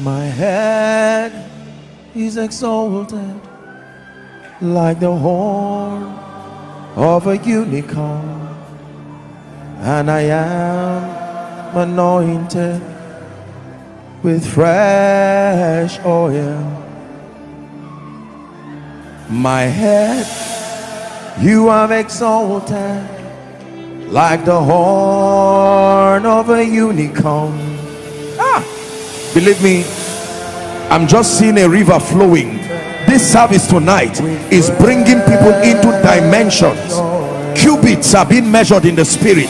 My head is exalted like the horn of a unicorn, and I am anointed with fresh oil. My head you have exalted like the horn of a unicorn. Believe me, I'm just seeing a river flowing. This service tonight is bringing people into dimensions. Cubits are being measured in the spirit,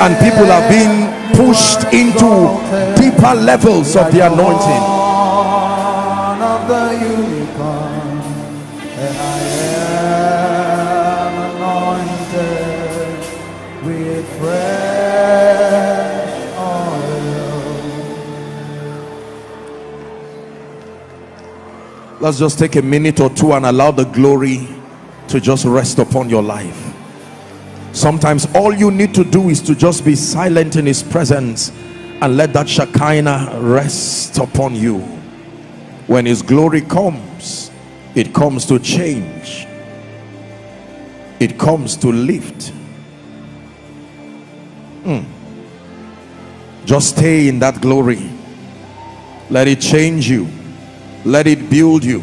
and people are being pushed into deeper levels of the anointing. Let's just take a minute or two and allow the glory to just rest upon your life. Sometimes all you need to do is to just be silent in his presence and let that Shekinah rest upon you. When his glory comes, it comes to change. It comes to lift. Mm. Just stay in that glory. Let it change you let it build you.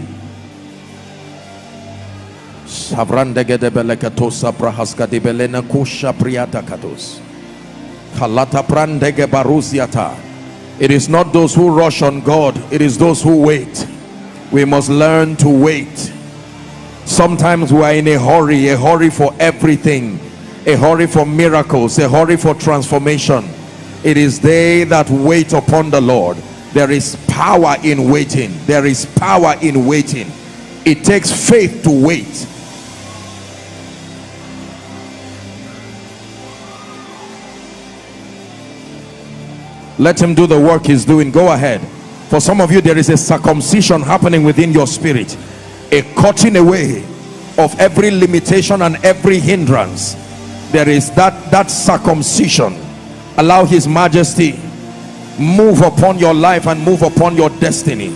It is not those who rush on God, it is those who wait. We must learn to wait. Sometimes we are in a hurry, a hurry for everything, a hurry for miracles, a hurry for transformation. It is they that wait upon the Lord. There is power in waiting. There is power in waiting. It takes faith to wait. Let him do the work he's doing. Go ahead. For some of you, there is a circumcision happening within your spirit, a cutting away of every limitation and every hindrance. There is that that circumcision. Allow his majesty move upon your life and move upon your destiny.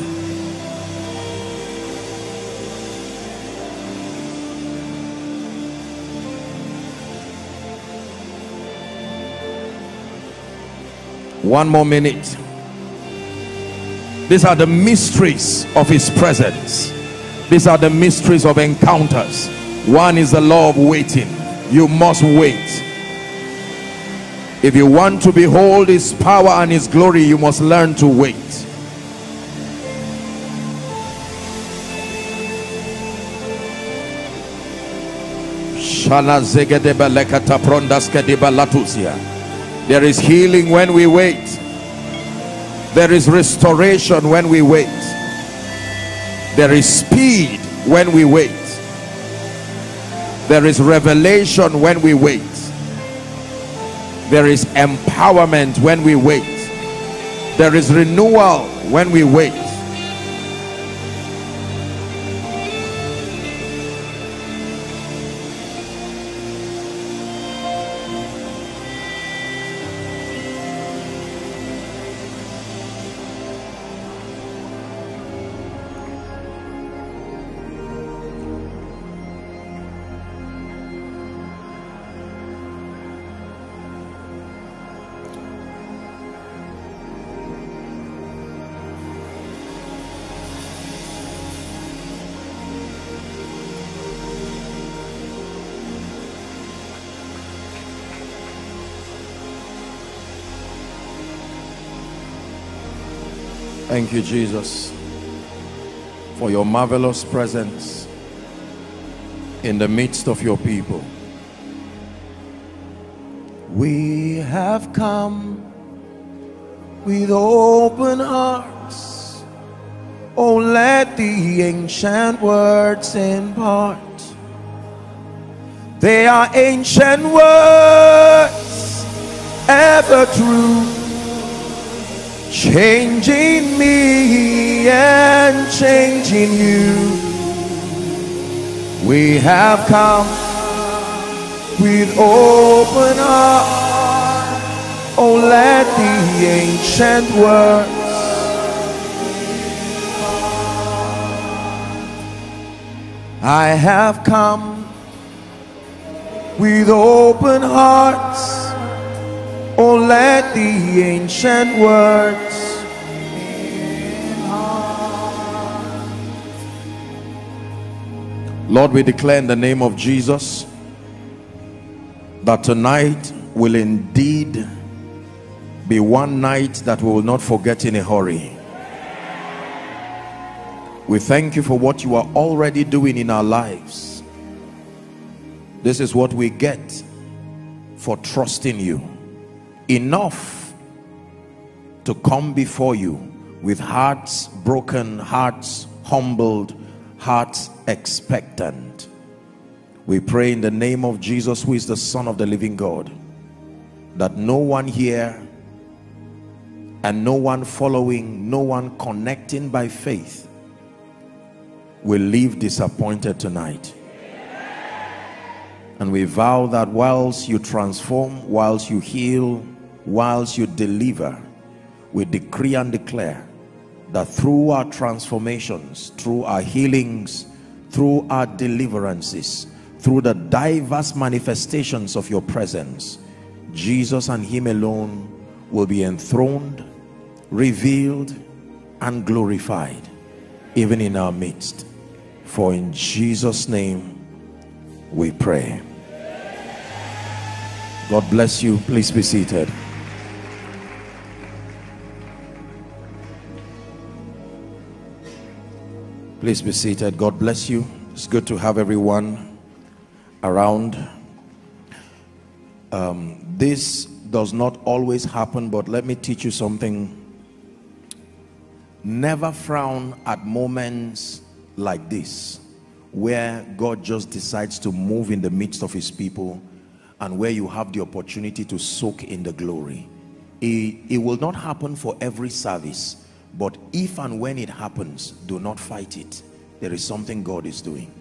One more minute. These are the mysteries of his presence. These are the mysteries of encounters. One is the law of waiting. You must wait. If you want to behold his power and his glory, you must learn to wait. There is healing when we wait. There is restoration when we wait. There is speed when we wait. There is revelation when we wait. There is empowerment when we wait. There is renewal when we wait. You, Jesus, for your marvelous presence in the midst of your people. We have come with open hearts. Oh, let the ancient words impart. They are ancient words, ever true changing me and changing you. We have come with open arms. Oh, let the ancient words I have come with open hearts. Oh, let the ancient words Lord, we declare in the name of Jesus that tonight will indeed be one night that we will not forget in a hurry. We thank you for what you are already doing in our lives. This is what we get for trusting you. Enough to come before you with hearts broken, hearts humbled, hearts expectant. We pray in the name of Jesus, who is the Son of the living God, that no one here and no one following, no one connecting by faith will leave disappointed tonight. And we vow that whilst you transform, whilst you heal, whilst you deliver, we decree and declare that through our transformations, through our healings, through our deliverances, through the diverse manifestations of your presence, Jesus and him alone will be enthroned, revealed, and glorified, even in our midst. For in Jesus' name we pray. God bless you. Please be seated. Please be seated. God bless you. It's good to have everyone around. Um, this does not always happen, but let me teach you something. Never frown at moments like this, where God just decides to move in the midst of his people and where you have the opportunity to soak in the glory. It, it will not happen for every service but if and when it happens, do not fight it. There is something God is doing.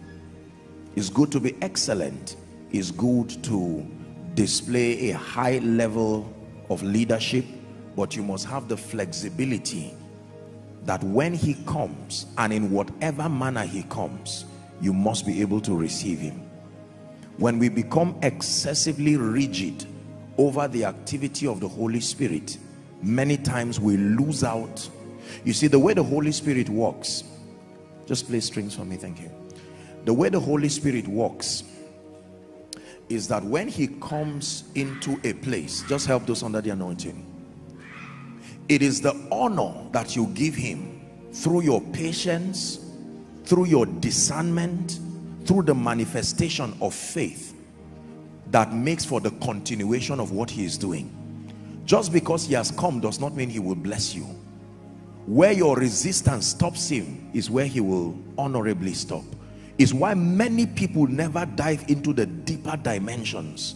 It's good to be excellent. It's good to display a high level of leadership, but you must have the flexibility that when he comes and in whatever manner he comes, you must be able to receive him. When we become excessively rigid over the activity of the Holy Spirit, many times we lose out you see, the way the Holy Spirit works, just play strings for me, thank you. The way the Holy Spirit works is that when he comes into a place, just help those under the anointing. It is the honor that you give him through your patience, through your discernment, through the manifestation of faith that makes for the continuation of what he is doing. Just because he has come does not mean he will bless you where your resistance stops him is where he will honorably stop. Is why many people never dive into the deeper dimensions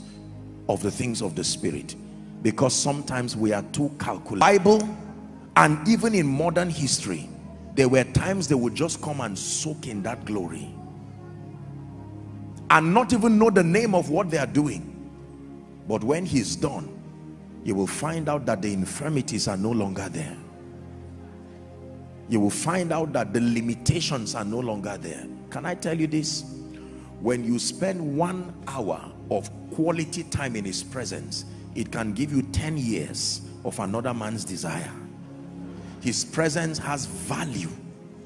of the things of the spirit. Because sometimes we are too calculated. Bible and even in modern history there were times they would just come and soak in that glory. And not even know the name of what they are doing. But when he's done you will find out that the infirmities are no longer there you will find out that the limitations are no longer there. Can i tell you this? When you spend one hour of quality time in his presence it can give you 10 years of another man's desire. His presence has value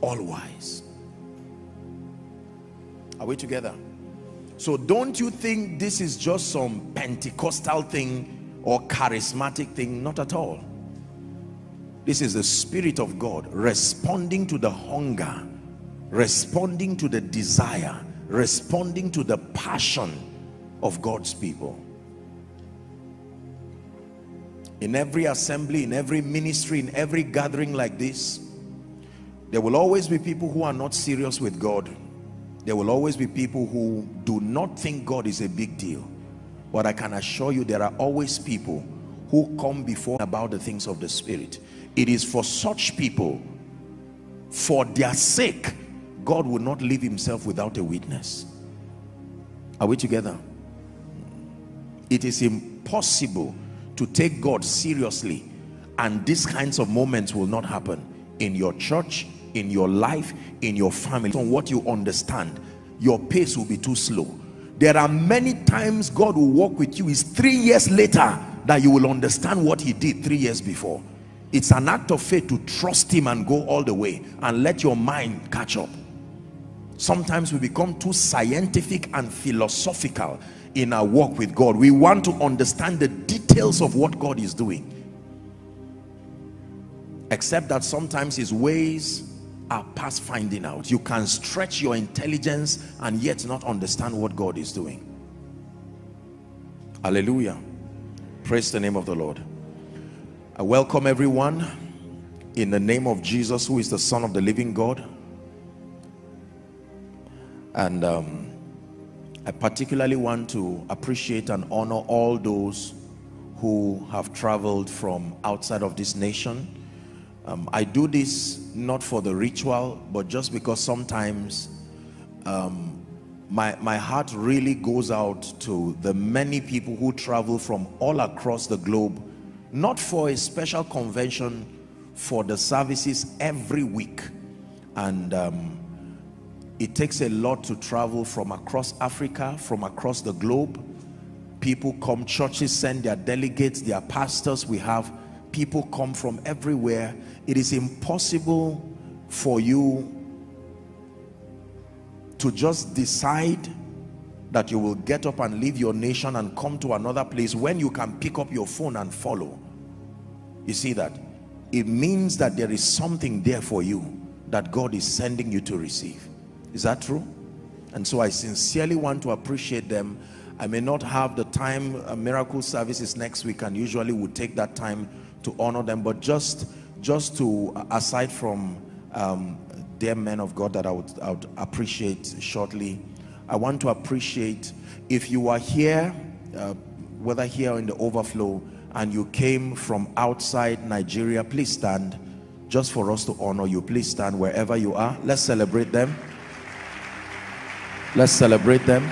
always. Are we together? So don't you think this is just some pentecostal thing or charismatic thing? Not at all this is the Spirit of God responding to the hunger, responding to the desire, responding to the passion of God's people. In every assembly, in every ministry, in every gathering like this, there will always be people who are not serious with God. There will always be people who do not think God is a big deal. But I can assure you there are always people who come before about the things of the Spirit it is for such people for their sake God will not leave himself without a witness. Are we together? It is impossible to take God seriously and these kinds of moments will not happen in your church in your life in your family. On what you understand your pace will be too slow. There are many times God will walk with you. It's three years later that you will understand what he did three years before it's an act of faith to trust him and go all the way and let your mind catch up. Sometimes we become too scientific and philosophical in our walk with God. We want to understand the details of what God is doing. Except that sometimes his ways are past finding out. You can stretch your intelligence and yet not understand what God is doing. Hallelujah. Praise the name of the Lord I welcome everyone in the name of Jesus who is the son of the living God. And um, I particularly want to appreciate and honor all those who have traveled from outside of this nation. Um, I do this not for the ritual, but just because sometimes um, my, my heart really goes out to the many people who travel from all across the globe, not for a special convention, for the services every week. And um, it takes a lot to travel from across Africa, from across the globe. People come, churches send their delegates, their pastors. We have people come from everywhere it is impossible for you to just decide that you will get up and leave your nation and come to another place when you can pick up your phone and follow you see that? It means that there is something there for you that God is sending you to receive. Is that true? And so I sincerely want to appreciate them. I may not have the time a miracle services next week and usually would take that time to honor them but just just to aside from um, dear men of God that I would, I would appreciate shortly I want to appreciate if you are here uh, whether here in the overflow and you came from outside Nigeria please stand. Just for us to honor you please stand wherever you are. Let's celebrate them. Let's celebrate them.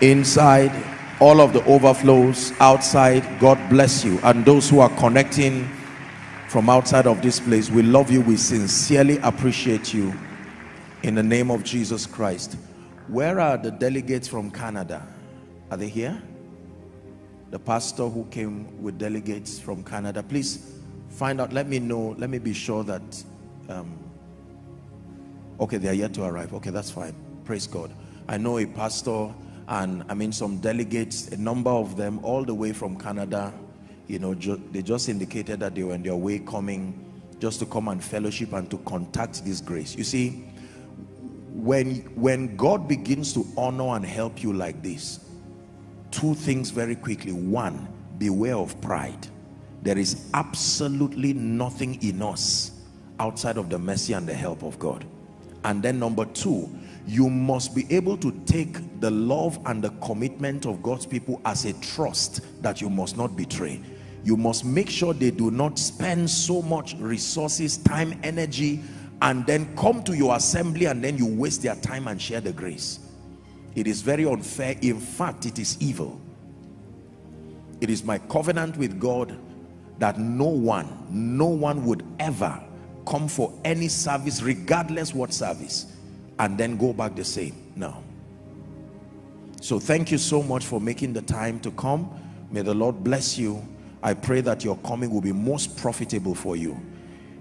Inside all of the overflows outside god bless you. And those who are connecting from outside of this place we love you. We sincerely appreciate you. In the name of jesus christ. Where are the delegates from canada? Are they here the pastor who came with delegates from canada. Please find out let me know let me be sure that um, okay they are yet to arrive. Okay that's fine. Praise god. I know a pastor and I mean some delegates, a number of them all the way from Canada, you know, ju they just indicated that they were on their way coming just to come and fellowship and to contact this grace. You see, when, when God begins to honor and help you like this, two things very quickly. One, beware of pride. There is absolutely nothing in us outside of the mercy and the help of God. And then number two, you must be able to take the love and the commitment of God's people as a trust that you must not betray you must make sure they do not spend so much resources time energy and then come to your assembly and then you waste their time and share the grace it is very unfair. In fact it is evil. It is my covenant with God that no one no one would ever come for any service regardless what service and then go back the same. No. So thank you so much for making the time to come. May the lord bless you. I pray that your coming will be most profitable for you.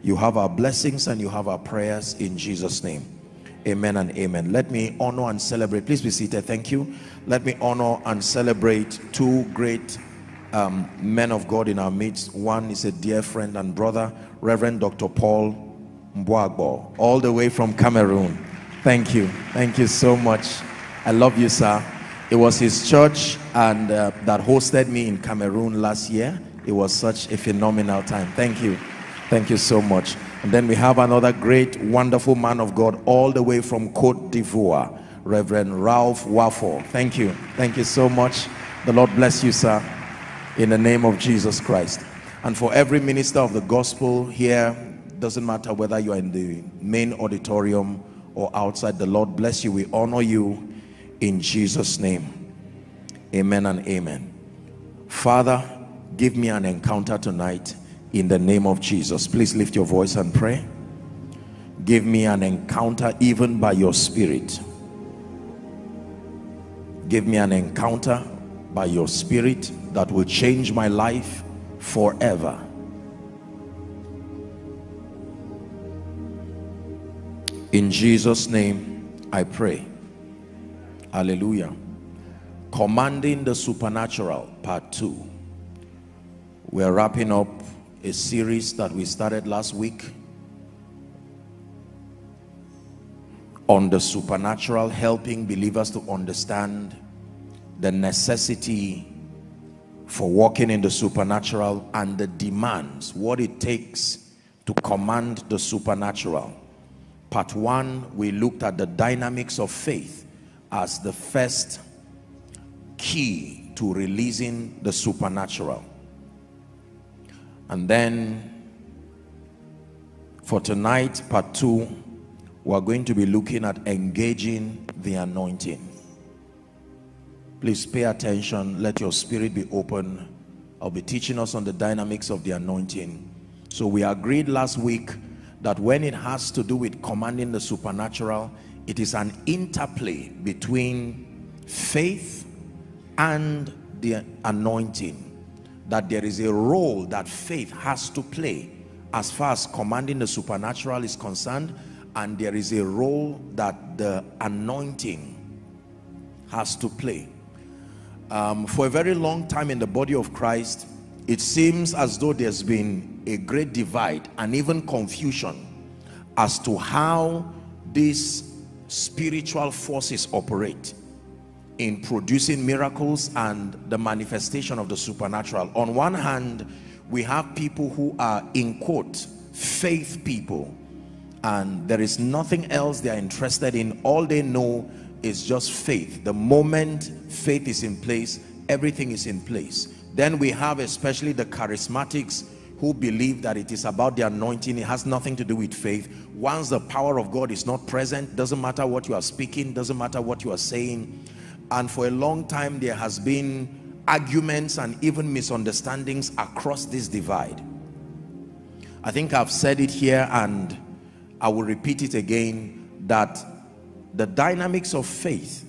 You have our blessings and you have our prayers in jesus name amen and amen let me honor and celebrate please be seated thank you let me honor and celebrate two great um, men of god in our midst one is a dear friend and brother reverend dr paul Mbwagbo, all the way from cameroon Thank you. Thank you so much. I love you, sir. It was his church and uh, that hosted me in Cameroon last year. It was such a phenomenal time. Thank you. Thank you so much. And then we have another great, wonderful man of God all the way from Cote d'Ivoire, Reverend Ralph Wafo. Thank you. Thank you so much. The Lord bless you, sir, in the name of Jesus Christ. And for every minister of the gospel here, doesn't matter whether you are in the main auditorium or outside the lord bless you we honor you in jesus name amen and amen father give me an encounter tonight in the name of jesus. Please lift your voice and pray. Give me an encounter even by your spirit. Give me an encounter by your spirit that will change my life forever. In jesus name i pray. Hallelujah. Commanding the supernatural part two. We're wrapping up a series that we started last week on the supernatural helping believers to understand the necessity for walking in the supernatural and the demands what it takes to command the supernatural. Part one we looked at the dynamics of faith as the first key to releasing the supernatural and then for tonight part two we're going to be looking at engaging the anointing. Please pay attention. Let your spirit be open. I'll be teaching us on the dynamics of the anointing. So we agreed last week that when it has to do with commanding the supernatural it is an interplay between faith and the anointing that there is a role that faith has to play as far as commanding the supernatural is concerned and there is a role that the anointing has to play. Um, for a very long time in the body of Christ it seems as though there's been a great divide and even confusion as to how these spiritual forces operate in producing miracles and the manifestation of the supernatural. On one hand we have people who are in quote faith people and there is nothing else they are interested in. All they know is just faith. The moment faith is in place everything is in place. Then we have especially the charismatics who believe that it is about the anointing. It has nothing to do with faith. Once the power of God is not present doesn't matter what you are speaking doesn't matter what you are saying and for a long time there has been arguments and even misunderstandings across this divide. I think I've said it here and I will repeat it again that the dynamics of faith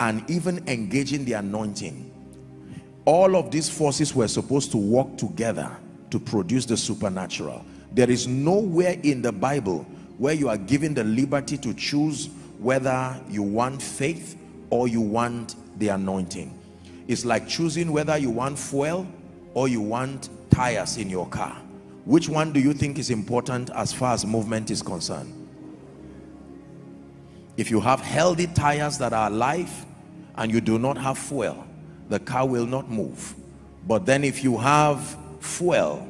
and even engaging the anointing all of these forces were supposed to work together to produce the supernatural. There is nowhere in the Bible where you are given the liberty to choose whether you want faith or you want the anointing. It's like choosing whether you want fuel or you want tires in your car. Which one do you think is important as far as movement is concerned? If you have healthy tires that are alive and you do not have fuel the car will not move. But then if you have fuel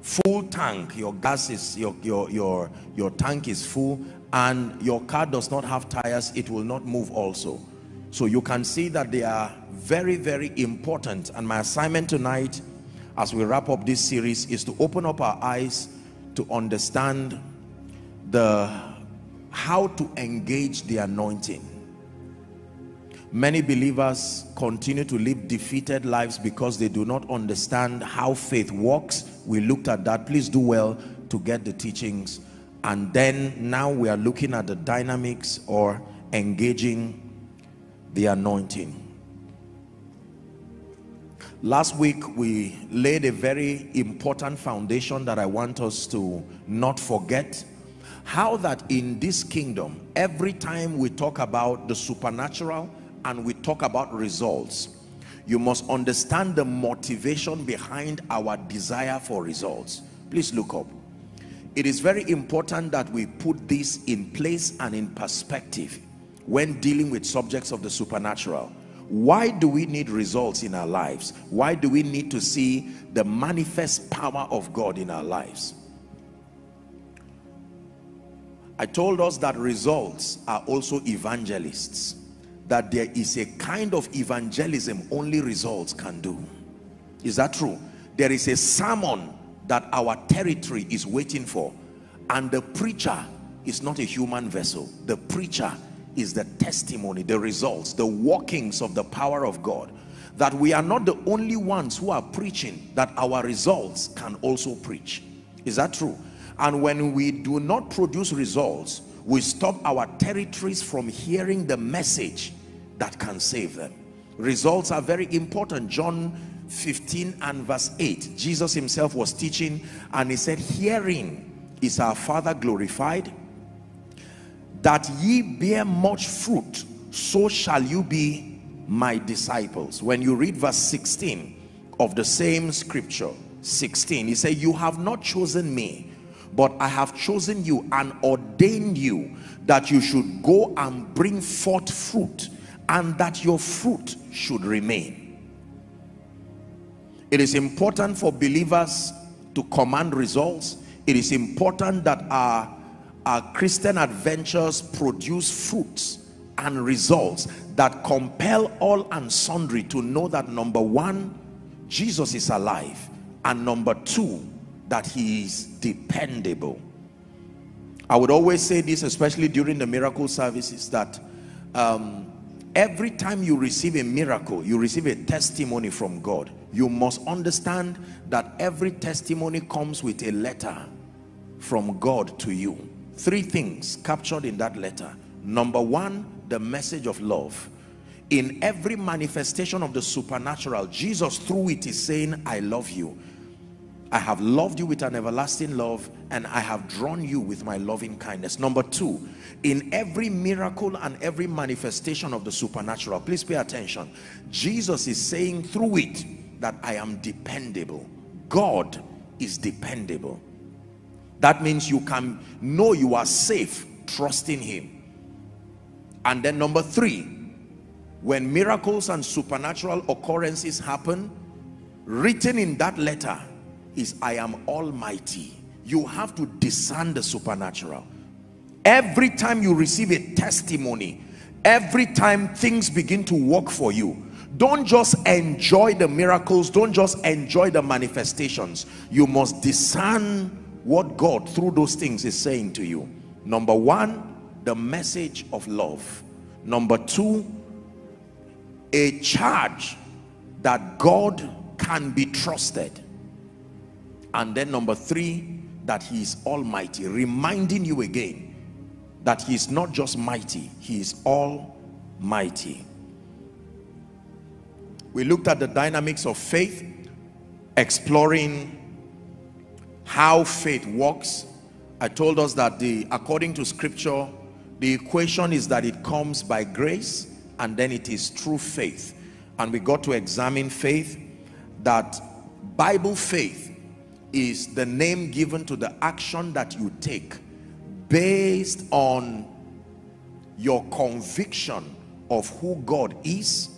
full tank your gas is your your your your tank is full and your car does not have tires it will not move also. So you can see that they are very very important. And my assignment tonight as we wrap up this series is to open up our eyes to understand the how to engage the anointing. Many believers continue to live defeated lives because they do not understand how faith works. We looked at that. Please do well to get the teachings and then now we are looking at the dynamics or engaging the anointing. Last week we laid a very important foundation that I want us to not forget. How that in this kingdom every time we talk about the supernatural and we talk about results you must understand the motivation behind our desire for results. Please look up it is very important that we put this in place and in perspective when dealing with subjects of the supernatural. Why do we need results in our lives? Why do we need to see the manifest power of God in our lives? I told us that results are also evangelists that there is a kind of evangelism only results can do. Is that true? There is a sermon that our territory is waiting for. And the preacher is not a human vessel. The preacher is the testimony the results the workings of the power of God. That we are not the only ones who are preaching that our results can also preach. Is that true? And when we do not produce results, we stop our territories from hearing the message that can save them. Results are very important. John 15 and verse 8, Jesus himself was teaching and he said, Hearing is our Father glorified, that ye bear much fruit, so shall you be my disciples. When you read verse 16 of the same scripture, 16, he said, You have not chosen me, but I have chosen you and ordained you that you should go and bring forth fruit and that your fruit should remain. It is important for believers to command results. It is important that our, our Christian adventures produce fruits and results that compel all and sundry to know that number one, Jesus is alive and number two, that he is dependable. I would always say this, especially during the miracle services, that um, every time you receive a miracle, you receive a testimony from God. You must understand that every testimony comes with a letter from God to you. Three things captured in that letter. Number one, the message of love. In every manifestation of the supernatural, Jesus through it is saying, I love you. I have loved you with an everlasting love and I have drawn you with my loving kindness. Number two, in every miracle and every manifestation of the supernatural, please pay attention. Jesus is saying through it that I am dependable. God is dependable. That means you can know you are safe trusting him. And then number three, when miracles and supernatural occurrences happen, written in that letter is I am almighty. You have to discern the supernatural. Every time you receive a testimony, every time things begin to work for you, don't just enjoy the miracles, don't just enjoy the manifestations. You must discern what God through those things is saying to you. Number one, the message of love. Number two, a charge that God can be trusted and then number three that he is almighty reminding you again that he is not just mighty he is almighty. We looked at the dynamics of faith exploring how faith works. I told us that the according to scripture the equation is that it comes by grace and then it is true faith. And we got to examine faith that bible faith is the name given to the action that you take based on your conviction of who God is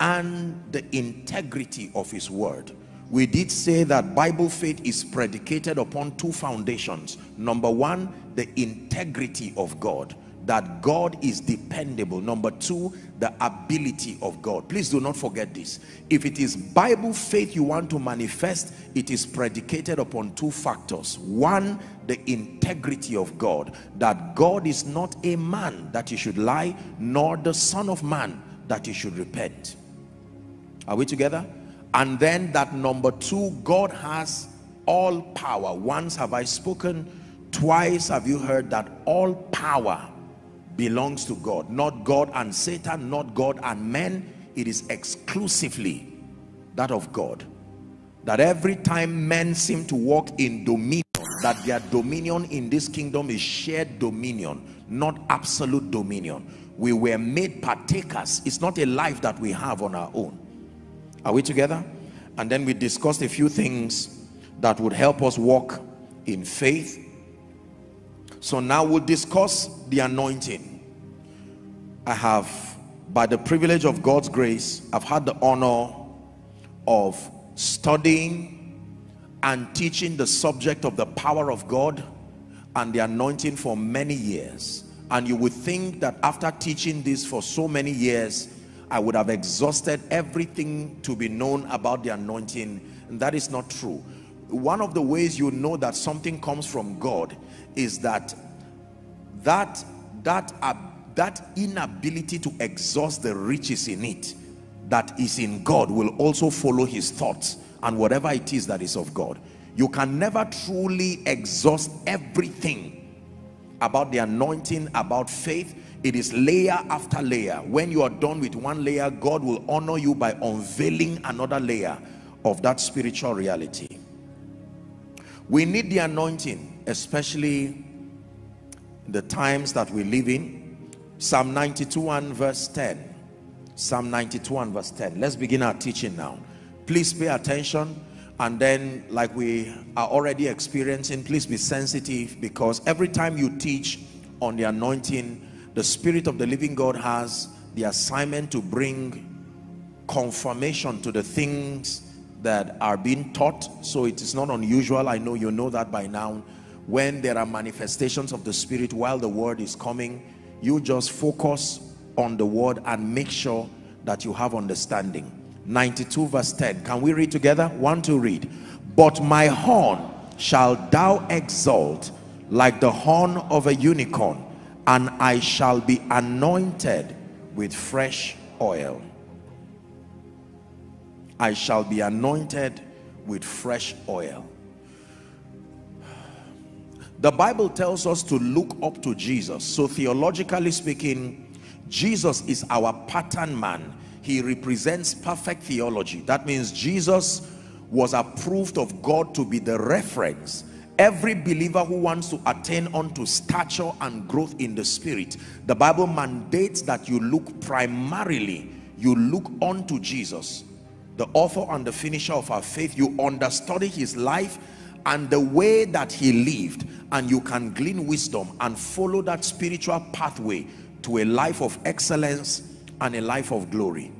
and the integrity of his word. We did say that bible faith is predicated upon two foundations. Number one the integrity of god that God is dependable. Number two, the ability of God. Please do not forget this. If it is Bible faith you want to manifest, it is predicated upon two factors. One, the integrity of God. That God is not a man that he should lie, nor the son of man that he should repent. Are we together? And then that number two, God has all power. Once have I spoken, twice have you heard that all power belongs to God. Not God and Satan not God and men. It is exclusively that of God. That every time men seem to walk in dominion that their dominion in this kingdom is shared dominion not absolute dominion. We were made partakers. It's not a life that we have on our own. Are we together? And then we discussed a few things that would help us walk in faith so now we'll discuss the anointing. I have, by the privilege of God's grace, I've had the honor of studying and teaching the subject of the power of God and the anointing for many years. And you would think that after teaching this for so many years, I would have exhausted everything to be known about the anointing. And that is not true. One of the ways you know that something comes from God is that that that uh, that inability to exhaust the riches in it that is in God will also follow his thoughts and whatever it is that is of God. You can never truly exhaust everything about the anointing, about faith. It is layer after layer. When you are done with one layer, God will honor you by unveiling another layer of that spiritual reality. We need the anointing, especially the times that we live in. Psalm 92 and verse 10. Psalm 92 and verse 10. Let's begin our teaching now. Please pay attention and then like we are already experiencing, please be sensitive because every time you teach on the anointing, the Spirit of the living God has the assignment to bring confirmation to the things that are being taught so it is not unusual i know you know that by now when there are manifestations of the spirit while the word is coming you just focus on the word and make sure that you have understanding. 92 verse 10 can we read together? One to read. But my horn shall thou exalt like the horn of a unicorn and i shall be anointed with fresh oil. I shall be anointed with fresh oil. The Bible tells us to look up to Jesus. So theologically speaking, Jesus is our pattern man. He represents perfect theology. That means Jesus was approved of God to be the reference. Every believer who wants to attain unto stature and growth in the spirit, the Bible mandates that you look primarily, you look unto Jesus the author and the finisher of our faith you understudy his life and the way that he lived and you can glean wisdom and follow that spiritual pathway to a life of excellence and a life of glory.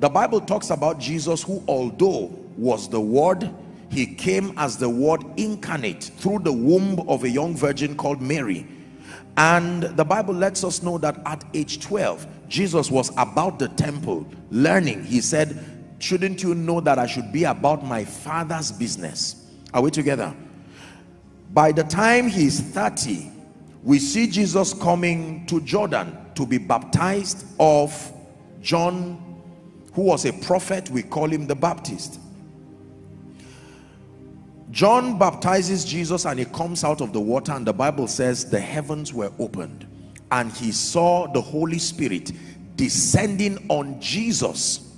The bible talks about jesus who although was the word he came as the word incarnate through the womb of a young virgin called mary. And the bible lets us know that at age 12 jesus was about the temple learning. He said shouldn't you know that I should be about my father's business are we together? By the time he's 30 we see Jesus coming to Jordan to be baptized of John who was a prophet. We call him the Baptist. John baptizes Jesus and he comes out of the water and the Bible says the heavens were opened and he saw the Holy Spirit descending on Jesus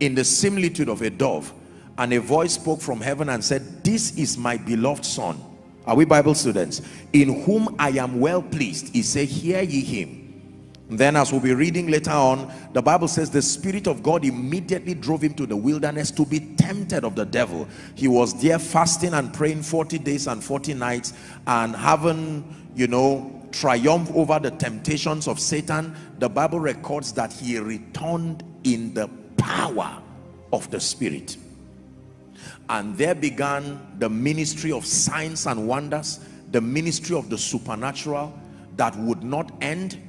in the similitude of a dove and a voice spoke from heaven and said this is my beloved son. Are we bible students? In whom i am well pleased. He said hear ye him. Then as we'll be reading later on the bible says the spirit of god immediately drove him to the wilderness to be tempted of the devil. He was there fasting and praying 40 days and 40 nights and having you know triumph over the temptations of satan. The bible records that he returned in the power of the spirit and there began the ministry of signs and wonders the ministry of the supernatural that would not end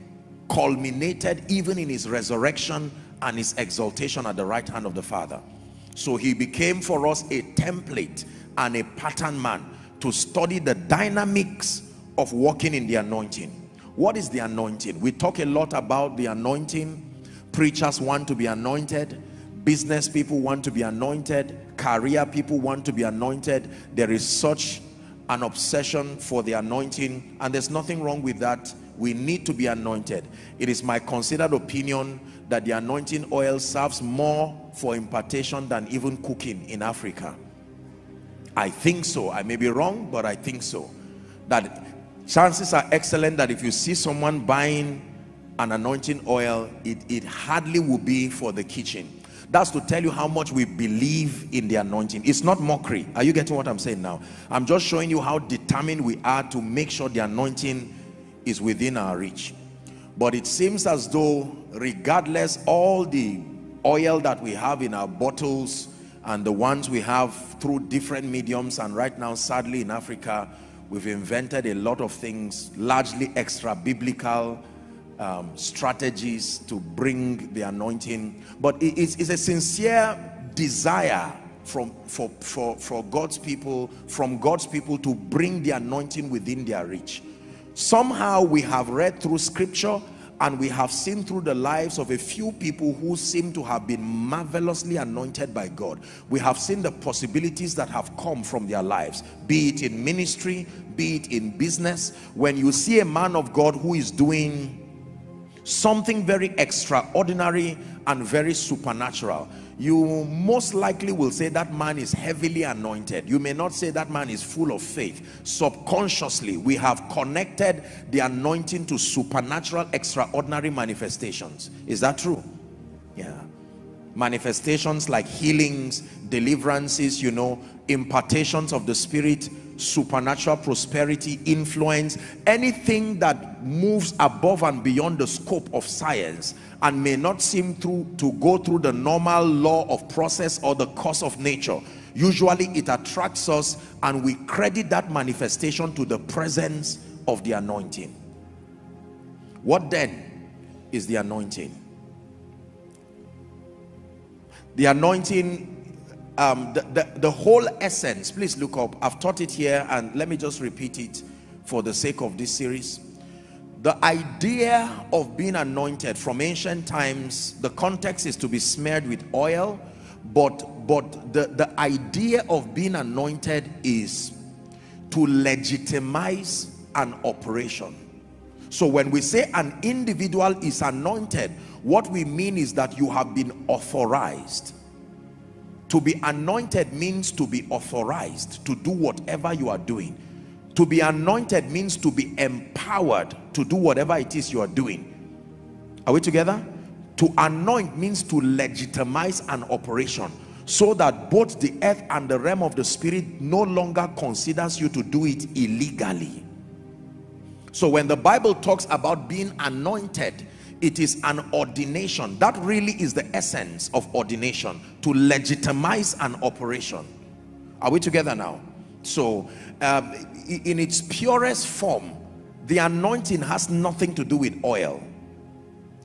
culminated even in his resurrection and his exaltation at the right hand of the father. So he became for us a template and a pattern man to study the dynamics of walking in the anointing. What is the anointing? We talk a lot about the anointing. Preachers want to be anointed. Business people want to be anointed career people want to be anointed. There is such an obsession for the anointing and there's nothing wrong with that. We need to be anointed. It is my considered opinion that the anointing oil serves more for impartation than even cooking in africa. I think so. I may be wrong but i think so. That chances are excellent that if you see someone buying an anointing oil it, it hardly will be for the kitchen that's to tell you how much we believe in the anointing. It's not mockery. Are you getting what i'm saying now? I'm just showing you how determined we are to make sure the anointing is within our reach. But it seems as though regardless all the oil that we have in our bottles and the ones we have through different mediums and right now sadly in africa we've invented a lot of things largely extra biblical um, strategies to bring the anointing but it's, it's a sincere desire from for for for God's people from God's people to bring the anointing within their reach somehow we have read through scripture and we have seen through the lives of a few people who seem to have been marvelously anointed by God. We have seen the possibilities that have come from their lives, be it in ministry, be it in business. When you see a man of God who is doing something very extraordinary and very supernatural. You most likely will say that man is heavily anointed. You may not say that man is full of faith. Subconsciously we have connected the anointing to supernatural extraordinary manifestations. Is that true? Yeah. Manifestations like healings deliverances you know impartations of the spirit supernatural prosperity, influence, anything that moves above and beyond the scope of science and may not seem through to go through the normal law of process or the course of nature. Usually it attracts us and we credit that manifestation to the presence of the anointing. What then is the anointing? The anointing um, the, the, the whole essence, please look up. I've taught it here and let me just repeat it for the sake of this series. The idea of being anointed from ancient times, the context is to be smeared with oil, but, but the, the idea of being anointed is to legitimize an operation. So when we say an individual is anointed, what we mean is that you have been authorized to be anointed means to be authorized to do whatever you are doing. To be anointed means to be empowered to do whatever it is you are doing. Are we together? To anoint means to legitimize an operation so that both the earth and the realm of the spirit no longer considers you to do it illegally. So when the Bible talks about being anointed, it is an ordination. That really is the essence of ordination to legitimize an operation. Are we together now? So um, in its purest form the anointing has nothing to do with oil.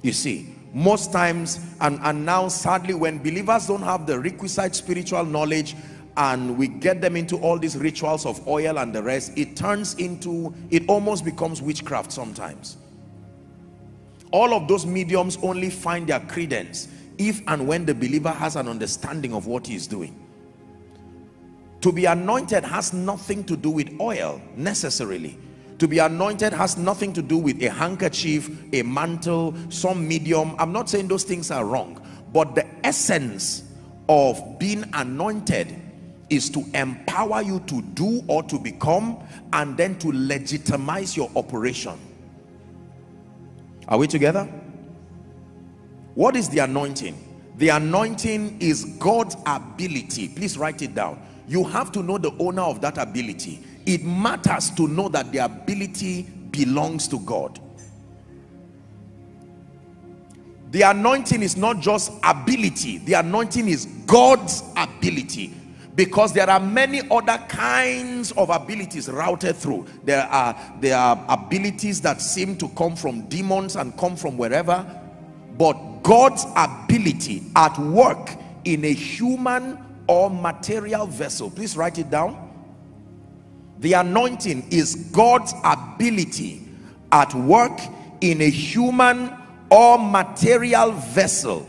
You see most times and, and now sadly when believers don't have the requisite spiritual knowledge and we get them into all these rituals of oil and the rest it turns into it almost becomes witchcraft sometimes all of those mediums only find their credence if and when the believer has an understanding of what he is doing. To be anointed has nothing to do with oil necessarily. To be anointed has nothing to do with a handkerchief a mantle some medium. I'm not saying those things are wrong but the essence of being anointed is to empower you to do or to become and then to legitimize your operation are we together? What is the anointing? The anointing is God's ability. Please write it down. You have to know the owner of that ability. It matters to know that the ability belongs to God. The anointing is not just ability. The anointing is God's ability because there are many other kinds of abilities routed through. There are there are abilities that seem to come from demons and come from wherever but god's ability at work in a human or material vessel please write it down. The anointing is god's ability at work in a human or material vessel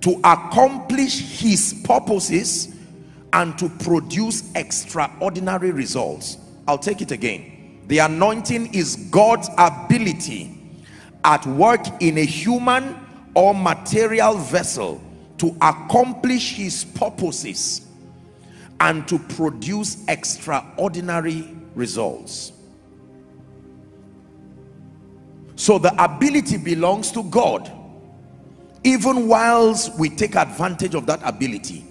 to accomplish his purposes and to produce extraordinary results. I'll take it again. The anointing is god's ability at work in a human or material vessel to accomplish his purposes and to produce extraordinary results. So the ability belongs to god even whilst we take advantage of that ability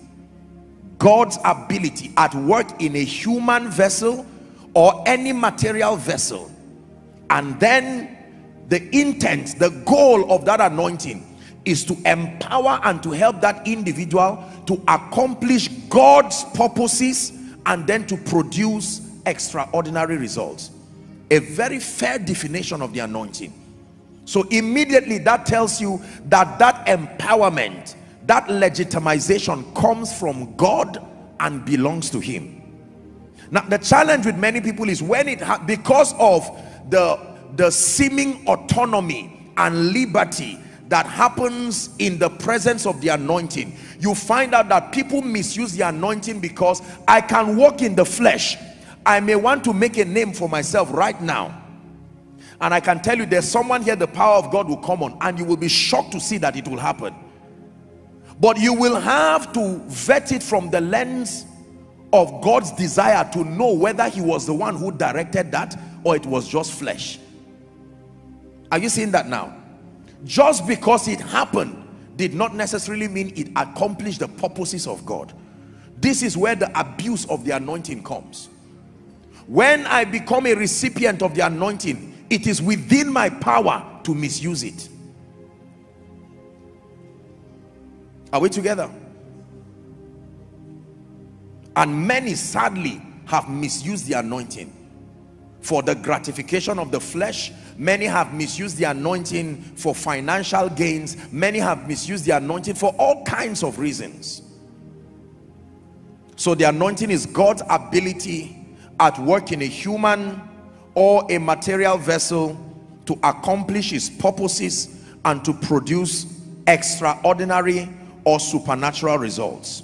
God's ability at work in a human vessel or any material vessel and then the intent the goal of that anointing is to empower and to help that individual to accomplish God's purposes and then to produce extraordinary results. A very fair definition of the anointing so immediately that tells you that that empowerment that legitimization comes from God and belongs to him. Now the challenge with many people is when it because of the the seeming autonomy and liberty that happens in the presence of the anointing you find out that people misuse the anointing because i can walk in the flesh. I may want to make a name for myself right now and i can tell you there's someone here the power of god will come on and you will be shocked to see that it will happen. But you will have to vet it from the lens of God's desire to know whether he was the one who directed that or it was just flesh. Are you seeing that now? Just because it happened did not necessarily mean it accomplished the purposes of God. This is where the abuse of the anointing comes. When I become a recipient of the anointing it is within my power to misuse it. Are we together? And many sadly have misused the anointing. For the gratification of the flesh many have misused the anointing for financial gains. Many have misused the anointing for all kinds of reasons. So the anointing is God's ability at work in a human or a material vessel to accomplish his purposes and to produce extraordinary or supernatural results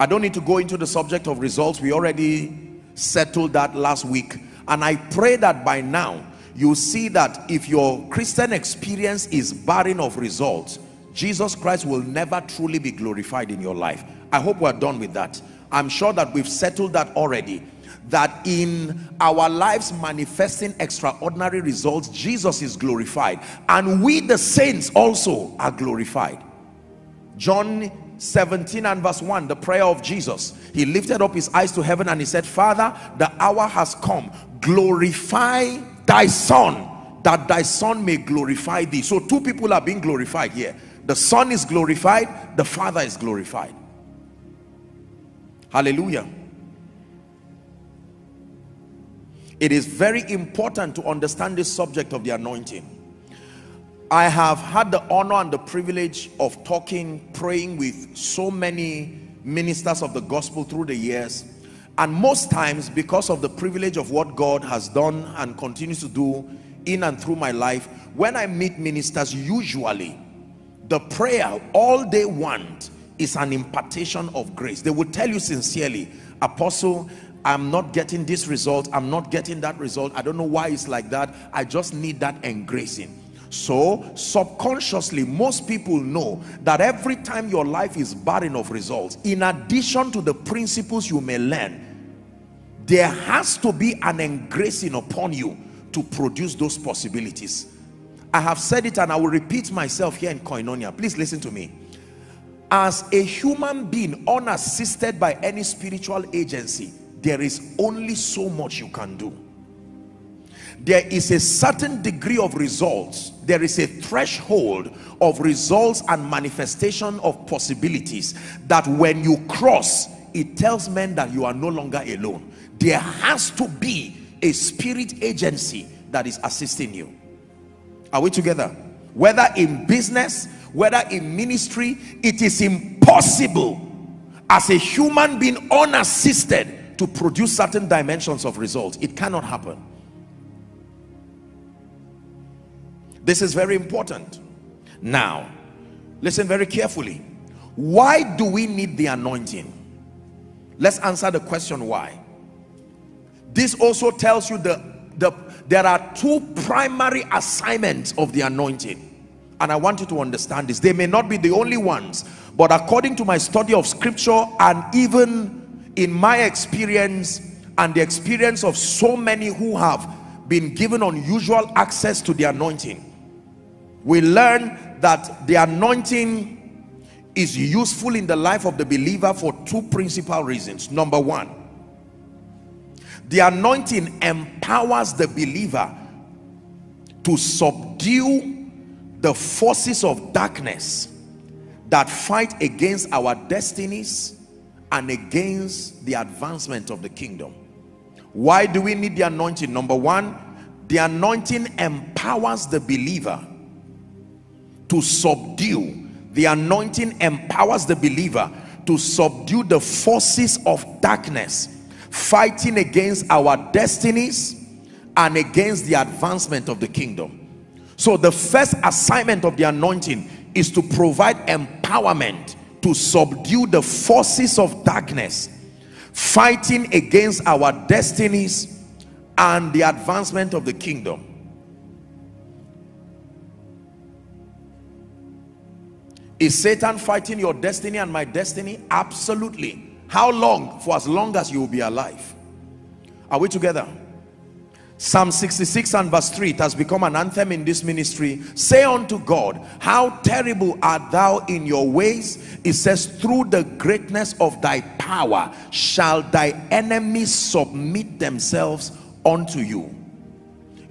I don't need to go into the subject of results. We already settled that last week. And I pray that by now, you see that if your Christian experience is barren of results, Jesus Christ will never truly be glorified in your life. I hope we're done with that. I'm sure that we've settled that already. That in our lives manifesting extraordinary results, Jesus is glorified. And we the saints also are glorified. John 17 and verse 1 the prayer of Jesus. He lifted up his eyes to heaven and he said father the hour has come. Glorify thy son that thy son may glorify thee. So two people are being glorified here. The son is glorified the father is glorified. Hallelujah it is very important to understand this subject of the anointing I have had the honor and the privilege of talking, praying with so many ministers of the gospel through the years. And most times, because of the privilege of what God has done and continues to do in and through my life, when I meet ministers, usually the prayer all they want is an impartation of grace. They will tell you sincerely, Apostle, I'm not getting this result. I'm not getting that result. I don't know why it's like that. I just need that engracing so subconsciously most people know that every time your life is barren of results in addition to the principles you may learn there has to be an engracing upon you to produce those possibilities i have said it and i will repeat myself here in koinonia please listen to me as a human being unassisted by any spiritual agency there is only so much you can do. There is a certain degree of results there is a threshold of results and manifestation of possibilities that when you cross it tells men that you are no longer alone. There has to be a spirit agency that is assisting you. Are we together? Whether in business whether in ministry it is impossible. As a human being unassisted to produce certain dimensions of results it cannot happen This is very important. Now, listen very carefully. Why do we need the anointing? Let's answer the question why. This also tells you the, the there are two primary assignments of the anointing. And I want you to understand this. They may not be the only ones, but according to my study of scripture and even in my experience and the experience of so many who have been given unusual access to the anointing, we learn that the anointing is useful in the life of the believer for two principal reasons. Number one the anointing empowers the believer to subdue the forces of darkness that fight against our destinies and against the advancement of the kingdom. Why do we need the anointing? Number one the anointing empowers the believer to subdue. The anointing empowers the believer to subdue the forces of darkness fighting against our destinies and against the advancement of the kingdom. So the first assignment of the anointing is to provide empowerment to subdue the forces of darkness fighting against our destinies and the advancement of the kingdom Is Satan fighting your destiny and my destiny? Absolutely. How long? For as long as you will be alive. Are we together? Psalm 66 and verse 3, it has become an anthem in this ministry. Say unto God, how terrible art thou in your ways. It says, through the greatness of thy power shall thy enemies submit themselves unto you.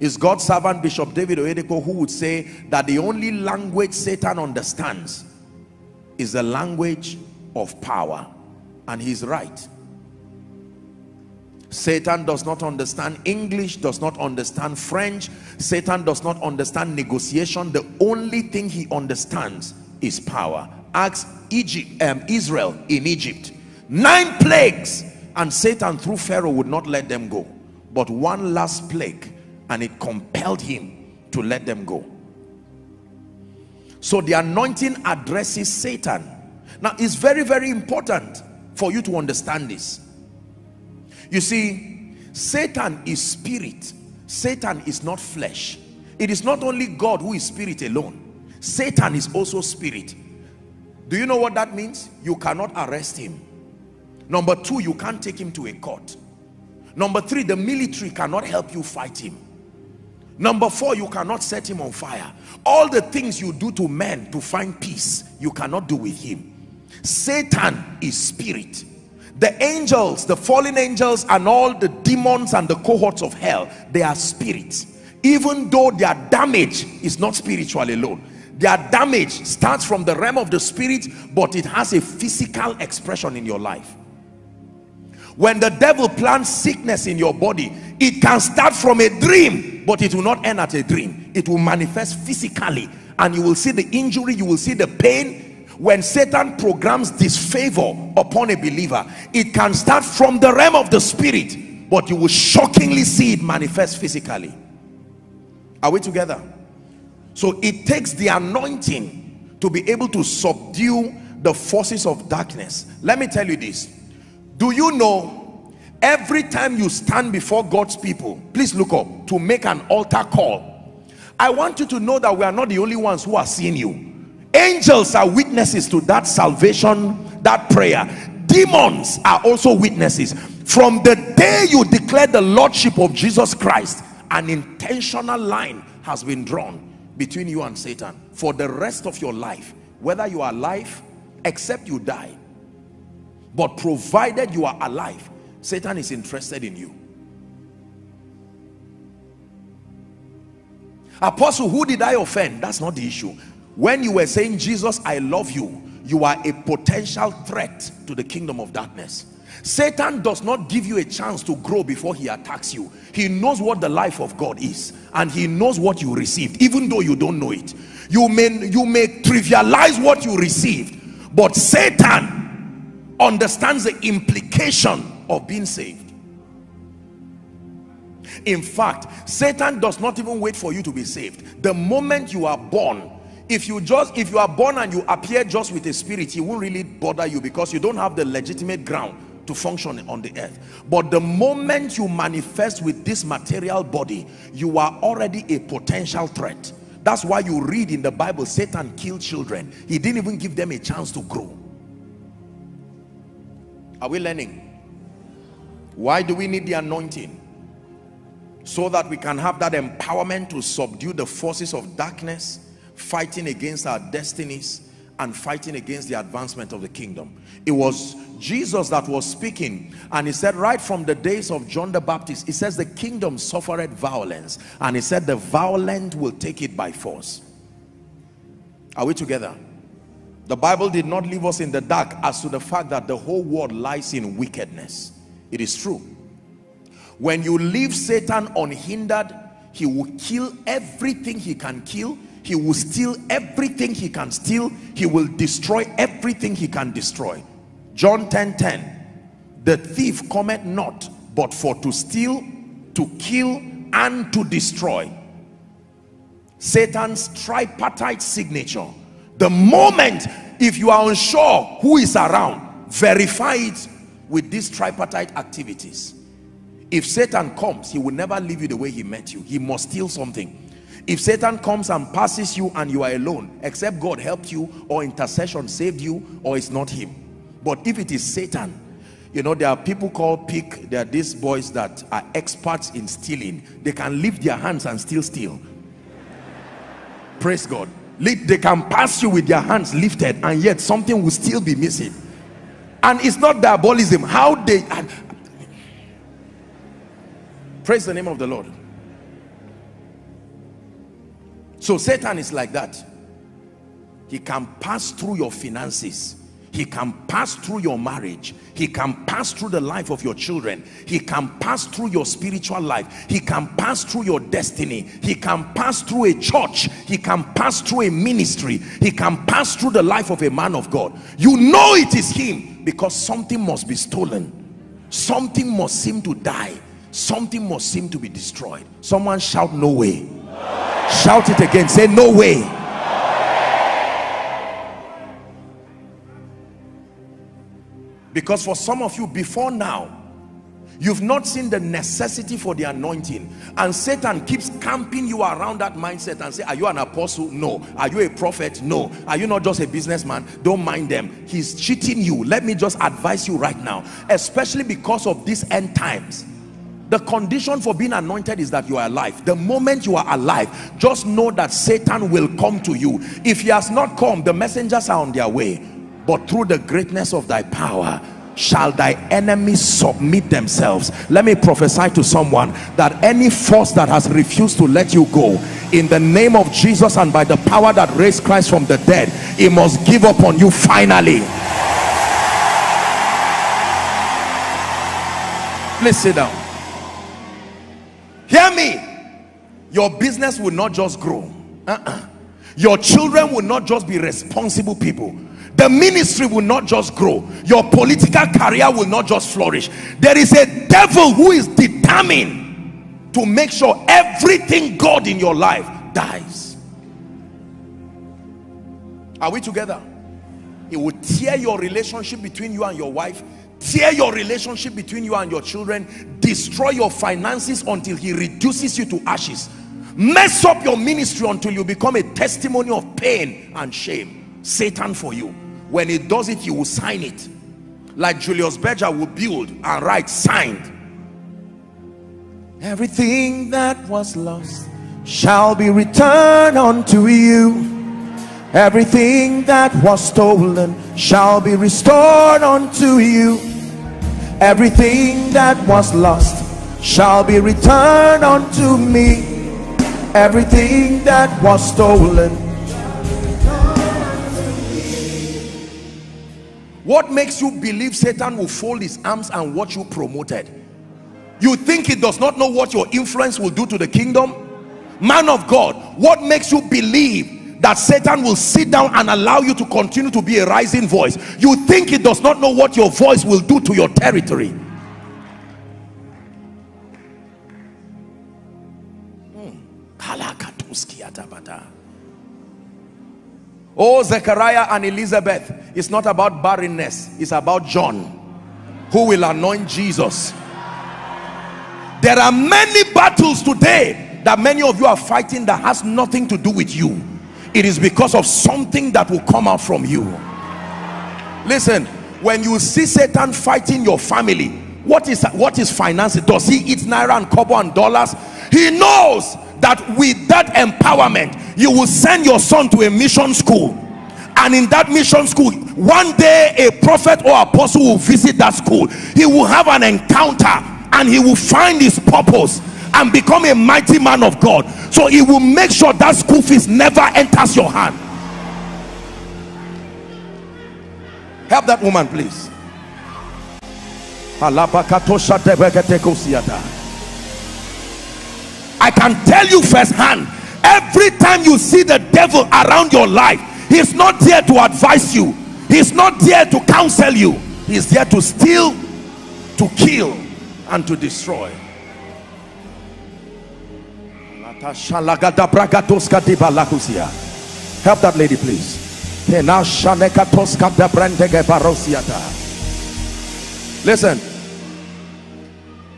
Is God's servant Bishop David Oyedepo who would say that the only language Satan understands is the language of power and he's right Satan does not understand English, does not understand French. Satan does not understand negotiation. The only thing he understands is power. Ask Egypt, um, Israel in Egypt. Nine plagues and Satan through Pharaoh would not let them go. But one last plague and it compelled him to let them go. So the anointing addresses Satan. Now it's very, very important for you to understand this. You see, Satan is spirit. Satan is not flesh. It is not only God who is spirit alone. Satan is also spirit. Do you know what that means? You cannot arrest him. Number two, you can't take him to a court. Number three, the military cannot help you fight him. Number four, you cannot set him on fire. All the things you do to men to find peace, you cannot do with him. Satan is spirit. The angels, the fallen angels and all the demons and the cohorts of hell, they are spirits. Even though their damage is not spiritual alone. Their damage starts from the realm of the spirit, but it has a physical expression in your life when the devil plants sickness in your body it can start from a dream but it will not end at a dream it will manifest physically and you will see the injury you will see the pain when satan programs disfavor upon a believer it can start from the realm of the spirit but you will shockingly see it manifest physically. Are we together? So it takes the anointing to be able to subdue the forces of darkness. Let me tell you this. Do you know every time you stand before God's people please look up to make an altar call I want you to know that we are not the only ones who are seeing you angels are witnesses to that salvation that prayer demons are also witnesses from the day you declare the lordship of Jesus Christ an intentional line has been drawn between you and Satan for the rest of your life whether you are alive except you die but provided you are alive, Satan is interested in you. Apostle, who did I offend? That's not the issue. When you were saying, Jesus, I love you, you are a potential threat to the kingdom of darkness. Satan does not give you a chance to grow before he attacks you. He knows what the life of God is and he knows what you received, even though you don't know it. You may, you may trivialize what you received, but Satan understands the implication of being saved in fact satan does not even wait for you to be saved the moment you are born if you just if you are born and you appear just with a spirit he won't really bother you because you don't have the legitimate ground to function on the earth. But the moment you manifest with this material body you are already a potential threat. That's why you read in the bible satan killed children. He didn't even give them a chance to grow. Are we learning? Why do we need the anointing? So that we can have that empowerment to subdue the forces of darkness, fighting against our destinies and fighting against the advancement of the kingdom. It was Jesus that was speaking and he said right from the days of John the Baptist, he says the kingdom suffered violence and he said the violent will take it by force. Are we together? The Bible did not leave us in the dark as to the fact that the whole world lies in wickedness. It is true. When you leave Satan unhindered, he will kill everything he can kill. He will steal everything he can steal. He will destroy everything he can destroy. John 10 10 the thief cometh not but for to steal to kill and to destroy. Satan's tripartite signature. The moment if you are unsure who is around verify it with these tripartite activities. If Satan comes he will never leave you the way he met you. He must steal something if Satan comes and passes you and you are alone except God helped you or intercession saved you or it's not him. But if it is Satan you know there are people called pick there are these boys that are experts in stealing. They can lift their hands and still steal. Praise God. They can pass you with their hands lifted and yet something will still be missing. And it's not diabolism. How they praise the name of the Lord so Satan is like that. He can pass through your finances. He can pass through your marriage. He can pass through the life of your children. He can pass through your spiritual life. He can pass through your destiny. He can pass through a church. He can pass through a ministry. He can pass through the life of a man of God. You know it is him because something must be stolen. Something must seem to die. Something must seem to be destroyed. Someone shout no way shout it again. Say no way. Because for some of you before now you've not seen the necessity for the anointing. And satan keeps camping you around that mindset and say are you an apostle? No. Are you a prophet? No. Are you not just a businessman? Don't mind them. He's cheating you. Let me just advise you right now especially because of these end times the condition for being anointed is that you are alive. The moment you are alive just know that satan will come to you. If he has not come the messengers are on their way. But through the greatness of thy power shall thy enemies submit themselves. Let me prophesy to someone that any force that has refused to let you go in the name of jesus and by the power that raised christ from the dead it must give up on you finally. Please sit down hear me. Your business will not just grow. Uh -uh. your children will not just be responsible people. The ministry will not just grow. Your political career will not just flourish. There is a devil who is determined to make sure everything God in your life dies. Are we together? It will tear your relationship between you and your wife tear your relationship between you and your children. Destroy your finances until he reduces you to ashes. Mess up your ministry until you become a testimony of pain and shame. Satan for you. When he does it you will sign it. Like Julius Berger will build and write signed. Everything that was lost shall be returned unto you everything that was stolen shall be restored unto you. Everything that was lost shall be returned unto me. Everything that was stolen. What makes you believe Satan will fold his arms and watch you promoted? You think he does not know what your influence will do to the kingdom? Man of God what makes you believe that Satan will sit down and allow you to continue to be a rising voice you think he does not know what your voice will do to your territory hmm. Oh, Zechariah and Elizabeth, it's not about barrenness, it's about John who will anoint Jesus. There are many battles today that many of you are fighting that has nothing to do with you. It is because of something that will come out from you. Listen, when you see Satan fighting your family, what is what is finance? Does he eat naira and kobo and dollars? He knows that with that empowerment you will send your son to a mission school and in that mission school one day a prophet or apostle will visit that school he will have an encounter and he will find his purpose and become a mighty man of God. So he will make sure that school fees never enters your hand. Help that woman please. I can tell you firsthand every time you see the devil around your life he's not there to advise you. He's not there to counsel you. He's there to steal to kill and to destroy help that lady please. Listen.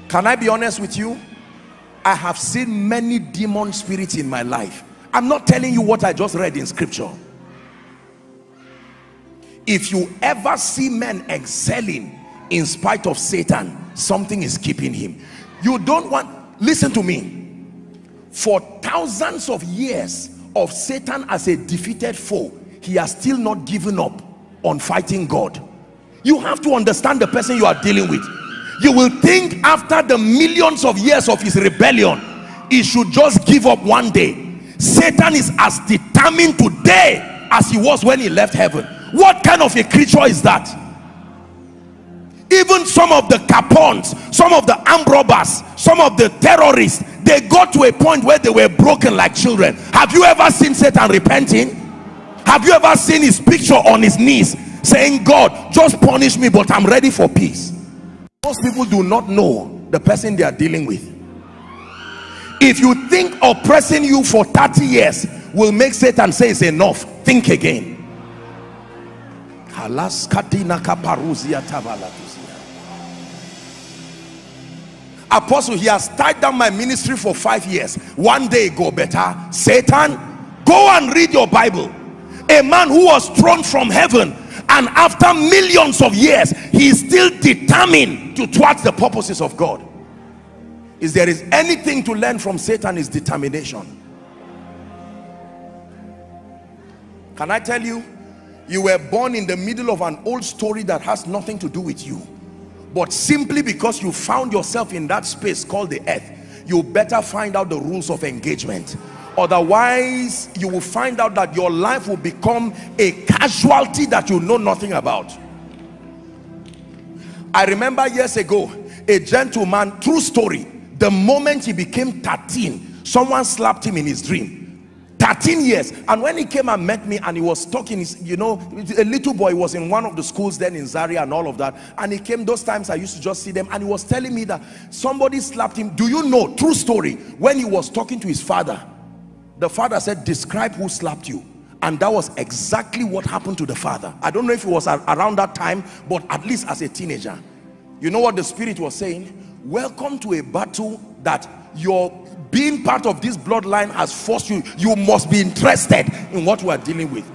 Can i be honest with you? I have seen many demon spirits in my life. I'm not telling you what i just read in scripture. If you ever see men excelling in spite of Satan something is keeping him. You don't want listen to me for thousands of years of Satan as a defeated foe he has still not given up on fighting God. You have to understand the person you are dealing with. You will think after the millions of years of his rebellion he should just give up one day. Satan is as determined today as he was when he left heaven. What kind of a creature is that? Even some of the capons some of the armed robbers some of the terrorists they got to a point where they were broken like children. Have you ever seen satan repenting? Have you ever seen his picture on his knees saying god just punish me but i'm ready for peace most people do not know the person they are dealing with. If you think oppressing you for 30 years will make satan say it's enough think again apostle he has tied down my ministry for five years. One day go better. Satan go and read your bible. A man who was thrown from heaven and after millions of years he is still determined to thwart the purposes of god. Is there is anything to learn from satan is determination. Can i tell you you were born in the middle of an old story that has nothing to do with you but simply because you found yourself in that space called the earth you better find out the rules of engagement. Otherwise you will find out that your life will become a casualty that you know nothing about. I remember years ago a gentleman true story the moment he became 13 someone slapped him in his dream 13 years. And when he came and met me and he was talking you know a little boy was in one of the schools then in Zaria and all of that. And he came those times I used to just see them. And he was telling me that somebody slapped him. Do you know true story when he was talking to his father the father said describe who slapped you. And that was exactly what happened to the father. I don't know if it was around that time but at least as a teenager. You know what the spirit was saying? Welcome to a battle that your being part of this bloodline has forced you. You must be interested in what we are dealing with.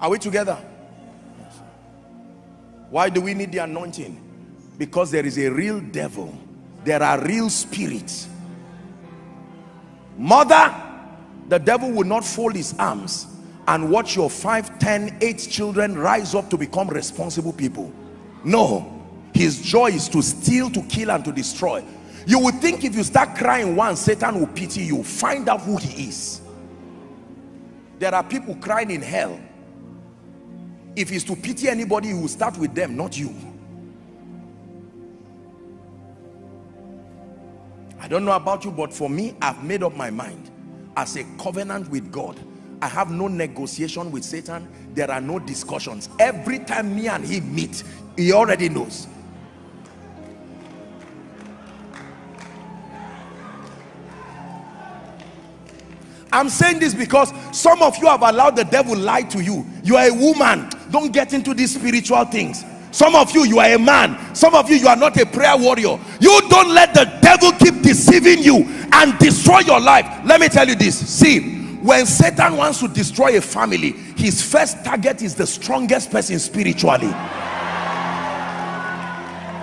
Are we together? Why do we need the anointing? Because there is a real devil. There are real spirits. Mother the devil will not fold his arms and watch your five, ten, eight children rise up to become responsible people. No, his joy is to steal, to kill, and to destroy. You would think if you start crying once, Satan will pity you. Find out who he is. There are people crying in hell. If he's to pity anybody, he will start with them, not you. I don't know about you, but for me, I've made up my mind as a covenant with God I have no negotiation with Satan. There are no discussions. Every time me and him meet, he already knows. I'm saying this because some of you have allowed the devil lie to you. You are a woman. Don't get into these spiritual things. Some of you, you are a man. Some of you, you are not a prayer warrior. You don't let the devil keep deceiving you and destroy your life. Let me tell you this. See, when Satan wants to destroy a family his first target is the strongest person spiritually.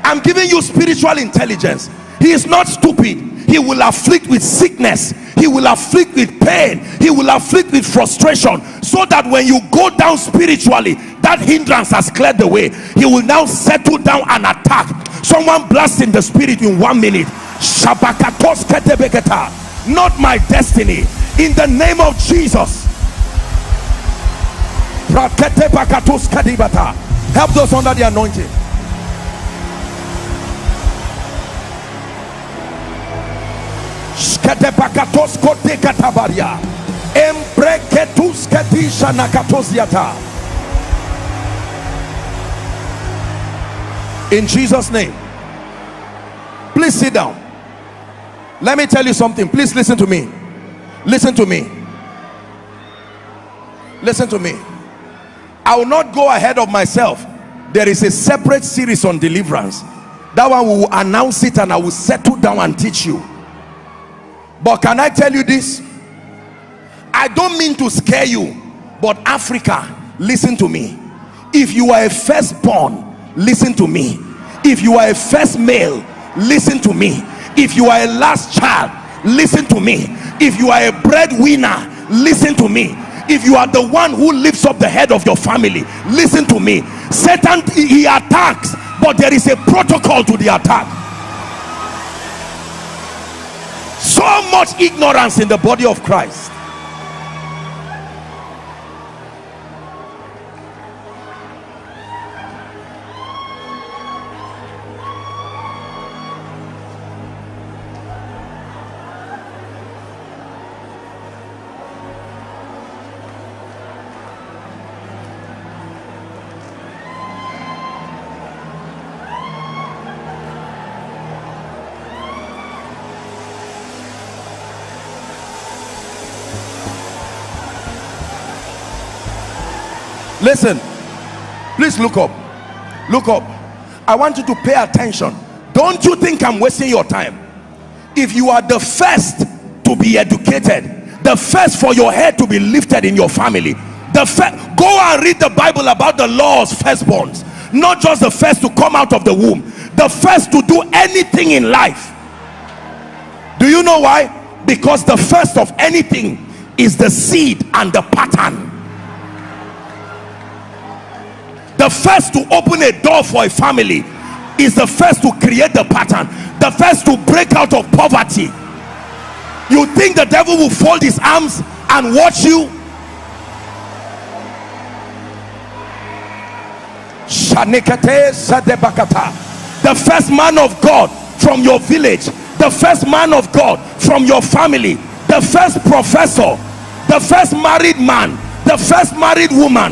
I'm giving you spiritual intelligence. He is not stupid. He will afflict with sickness. He will afflict with pain. He will afflict with frustration. So that when you go down spiritually that hindrance has cleared the way. He will now settle down and attack. Someone blast in the spirit in one minute. Not my destiny in the name of Jesus. Help those under the anointing. In Jesus name. Please sit down. Let me tell you something. Please listen to me listen to me. Listen to me. I will not go ahead of myself. There is a separate series on deliverance. That one will announce it and I will settle down and teach you. But can I tell you this? I don't mean to scare you but Africa listen to me. If you are a firstborn listen to me. If you are a first male listen to me. If you are a last child listen to me if you are a breadwinner listen to me. If you are the one who lifts up the head of your family listen to me. Satan he attacks but there is a protocol to the attack. So much ignorance in the body of christ listen. Please look up. Look up. I want you to pay attention. Don't you think i'm wasting your time? If you are the first to be educated the first for your head to be lifted in your family the first go and read the bible about the laws firstborns. Not just the first to come out of the womb the first to do anything in life. Do you know why? Because the first of anything is the seed and the pattern first to open a door for a family is the first to create the pattern the first to break out of poverty. You think the devil will fold his arms and watch you? The first man of God from your village the first man of God from your family the first professor the first married man the first married woman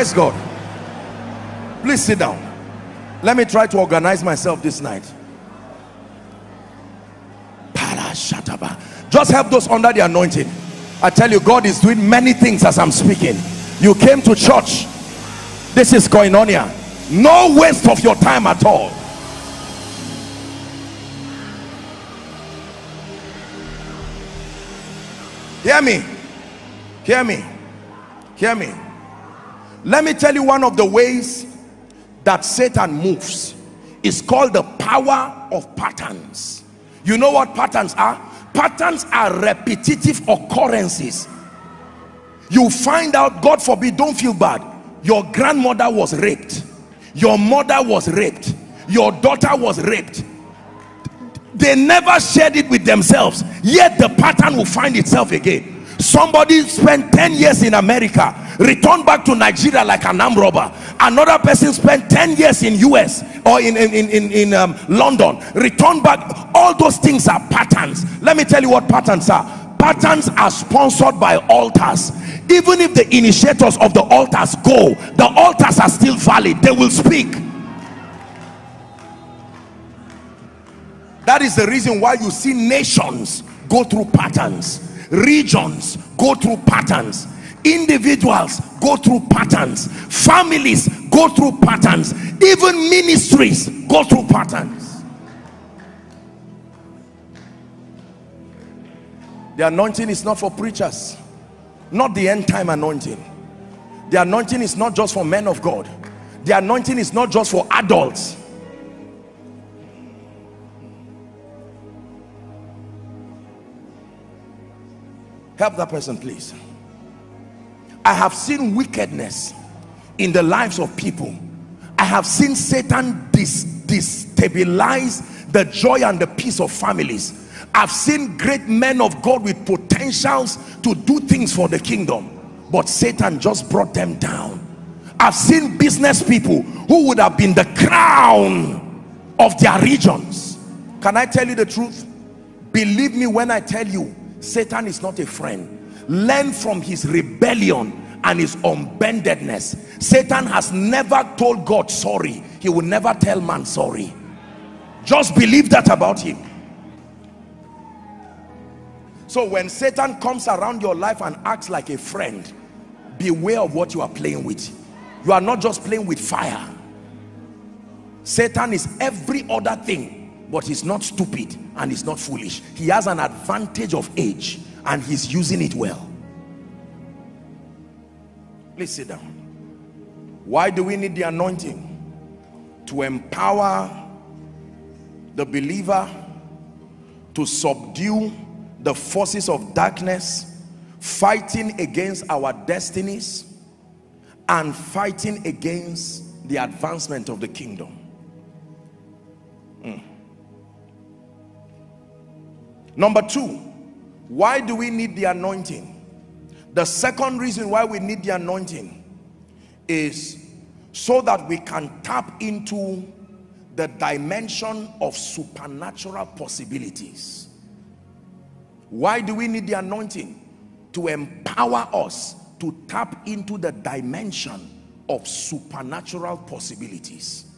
praise god. Please sit down. Let me try to organize myself this night. Just help those under the anointing. I tell you god is doing many things as i'm speaking. You came to church. This is going on here no waste of your time at all. Hear me. Hear me. Hear me let me tell you one of the ways that satan moves is called the power of patterns. You know what patterns are? Patterns are repetitive occurrences. You find out god forbid don't feel bad. Your grandmother was raped. Your mother was raped. Your daughter was raped. They never shared it with themselves yet the pattern will find itself again somebody spent 10 years in america returned back to nigeria like an armed robber. Another person spent 10 years in us or in in in, in um, london returned back. All those things are patterns. Let me tell you what patterns are. Patterns are sponsored by altars. Even if the initiators of the altars go the altars are still valid. They will speak. That is the reason why you see nations go through patterns regions go through patterns. Individuals go through patterns. Families go through patterns. Even ministries go through patterns. The anointing is not for preachers. Not the end time anointing. The anointing is not just for men of God. The anointing is not just for adults help that person please. I have seen wickedness in the lives of people. I have seen satan dis destabilize the joy and the peace of families. I've seen great men of god with potentials to do things for the kingdom but Satan just brought them down. I've seen business people who would have been the crown of their regions. Can I tell you the truth? Believe me when I tell you Satan is not a friend. Learn from his rebellion and his unbendedness. Satan has never told God sorry. He will never tell man sorry. Just believe that about him. So when Satan comes around your life and acts like a friend beware of what you are playing with. You are not just playing with fire. Satan is every other thing but he's not stupid and he's not foolish. He has an advantage of age and he's using it well. Please sit down. Why do we need the anointing? To empower the believer to subdue the forces of darkness fighting against our destinies and fighting against the advancement of the kingdom. Mm. Number two why do we need the anointing? The second reason why we need the anointing is so that we can tap into the dimension of supernatural possibilities. Why do we need the anointing? To empower us to tap into the dimension of supernatural possibilities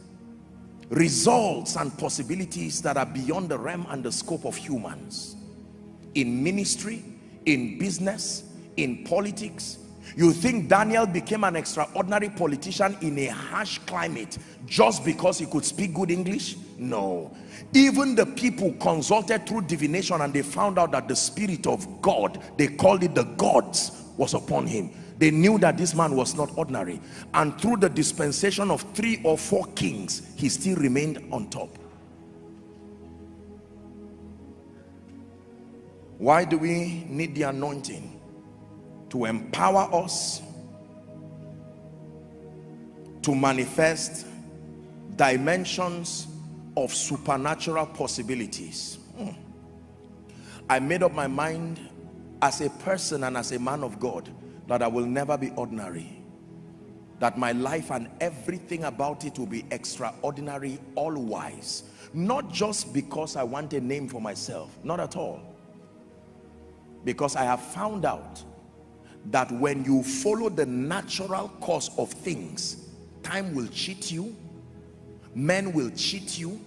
results and possibilities that are beyond the realm and the scope of humans in ministry in business in politics you think Daniel became an extraordinary politician in a harsh climate just because he could speak good English? No. Even the people consulted through divination and they found out that the spirit of God, they called it the gods, was upon him. They knew that this man was not ordinary. And through the dispensation of three or four kings, he still remained on top. Why do we need the anointing? to empower us to manifest dimensions of supernatural possibilities. Hmm. I made up my mind as a person and as a man of God that I will never be ordinary. That my life and everything about it will be extraordinary, all wise. Not just because I want a name for myself, not at all. Because I have found out that when you follow the natural course of things time will cheat you men will cheat you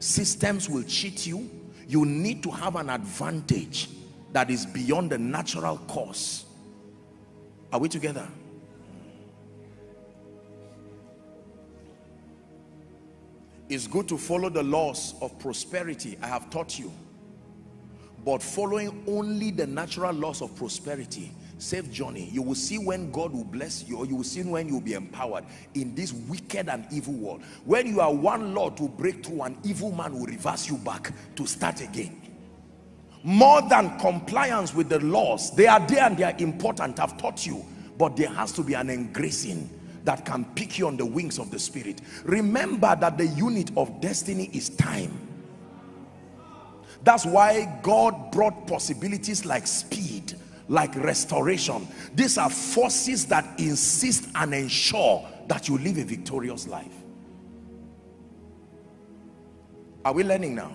systems will cheat you you need to have an advantage that is beyond the natural course are we together? It's good to follow the laws of prosperity i have taught you. But following only the natural laws of prosperity save Johnny, you will see when god will bless you or you will see when you'll be empowered in this wicked and evil world. When you are one law to break through an evil man will reverse you back to start again more than compliance with the laws they are there and they are important i've taught you. But there has to be an engracing that can pick you on the wings of the spirit. Remember that the unit of destiny is time. That's why god brought possibilities like speed like restoration. These are forces that insist and ensure that you live a victorious life. Are we learning now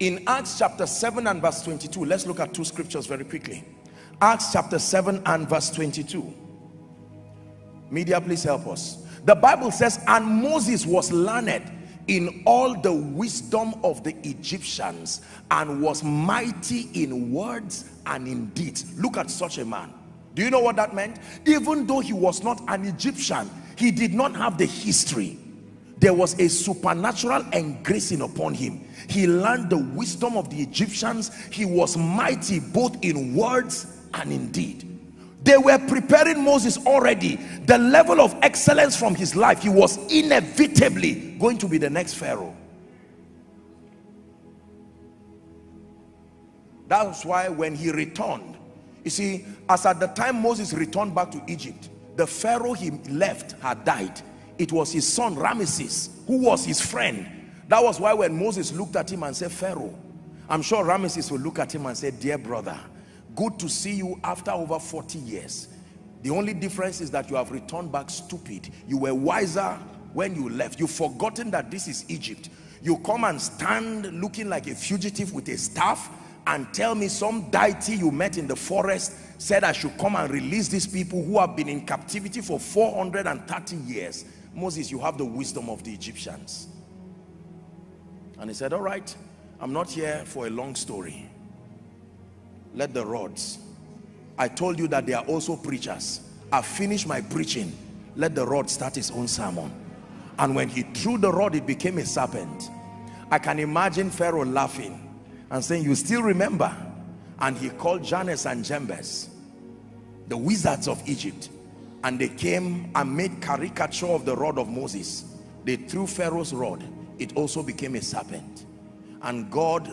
in acts chapter 7 and verse 22 let's look at two scriptures very quickly acts chapter 7 and verse 22 media please help us the bible says and moses was learned in all the wisdom of the Egyptians and was mighty in words and in deeds. Look at such a man. Do you know what that meant? Even though he was not an Egyptian, he did not have the history. There was a supernatural engracing upon him. He learned the wisdom of the Egyptians. He was mighty both in words and in deed they were preparing Moses already the level of excellence from his life he was inevitably going to be the next Pharaoh that's why when he returned you see as at the time Moses returned back to Egypt the Pharaoh he left had died it was his son Ramesses who was his friend that was why when Moses looked at him and said Pharaoh I'm sure Ramesses will look at him and say, dear brother, good to see you after over 40 years. The only difference is that you have returned back stupid. You were wiser when you left. You've forgotten that this is Egypt. You come and stand looking like a fugitive with a staff and tell me some deity you met in the forest said I should come and release these people who have been in captivity for 430 years. Moses, you have the wisdom of the Egyptians. And he said, all right, I'm not here for a long story. Let the rods. I told you that they are also preachers. I've finished my preaching. Let the rod start his own sermon. And when he threw the rod, it became a serpent. I can imagine Pharaoh laughing and saying, you still remember? And he called Jannes and Jambres, the wizards of Egypt. And they came and made caricature of the rod of Moses. They threw Pharaoh's rod. It also became a serpent. And God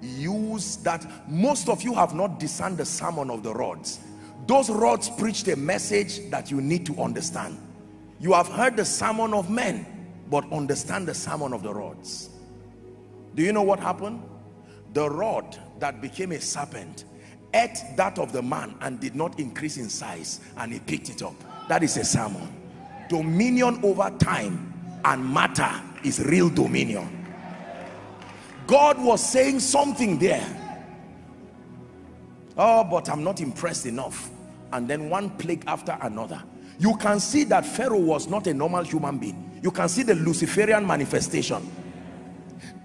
used that. Most of you have not discerned the sermon of the rods. Those rods preached a message that you need to understand. You have heard the sermon of men but understand the sermon of the rods. Do you know what happened? The rod that became a serpent ate that of the man and did not increase in size and he picked it up that is a sermon dominion over time and matter is real dominion God was saying something there. Oh, but I'm not impressed enough. And then one plague after another. You can see that Pharaoh was not a normal human being. You can see the Luciferian manifestation.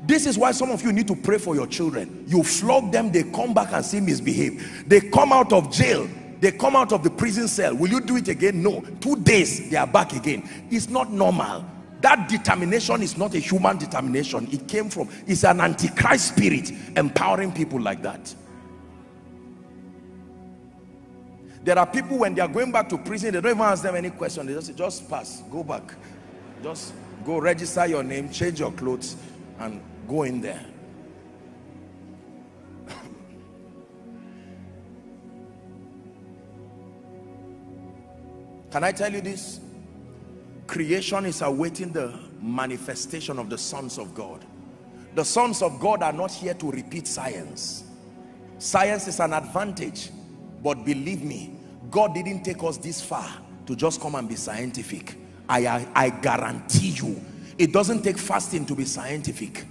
This is why some of you need to pray for your children. You flog them, they come back and see misbehave. They come out of jail, they come out of the prison cell. Will you do it again? No. Two days, they are back again. It's not normal that determination is not a human determination it came from it's an antichrist spirit empowering people like that there are people when they are going back to prison they don't even ask them any question they just say just pass go back just go register your name change your clothes and go in there. Can i tell you this? Creation is awaiting the manifestation of the sons of God. The sons of God are not here to repeat science. Science is an advantage but believe me God didn't take us this far to just come and be scientific. I, I, I guarantee you it doesn't take fasting to be scientific.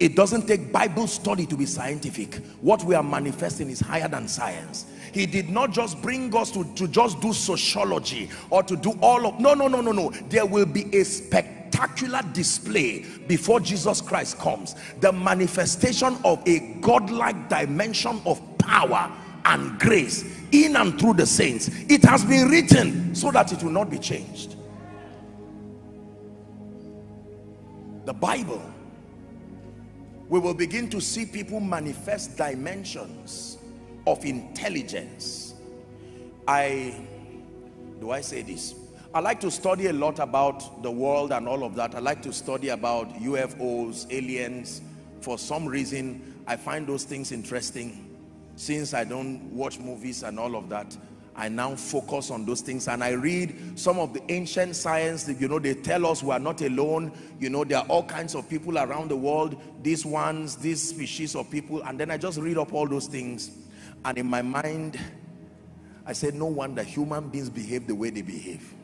It doesn't take Bible study to be scientific. What we are manifesting is higher than science. He did not just bring us to, to just do sociology or to do all of no no no no no. There will be a spectacular display before Jesus Christ comes. The manifestation of a godlike dimension of power and grace in and through the saints. It has been written so that it will not be changed the Bible we will begin to see people manifest dimensions of intelligence. I do i say this? I like to study a lot about the world and all of that. I like to study about ufos aliens. For some reason i find those things interesting. Since i don't watch movies and all of that I now focus on those things. And I read some of the ancient science that, you know, they tell us we are not alone. You know, there are all kinds of people around the world, these ones, these species of people. And then I just read up all those things. And in my mind I said no wonder human beings behave the way they behave.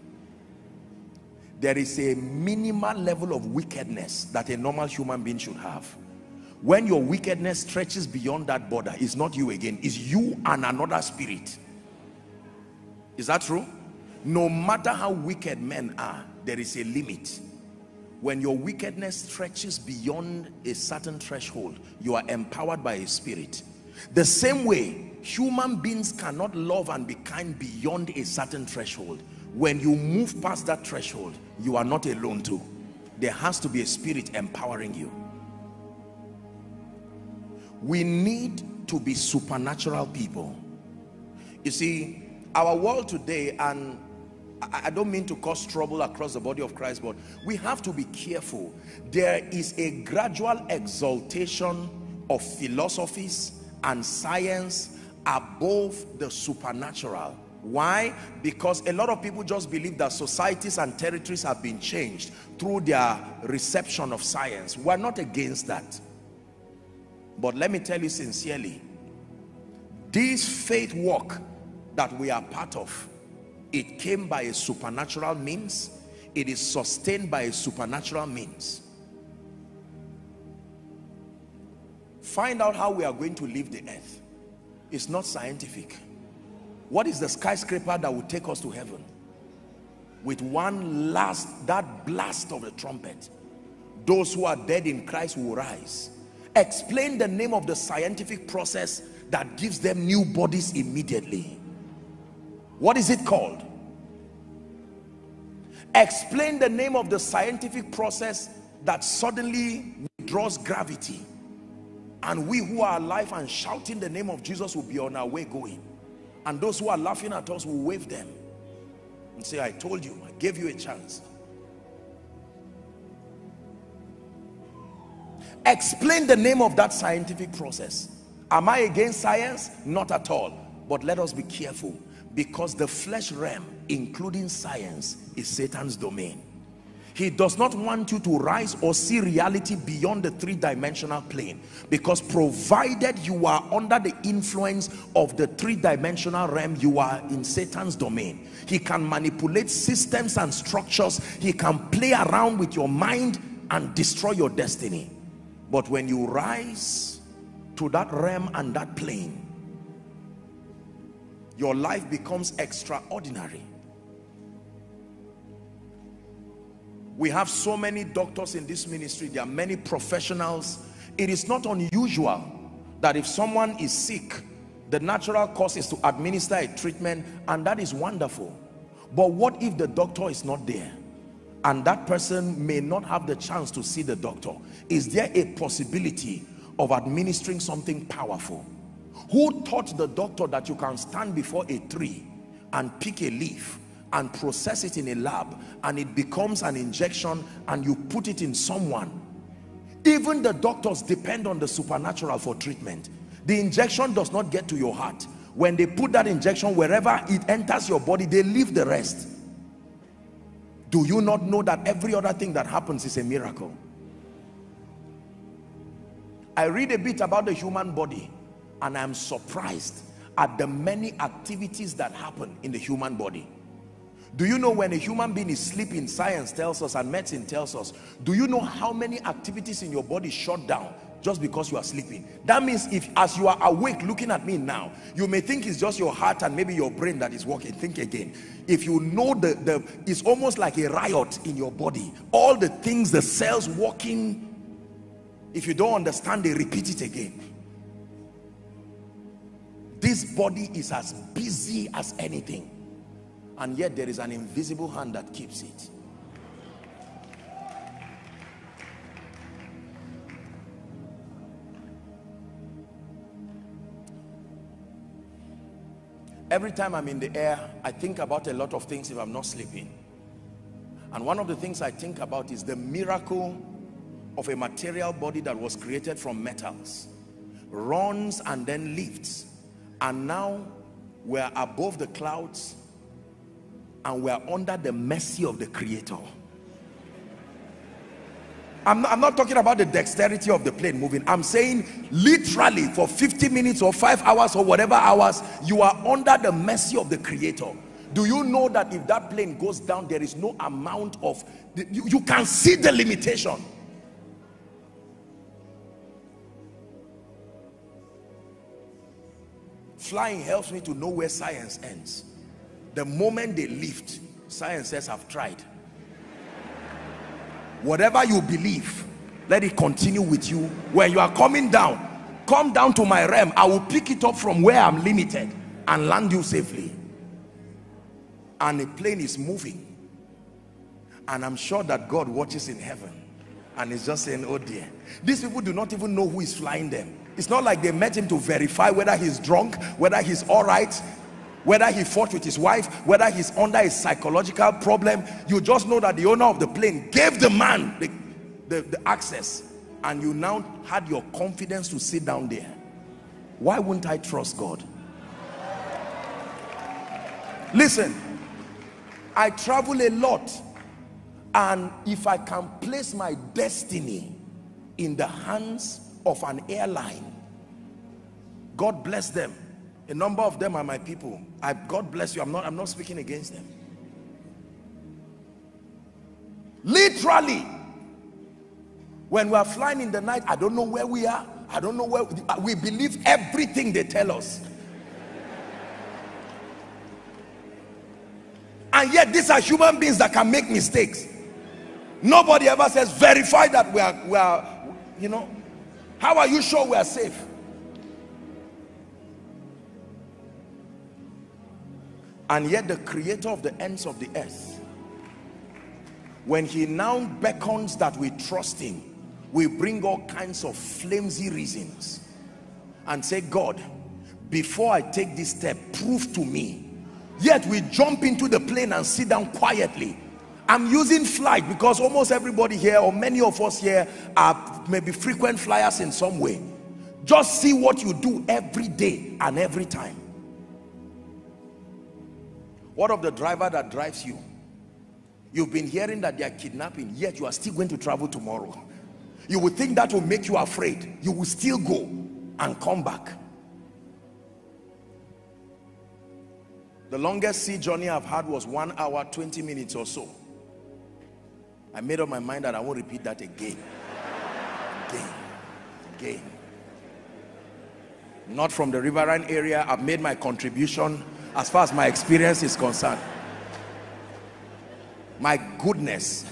There is a minimal level of wickedness that a normal human being should have. When your wickedness stretches beyond that border it's not you again. It's you and another spirit is that true? No matter how wicked men are there is a limit. When your wickedness stretches beyond a certain threshold you are empowered by a spirit. The same way human beings cannot love and be kind beyond a certain threshold when you move past that threshold you are not alone too. There has to be a spirit empowering you. We need to be supernatural people. You see our world today and I don't mean to cause trouble across the body of Christ but we have to be careful. There is a gradual exaltation of philosophies and science above the supernatural. Why? Because a lot of people just believe that societies and territories have been changed through their reception of science. We're not against that. But let me tell you sincerely this faith walk that we are part of. It came by a supernatural means. It is sustained by a supernatural means. Find out how we are going to leave the earth. It's not scientific. What is the skyscraper that will take us to heaven? With one last that blast of the trumpet those who are dead in Christ will rise. Explain the name of the scientific process that gives them new bodies immediately what is it called? Explain the name of the scientific process that suddenly withdraws gravity. And we who are alive and shouting the name of Jesus will be on our way going. And those who are laughing at us will wave them and say I told you I gave you a chance. Explain the name of that scientific process. Am I against science? Not at all. But let us be careful because the flesh realm including science is Satan's domain. He does not want you to rise or see reality beyond the three-dimensional plane. Because provided you are under the influence of the three-dimensional realm you are in Satan's domain. He can manipulate systems and structures. He can play around with your mind and destroy your destiny. But when you rise to that realm and that plane your life becomes extraordinary. We have so many doctors in this ministry. There are many professionals. It is not unusual that if someone is sick the natural course is to administer a treatment and that is wonderful. But what if the doctor is not there and that person may not have the chance to see the doctor? Is there a possibility of administering something powerful who taught the doctor that you can stand before a tree and pick a leaf and process it in a lab and it becomes an injection and you put it in someone? Even the doctors depend on the supernatural for treatment. The injection does not get to your heart. When they put that injection wherever it enters your body they leave the rest. Do you not know that every other thing that happens is a miracle? I read a bit about the human body and I'm surprised at the many activities that happen in the human body. Do you know when a human being is sleeping science tells us and medicine tells us do you know how many activities in your body shut down just because you are sleeping? That means if as you are awake looking at me now you may think it's just your heart and maybe your brain that is working. Think again. If you know the the it's almost like a riot in your body. All the things the cells working if you don't understand they repeat it again this body is as busy as anything. And yet there is an invisible hand that keeps it. Every time I'm in the air I think about a lot of things if I'm not sleeping. And one of the things I think about is the miracle of a material body that was created from metals. Runs and then lifts and now we're above the clouds and we're under the mercy of the creator. I'm not, I'm not, talking about the dexterity of the plane moving. I'm saying literally for 50 minutes or five hours or whatever hours you are under the mercy of the creator. Do you know that if that plane goes down there is no amount of you, you can see the limitation flying helps me to know where science ends. The moment they lift science says i've tried. Whatever you believe let it continue with you. When you are coming down come down to my realm. I will pick it up from where i'm limited and land you safely. And the plane is moving. And i'm sure that god watches in heaven. And is just saying oh dear. These people do not even know who is flying them it's not like they met him to verify whether he's drunk whether he's all right whether he fought with his wife whether he's under a psychological problem. You just know that the owner of the plane gave the man the, the, the access and you now had your confidence to sit down there. Why wouldn't I trust God? Listen I travel a lot and if I can place my destiny in the hands of an airline God bless them. A number of them are my people. I, God bless you. I'm not, I'm not speaking against them. Literally, when we are flying in the night, I don't know where we are. I don't know where uh, we believe everything they tell us. And yet, these are human beings that can make mistakes. Nobody ever says, verify that we are, we are, you know. How are you sure we are safe? And yet, the creator of the ends of the earth, when he now beckons that we trust him, we bring all kinds of flimsy reasons and say, God, before I take this step, prove to me. Yet we jump into the plane and sit down quietly. I'm using flight because almost everybody here or many of us here are maybe frequent flyers in some way. Just see what you do every day and every time. What of the driver that drives you? You've been hearing that they are kidnapping, yet you are still going to travel tomorrow. You would think that will make you afraid. You will still go and come back. The longest sea journey I've had was one hour 20 minutes or so. I made up my mind that I won't repeat that again. Again. Again. Not from the riverine area. I've made my contribution as far as my experience is concerned my goodness.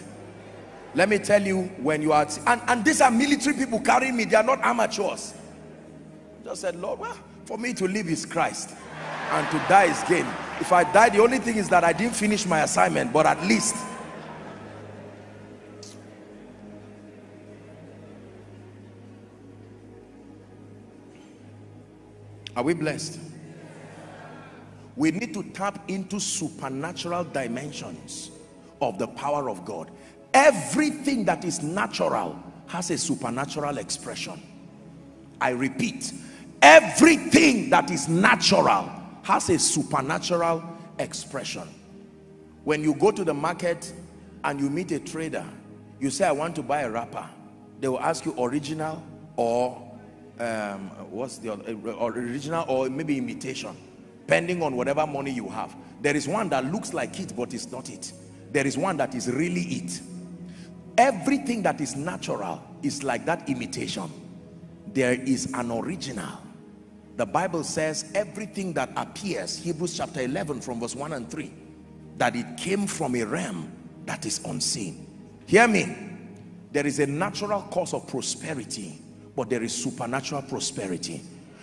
Let me tell you when you are and, and these are military people carrying me they are not amateurs. Just said lord well for me to live is christ and to die is gain. If i die the only thing is that i didn't finish my assignment but at least are we blessed we need to tap into supernatural dimensions of the power of god. Everything that is natural has a supernatural expression. I repeat everything that is natural has a supernatural expression. When you go to the market and you meet a trader you say i want to buy a wrapper. They will ask you original or um, what's the other, uh, original or maybe imitation depending on whatever money you have. There is one that looks like it but it's not it. There is one that is really it. Everything that is natural is like that imitation. There is an original. The bible says everything that appears hebrews chapter 11 from verse 1 and 3 that it came from a realm that is unseen. Hear me. There is a natural cause of prosperity but there is supernatural prosperity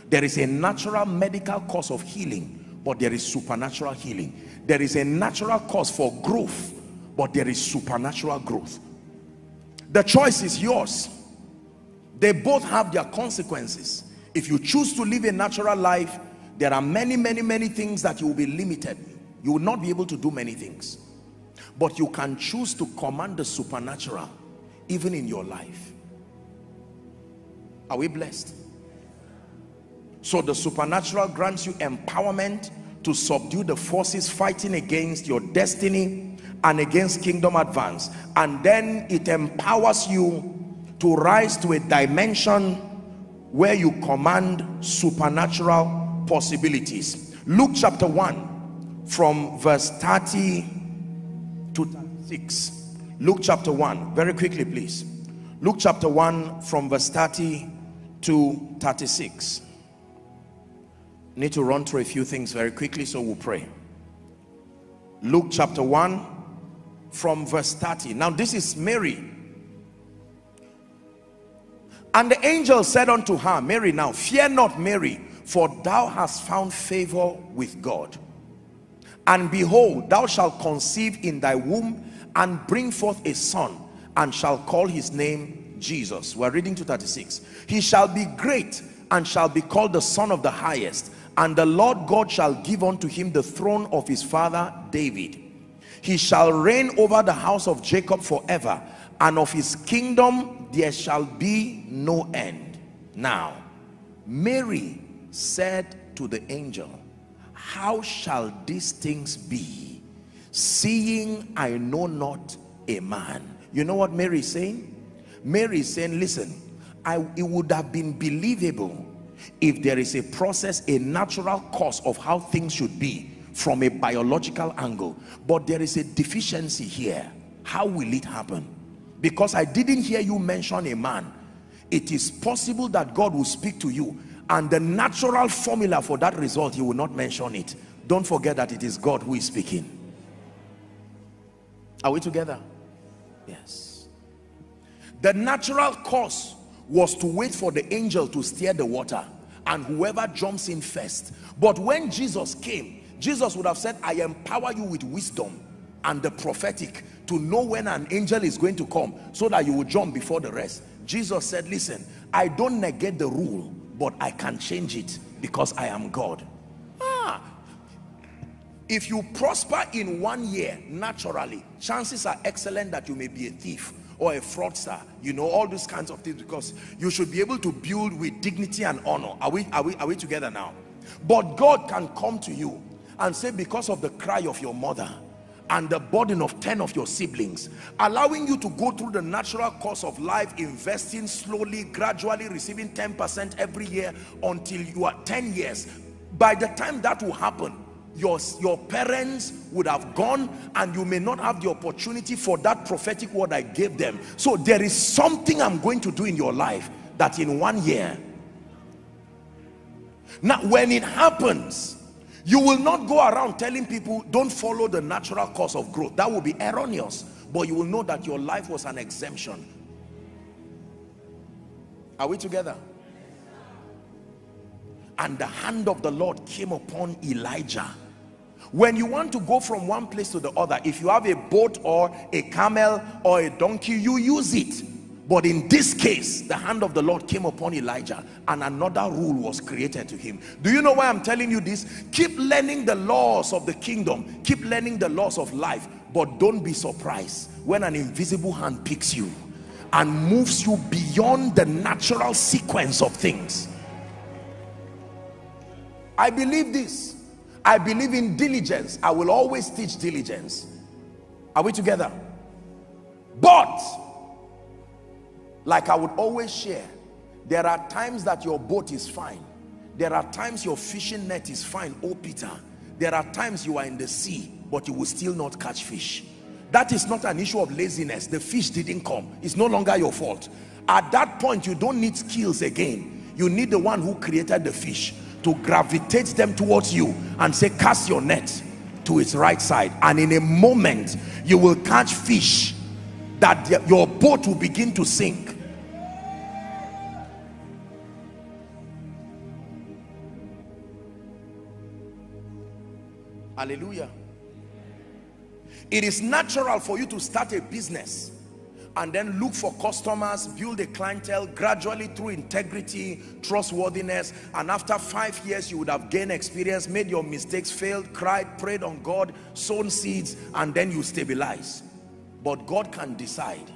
there is a natural medical cause of healing but there is supernatural healing. There is a natural cause for growth but there is supernatural growth. The choice is yours. They both have their consequences. If you choose to live a natural life there are many many many things that you will be limited. You will not be able to do many things. But you can choose to command the supernatural even in your life. Are we blessed so the supernatural grants you empowerment to subdue the forces fighting against your destiny and against kingdom advance. And then it empowers you to rise to a dimension where you command supernatural possibilities. Luke chapter 1 from verse 30 to 36 Luke chapter 1 very quickly please. Luke chapter 1 from verse 30 to 36 need to run through a few things very quickly so we'll pray. Luke chapter 1 from verse 30 now this is Mary. And the angel said unto her Mary now fear not Mary for thou hast found favor with God. And behold thou shalt conceive in thy womb and bring forth a son and shall call his name Jesus. We're reading to 36 he shall be great and shall be called the son of the highest and the Lord God shall give unto him the throne of his father David. He shall reign over the house of Jacob forever and of his kingdom there shall be no end. Now Mary said to the angel how shall these things be seeing I know not a man? You know what Mary is saying? Mary is saying listen I it would have been believable if there is a process a natural cause of how things should be from a biological angle. But there is a deficiency here. How will it happen? Because I didn't hear you mention a man. It is possible that God will speak to you and the natural formula for that result he will not mention it. Don't forget that it is God who is speaking. Are we together? Yes. The natural cause was to wait for the angel to steer the water and whoever jumps in first. But when Jesus came Jesus would have said I empower you with wisdom and the prophetic to know when an angel is going to come so that you will jump before the rest. Jesus said listen I don't negate the rule but I can change it because I am God. Ah. If you prosper in one year naturally chances are excellent that you may be a thief or a fraudster you know all these kinds of things because you should be able to build with dignity and honor. Are we are we are we together now? But God can come to you and say because of the cry of your mother and the burden of 10 of your siblings allowing you to go through the natural course of life investing slowly gradually receiving 10% every year until you are 10 years by the time that will happen your your parents would have gone and you may not have the opportunity for that prophetic word I gave them. So there is something I'm going to do in your life that in one year now when it happens you will not go around telling people don't follow the natural course of growth. That will be erroneous but you will know that your life was an exemption. Are we together? And the hand of the Lord came upon Elijah when you want to go from one place to the other if you have a boat or a camel or a donkey you use it. But in this case the hand of the Lord came upon Elijah and another rule was created to him. Do you know why I'm telling you this? Keep learning the laws of the kingdom. Keep learning the laws of life but don't be surprised when an invisible hand picks you and moves you beyond the natural sequence of things. I believe this I believe in diligence. I will always teach diligence. Are we together? But, like I would always share, there are times that your boat is fine. There are times your fishing net is fine. Oh, Peter. There are times you are in the sea, but you will still not catch fish. That is not an issue of laziness. The fish didn't come. It's no longer your fault. At that point, you don't need skills again. You need the one who created the fish to gravitate them towards you and say cast your net to its right side. And in a moment you will catch fish that your boat will begin to sink. Hallelujah. It is natural for you to start a business and then look for customers build a clientele gradually through integrity trustworthiness and after five years you would have gained experience made your mistakes failed cried prayed on God sown seeds and then you stabilize. But God can decide.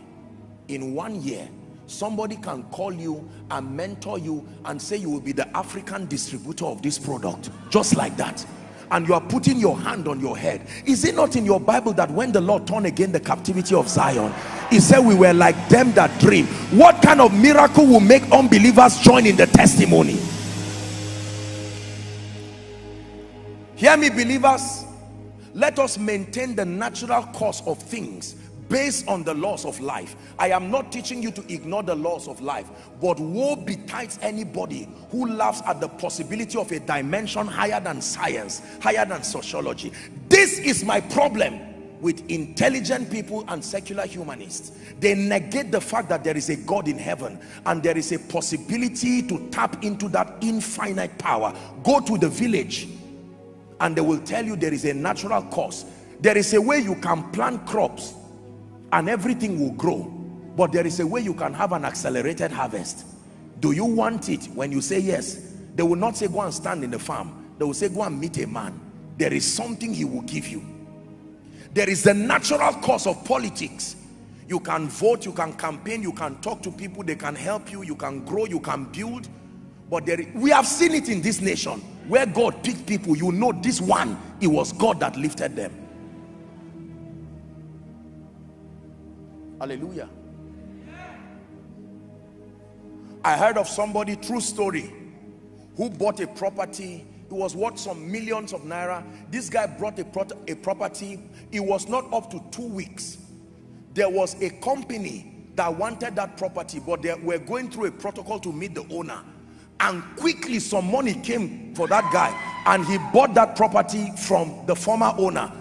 In one year somebody can call you and mentor you and say you will be the African distributor of this product just like that and you are putting your hand on your head. Is it not in your bible that when the lord turned again the captivity of zion he said we were like them that dream. What kind of miracle will make unbelievers join in the testimony? Hear me believers. Let us maintain the natural course of things based on the laws of life. I am not teaching you to ignore the laws of life but woe betides anybody who laughs at the possibility of a dimension higher than science higher than sociology. This is my problem with intelligent people and secular humanists. They negate the fact that there is a God in heaven and there is a possibility to tap into that infinite power. Go to the village and they will tell you there is a natural cause there is a way you can plant crops and everything will grow. But there is a way you can have an accelerated harvest. Do you want it? When you say yes they will not say go and stand in the farm. They will say go and meet a man. There is something he will give you. There is the natural course of politics. You can vote you can campaign you can talk to people they can help you you can grow you can build. But there we have seen it in this nation where God picked people. You know this one it was God that lifted them hallelujah. I heard of somebody true story who bought a property. It was worth some millions of naira. This guy brought a, pro a property. It was not up to two weeks. There was a company that wanted that property but they were going through a protocol to meet the owner. And quickly some money came for that guy and he bought that property from the former owner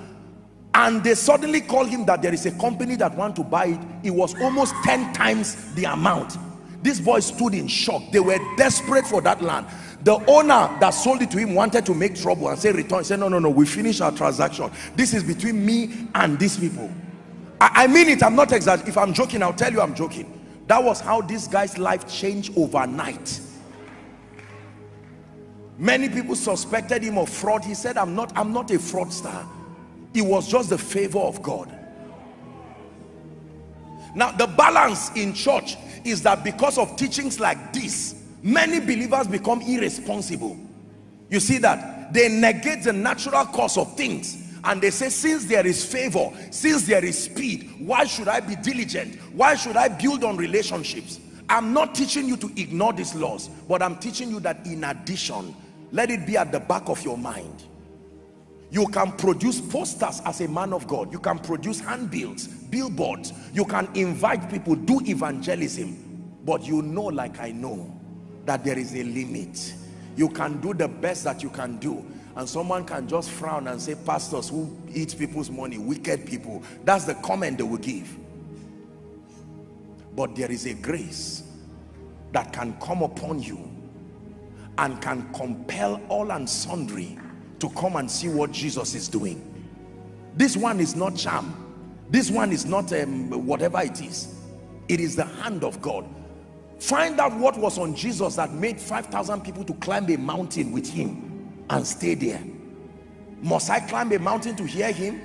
and they suddenly called him that there is a company that want to buy it. It was almost 10 times the amount. This boy stood in shock. They were desperate for that land. The owner that sold it to him wanted to make trouble and say return. He said no no no. We finish our transaction. This is between me and these people. I, I mean it. I'm not exaggerating if i'm joking i'll tell you i'm joking. That was how this guy's life changed overnight. Many people suspected him of fraud. He said i'm not i'm not a fraudster it was just the favor of god. Now the balance in church is that because of teachings like this many believers become irresponsible. You see that? They negate the natural course of things and they say since there is favor since there is speed why should i be diligent? Why should i build on relationships? I'm not teaching you to ignore these laws but i'm teaching you that in addition let it be at the back of your mind you can produce posters as a man of god. You can produce handbills billboards. You can invite people do evangelism. But you know like i know that there is a limit. You can do the best that you can do. And someone can just frown and say pastors who eat people's money? Wicked people. That's the comment they will give. But there is a grace that can come upon you and can compel all and sundry to come and see what Jesus is doing this one is not charm this one is not um, whatever it is it is the hand of God Find out what was on Jesus that made 5,000 people to climb a mountain with him and stay there. Must I climb a mountain to hear him?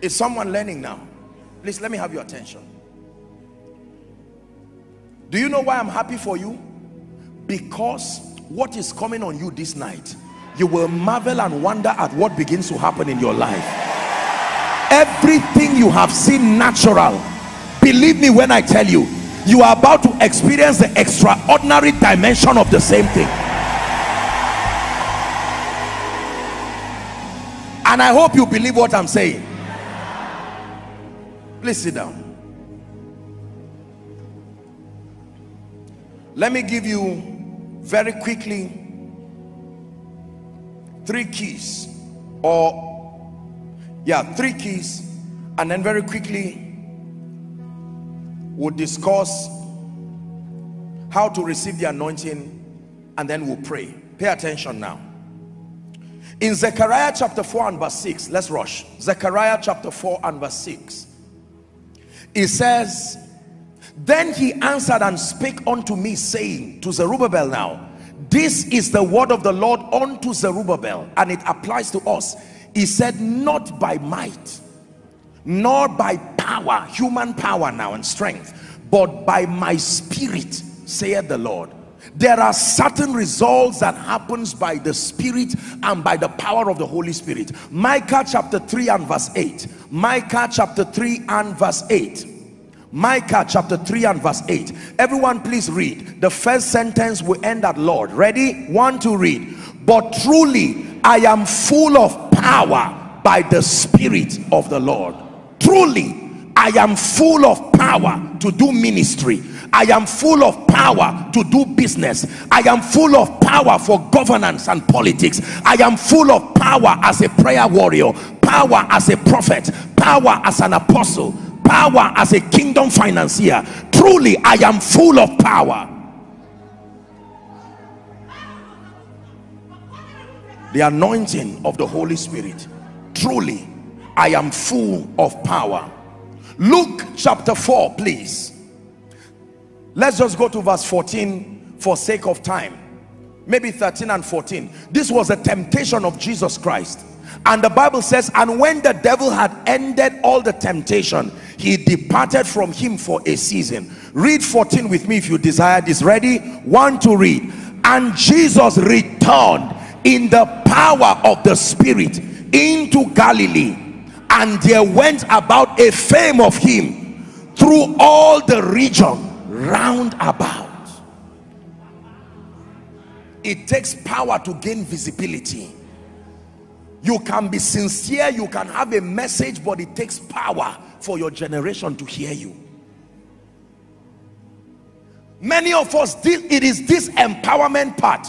Is someone learning now? Please let me have your attention. Do you know why I'm happy for you? Because what is coming on you this night, you will marvel and wonder at what begins to happen in your life. Everything you have seen natural believe me when i tell you you are about to experience the extraordinary dimension of the same thing. And i hope you believe what i'm saying. Please sit down. Let me give you very quickly three keys or yeah three keys and then very quickly we'll discuss how to receive the anointing and then we'll pray. Pay attention now. In Zechariah chapter 4 and verse 6 let's rush. Zechariah chapter 4 and verse 6 it says then he answered and spake unto me saying to Zerubbabel now this is the word of the Lord unto Zerubbabel and it applies to us. He said not by might nor by power human power now and strength but by my spirit saith the lord. There are certain results that happens by the spirit and by the power of the holy spirit. Micah chapter 3 and verse 8 micah chapter 3 and verse 8 micah chapter 3 and verse 8 everyone please read. The first sentence will end at lord. Ready? One to read. But truly I am full of power by the spirit of the Lord. Truly I am full of power to do ministry. I am full of power to do business. I am full of power for governance and politics. I am full of power as a prayer warrior power as a prophet power as an apostle power as a kingdom financier. Truly I am full of power. The anointing of the Holy Spirit. Truly I am full of power. Luke chapter 4 please. Let's just go to verse 14 for sake of time. Maybe 13 and 14 this was a temptation of Jesus Christ and the Bible says and when the devil had ended all the temptation he departed from him for a season. Read 14 with me if you desire this. Ready? One to read. And Jesus returned in the power of the spirit into Galilee and there went about a fame of him through all the region round about. It takes power to gain visibility you can be sincere you can have a message but it takes power for your generation to hear you. Many of us it is this empowerment part.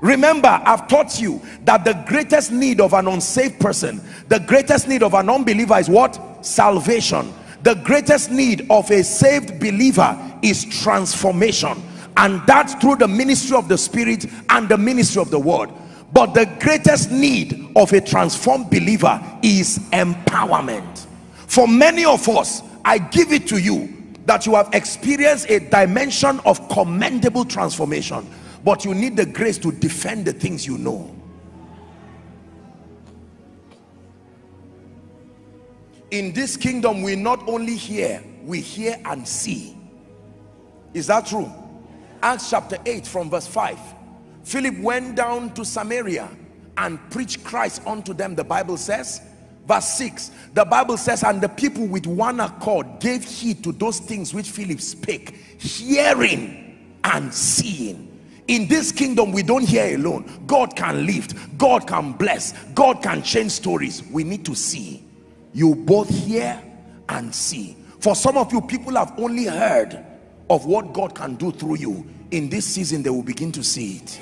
Remember i've taught you that the greatest need of an unsaved person the greatest need of an unbeliever is what? Salvation. The greatest need of a saved believer is transformation. And that's through the ministry of the spirit and the ministry of the word but the greatest need of a transformed believer is empowerment. For many of us i give it to you that you have experienced a dimension of commendable transformation but you need the grace to defend the things you know. In this kingdom we not only hear we hear and see. Is that true? Acts chapter 8 from verse 5 philip went down to samaria and preached christ unto them the bible says. Verse 6 the bible says and the people with one accord gave heed to those things which philip spake hearing and seeing. In this kingdom we don't hear alone. God can lift god can bless god can change stories. We need to see. You both hear and see. For some of you people have only heard of what god can do through you. In this season they will begin to see it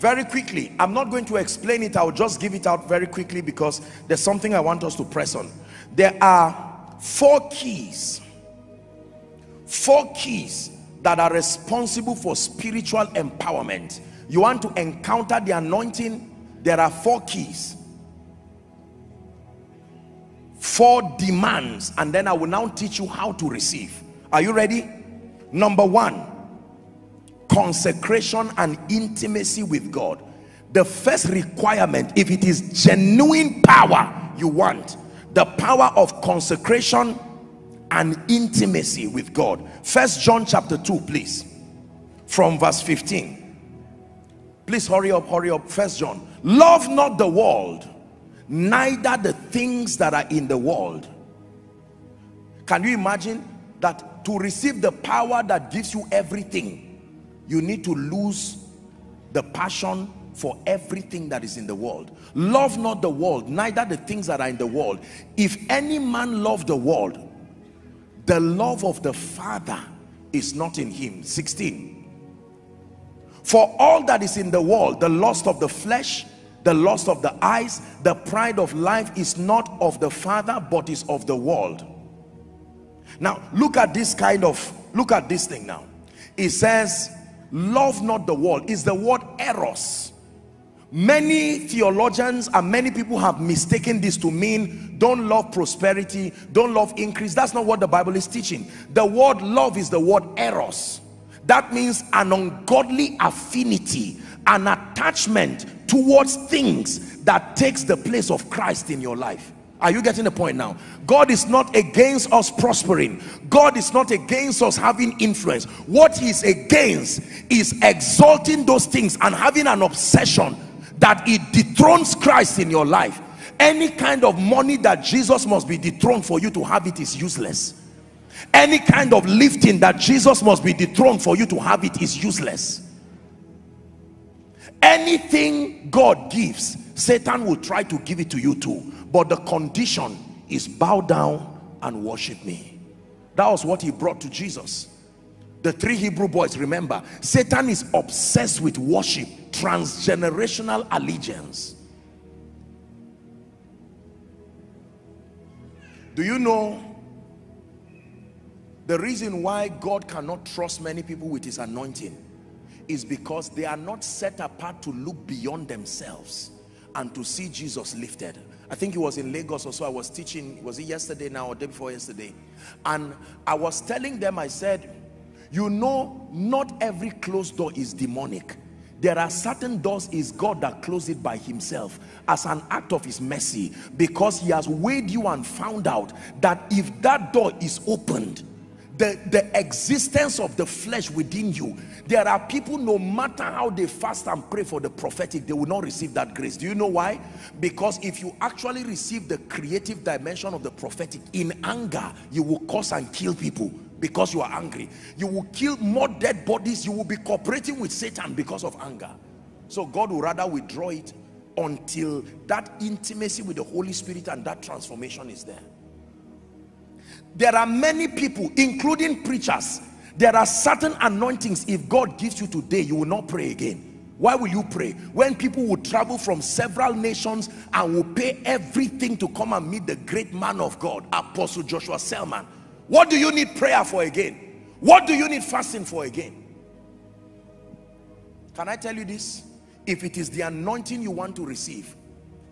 very quickly. I'm not going to explain it. I'll just give it out very quickly because there's something i want us to press on. There are four keys four keys that are responsible for spiritual empowerment. You want to encounter the anointing? There are four keys. Four demands and then i will now teach you how to receive. Are you ready? Number one consecration and intimacy with god. The first requirement if it is genuine power you want the power of consecration and intimacy with god. First john chapter 2 please. From verse 15 please hurry up hurry up. First john. Love not the world neither the things that are in the world. Can you imagine that to receive the power that gives you everything you need to lose the passion for everything that is in the world. Love not the world neither the things that are in the world. If any man love the world the love of the father is not in him. 16 for all that is in the world the lust of the flesh the lust of the eyes the pride of life is not of the father but is of the world. Now look at this kind of look at this thing now. It says love not the world is the word eros. Many theologians and many people have mistaken this to mean don't love prosperity don't love increase. That's not what the bible is teaching. The word love is the word eros. That means an ungodly affinity an attachment towards things that takes the place of Christ in your life are you getting the point now? God is not against us prospering. God is not against us having influence. What he's against is exalting those things and having an obsession that it dethrones Christ in your life. Any kind of money that Jesus must be dethroned for you to have it is useless. Any kind of lifting that Jesus must be dethroned for you to have it is useless. Anything God gives Satan will try to give it to you too but the condition is bow down and worship me. That was what he brought to Jesus. The three Hebrew boys remember Satan is obsessed with worship transgenerational allegiance. Do you know the reason why God cannot trust many people with his anointing is because they are not set apart to look beyond themselves and to see Jesus lifted. I think it was in Lagos or so I was teaching, was it yesterday now or day before yesterday? And I was telling them, I said, you know, not every closed door is demonic. There are certain doors is God that closed it by himself as an act of his mercy because he has weighed you and found out that if that door is opened, the, the existence of the flesh within you. There are people, no matter how they fast and pray for the prophetic, they will not receive that grace. Do you know why? Because if you actually receive the creative dimension of the prophetic in anger, you will curse and kill people because you are angry. You will kill more dead bodies. You will be cooperating with Satan because of anger. So God will rather withdraw it until that intimacy with the Holy Spirit and that transformation is there. There are many people, including preachers, there are certain anointings, if God gives you today, you will not pray again. Why will you pray? When people will travel from several nations and will pay everything to come and meet the great man of God, Apostle Joshua Selman. What do you need prayer for again? What do you need fasting for again? Can I tell you this? If it is the anointing you want to receive,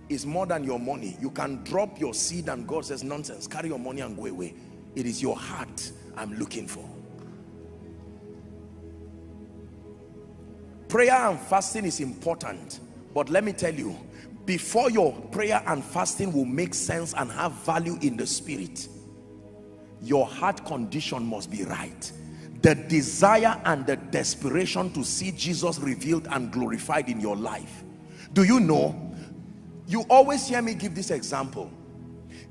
is more than your money. You can drop your seed and God says, nonsense, carry your money and go away. It is your heart I'm looking for. Prayer and fasting is important. But let me tell you, before your prayer and fasting will make sense and have value in the spirit, your heart condition must be right. The desire and the desperation to see Jesus revealed and glorified in your life. Do you know? You always hear me give this example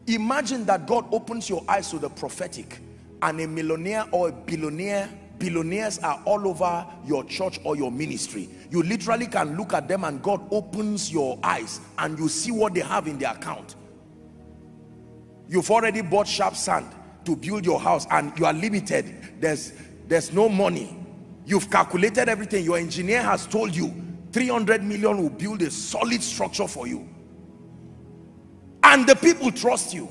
Imagine that God opens your eyes to the prophetic and a millionaire or a billionaire billionaires are all over your church or your ministry. You literally can look at them and God opens your eyes and you see what they have in their account. You've already bought sharp sand to build your house and you are limited. There's there's no money. You've calculated everything. Your engineer has told you 300 million will build a solid structure for you and the people trust you.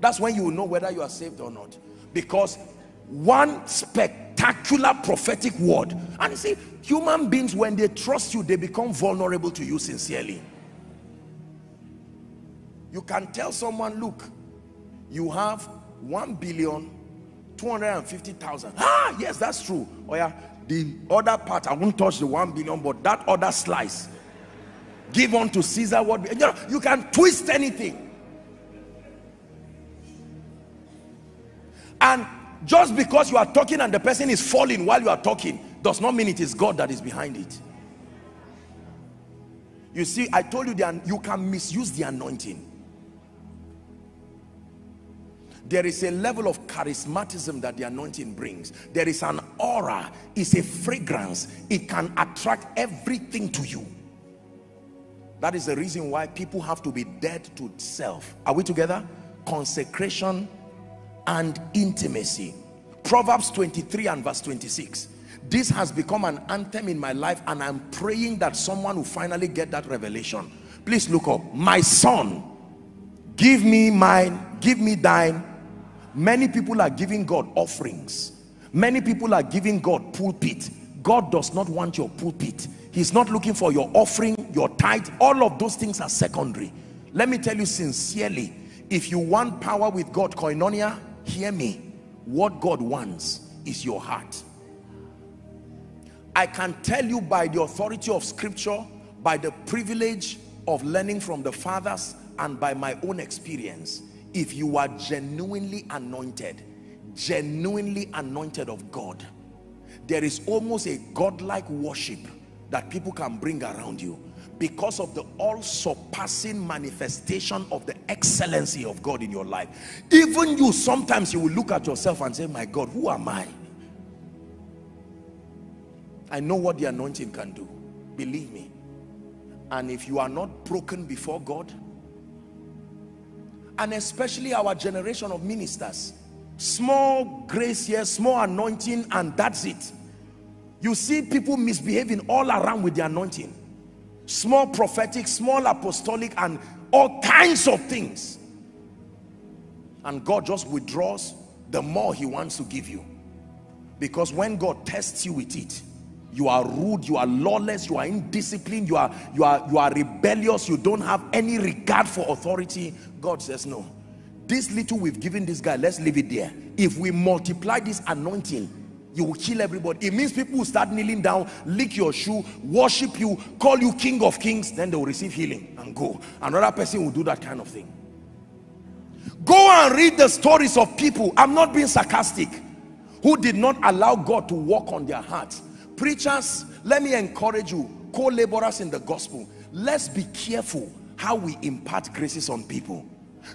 That's when you will know whether you are saved or not. Because one spectacular prophetic word and you see human beings when they trust you they become vulnerable to you sincerely. You can tell someone look you have 1 billion 250,000 ah yes that's true. Oh yeah. The other part I won't touch the 1 billion but that other slice give unto Caesar what you know you can twist anything. And just because you are talking and the person is falling while you are talking does not mean it is God that is behind it. You see I told you that you can misuse the anointing. There is a level of charismatism that the anointing brings. There is an aura it's a fragrance. It can attract everything to you that is the reason why people have to be dead to self. Are we together? Consecration and intimacy. Proverbs 23 and verse 26. This has become an anthem in my life and I'm praying that someone will finally get that revelation. Please look up. My son, give me mine, give me thine. Many people are giving God offerings. Many people are giving God pulpit. God does not want your pulpit he's not looking for your offering your tithe. All of those things are secondary. Let me tell you sincerely if you want power with God koinonia hear me. What God wants is your heart. I can tell you by the authority of scripture by the privilege of learning from the fathers and by my own experience if you are genuinely anointed genuinely anointed of God there is almost a godlike worship that people can bring around you because of the all-surpassing manifestation of the excellency of God in your life. Even you, sometimes you will look at yourself and say, my God, who am I? I know what the anointing can do. Believe me. And if you are not broken before God, and especially our generation of ministers, small grace here, small anointing, and that's it you see people misbehaving all around with the anointing. Small prophetic, small apostolic, and all kinds of things. And God just withdraws the more he wants to give you. Because when God tests you with it, you are rude, you are lawless, you are indisciplined, you are, you are, you are rebellious, you don't have any regard for authority. God says, no. This little we've given this guy, let's leave it there. If we multiply this anointing, you will kill everybody it means people will start kneeling down lick your shoe worship you call you king of kings then they will receive healing and go another person will do that kind of thing go and read the stories of people i'm not being sarcastic who did not allow God to walk on their hearts. Preachers, let me encourage you, co-laborers in the gospel, let's be careful how we impart graces on people.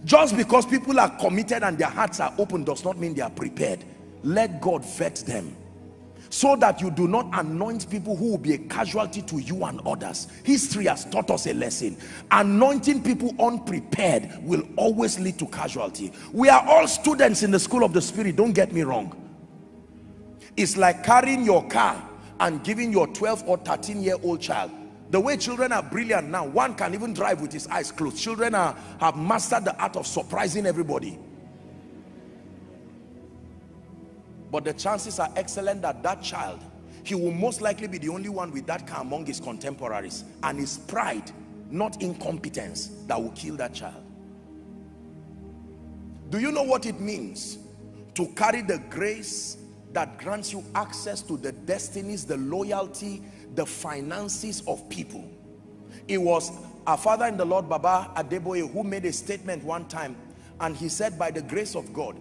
Just because people are committed and their hearts are open does not mean they are prepared. Let God vet them so that you do not anoint people who will be a casualty to you and others. History has taught us a lesson. Anointing people unprepared will always lead to casualty. We are all students in the school of the spirit, don't get me wrong. It's like carrying your car and giving your 12 or 13 year old child the way children are brilliant now one can even drive with his eyes closed children are have mastered the art of surprising everybody but the chances are excellent that that child he will most likely be the only one with that car among his contemporaries and his pride not incompetence that will kill that child. Do you know what it means to carry the grace that grants you access to the destinies the loyalty the finances of people? It was our father in the lord baba adeboye who made a statement one time and he said by the grace of god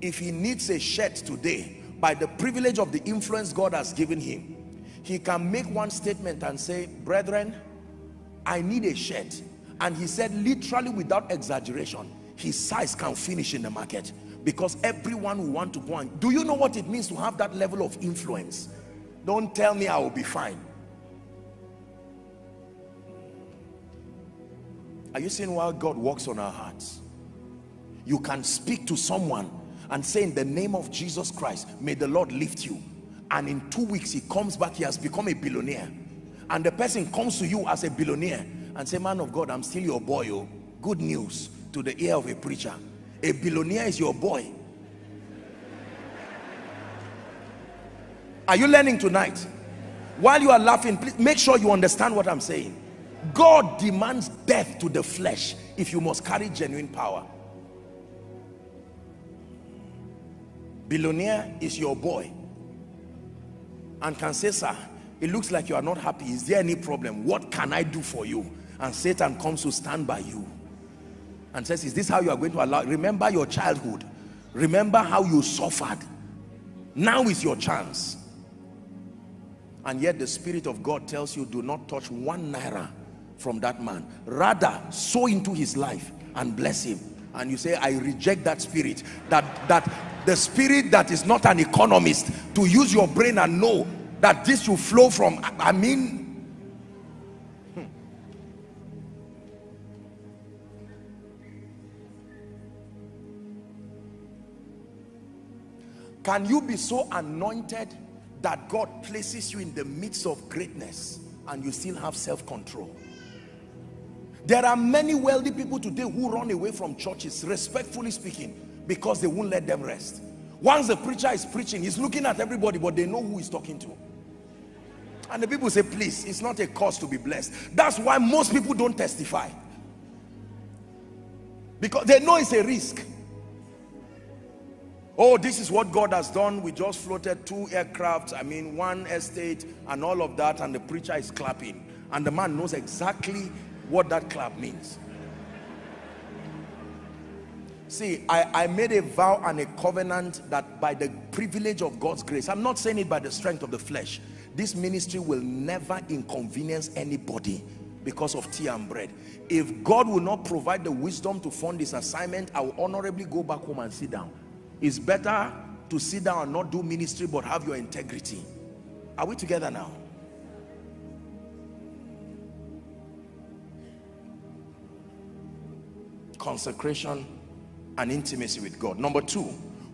if he needs a shirt today by the privilege of the influence God has given him he can make one statement and say brethren I need a shirt and he said literally without exaggeration his size can finish in the market because everyone will want to go and do you know what it means to have that level of influence? Don't tell me I will be fine. Are you seeing why God works on our hearts? You can speak to someone and say in the name of Jesus Christ may the Lord lift you. And in two weeks he comes back he has become a billionaire. And the person comes to you as a billionaire and say man of God I'm still your boy oh. Good news to the ear of a preacher. A billionaire is your boy. Are you learning tonight? While you are laughing please make sure you understand what I'm saying. God demands death to the flesh if you must carry genuine power billionaire is your boy. And can say sir it looks like you are not happy. Is there any problem? What can i do for you? And satan comes to stand by you and says is this how you are going to allow remember your childhood. Remember how you suffered. Now is your chance. And yet the spirit of god tells you do not touch one naira from that man. Rather sow into his life and bless him and you say i reject that spirit that that the spirit that is not an economist to use your brain and know that this will flow from I mean hmm. can you be so anointed that God places you in the midst of greatness and you still have self-control there are many wealthy people today who run away from churches respectfully speaking because they won't let them rest. Once the preacher is preaching he's looking at everybody but they know who he's talking to. And the people say please it's not a cause to be blessed. That's why most people don't testify. Because they know it's a risk. Oh this is what God has done. We just floated two aircrafts I mean one estate and all of that and the preacher is clapping. And the man knows exactly what that clap means See, I, I made a vow and a covenant that by the privilege of God's grace, I'm not saying it by the strength of the flesh, this ministry will never inconvenience anybody because of tea and bread. If God will not provide the wisdom to fund this assignment, I will honorably go back home and sit down. It's better to sit down and not do ministry but have your integrity. Are we together now? Consecration and intimacy with God. Number two,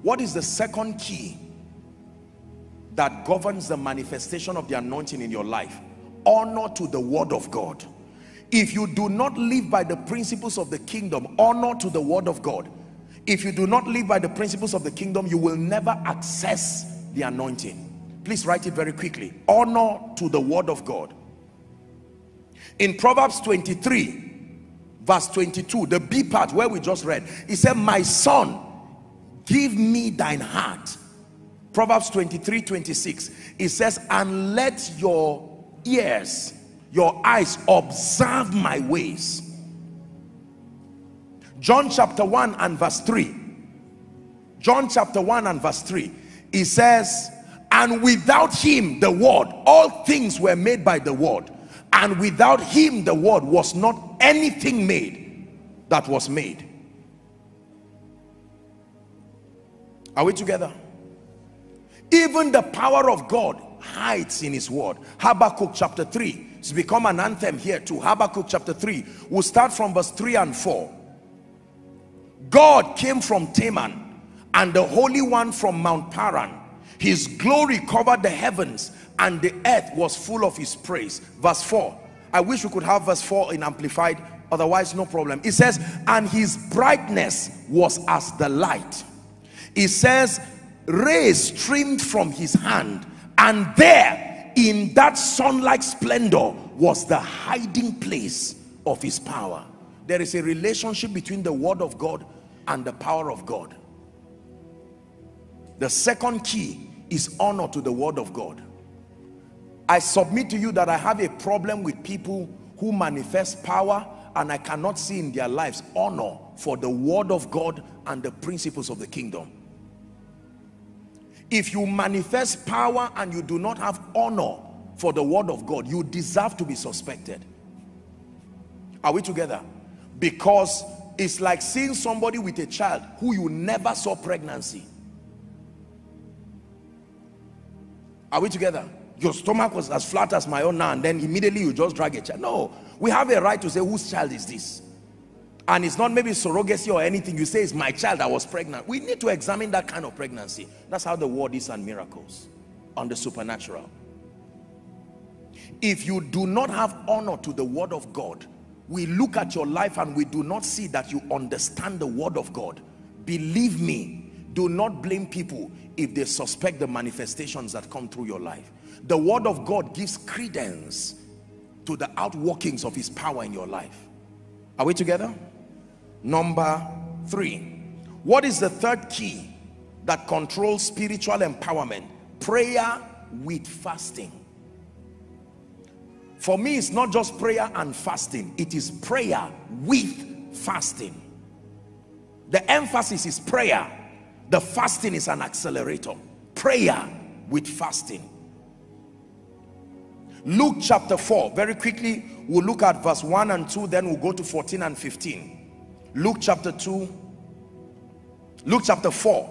what is the second key that governs the manifestation of the anointing in your life? Honor to the word of God. If you do not live by the principles of the kingdom, honor to the word of God. If you do not live by the principles of the kingdom, you will never access the anointing. Please write it very quickly. Honor to the word of God. In Proverbs 23, verse 22 the b part where we just read he said my son give me thine heart. Proverbs 23 26 it says and let your ears your eyes observe my ways. John chapter 1 and verse 3 john chapter 1 and verse 3 He says, and without him, the word, all things were made by the word. And without him, the word was not anything made that was made. Are we together? Even the power of God hides in his word. Habakkuk chapter 3. It's become an anthem here too. Habakkuk chapter 3. We'll start from verse 3 and 4. God came from Teman and the Holy One from Mount Paran. His glory covered the heavens and the earth was full of his praise. Verse 4. I wish we could have verse 4 in amplified, otherwise no problem. It says, and his brightness was as the light. It says, rays streamed from his hand and there in that sunlight splendor was the hiding place of his power there is a relationship between the word of God and the power of God the second key is honor to the word of God I submit to you that I have a problem with people who manifest power and I cannot see in their lives honor for the word of God and the principles of the kingdom if you manifest power and you do not have honor for the word of God, you deserve to be suspected. Are we together? Because it's like seeing somebody with a child who you never saw pregnancy. Are we together? Your stomach was as flat as my own now and then immediately you just drag a child. No, we have a right to say whose child is this? and it's not maybe surrogacy or anything. You say it's my child I was pregnant. We need to examine that kind of pregnancy. That's how the word is on miracles on the supernatural. If you do not have honor to the word of God we look at your life and we do not see that you understand the word of God. Believe me do not blame people if they suspect the manifestations that come through your life the word of God gives credence to the outworkings of his power in your life are we together Number three, what is the third key that controls spiritual empowerment? Prayer with fasting. For me, it's not just prayer and fasting. It is prayer with fasting. The emphasis is prayer. The fasting is an accelerator. Prayer with fasting. Luke chapter 4. Very quickly, we'll look at verse 1 and 2. Then we'll go to 14 and 15. Luke chapter 2, Luke chapter 4,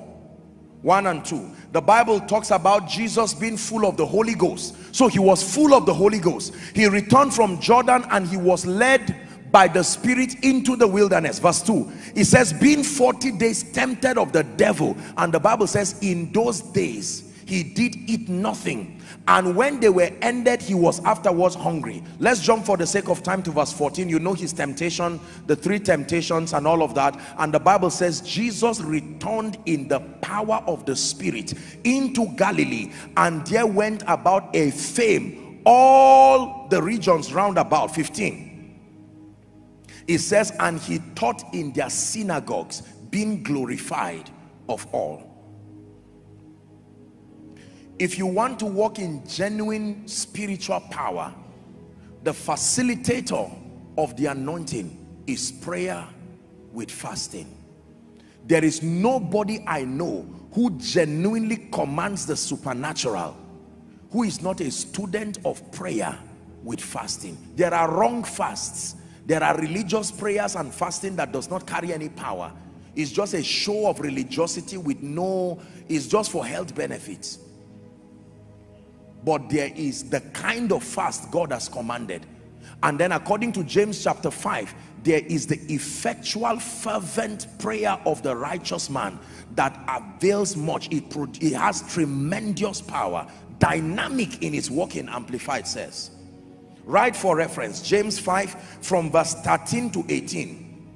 1 and 2. The Bible talks about Jesus being full of the Holy Ghost. So he was full of the Holy Ghost. He returned from Jordan and he was led by the Spirit into the wilderness. Verse 2. It says, being 40 days tempted of the devil. And the Bible says, in those days, he did eat nothing and when they were ended he was afterwards hungry let's jump for the sake of time to verse 14 you know his temptation the three temptations and all of that and the bible says jesus returned in the power of the spirit into galilee and there went about a fame all the regions round about 15 it says and he taught in their synagogues being glorified of all. If you want to walk in genuine spiritual power the facilitator of the anointing is prayer with fasting. There is nobody I know who genuinely commands the supernatural who is not a student of prayer with fasting. There are wrong fasts there are religious prayers and fasting that does not carry any power. It's just a show of religiosity with no it's just for health benefits. But there is the kind of fast God has commanded. And then according to James chapter 5 there is the effectual fervent prayer of the righteous man that avails much. It, it has tremendous power dynamic in its working amplified says right for reference James 5 from verse 13 to 18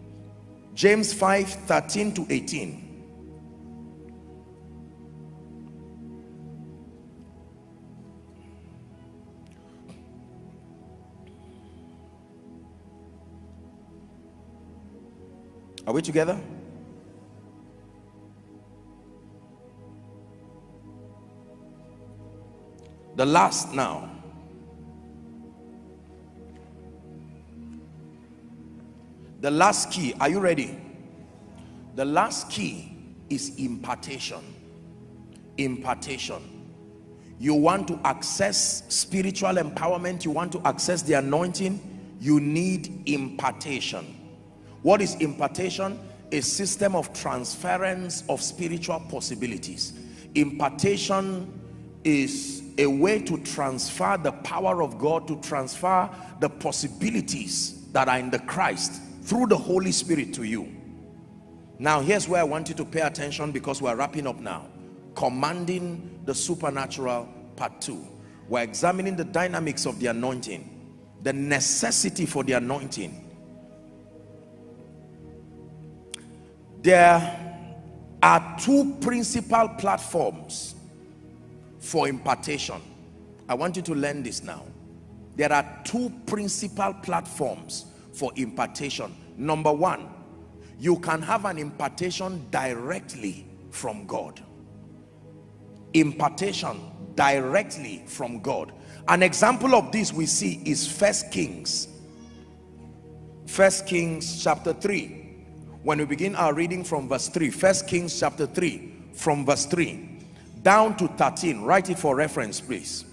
James 5 13 to 18 Are we together? The last now. The last key, are you ready? The last key is impartation. impartation. You want to access spiritual empowerment you want to access the anointing you need impartation. What is impartation? A system of transference of spiritual possibilities. Impartation is a way to transfer the power of God to transfer the possibilities that are in the Christ through the Holy Spirit to you. Now here's where I want you to pay attention because we're wrapping up now. Commanding the supernatural part two. We're examining the dynamics of the anointing the necessity for the anointing. There are two principal platforms for impartation. I want you to learn this now. There are two principal platforms for impartation number one you can have an impartation directly from god impartation directly from God. An example of this we see is First Kings. First Kings chapter 3. When we begin our reading from verse 3. First Kings chapter 3 from verse 3 down to 13. Write it for reference please.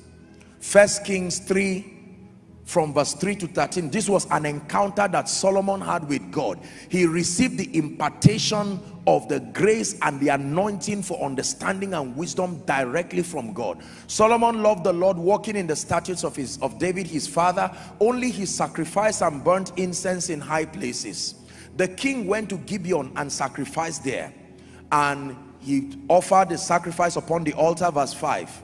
First Kings 3 from verse 3 to 13 this was an encounter that Solomon had with God. He received the impartation of the grace and the anointing for understanding and wisdom directly from God. Solomon loved the Lord walking in the statutes of his of David his father. Only he sacrificed and burnt incense in high places. The king went to Gibeon and sacrificed there. And he offered the sacrifice upon the altar verse 5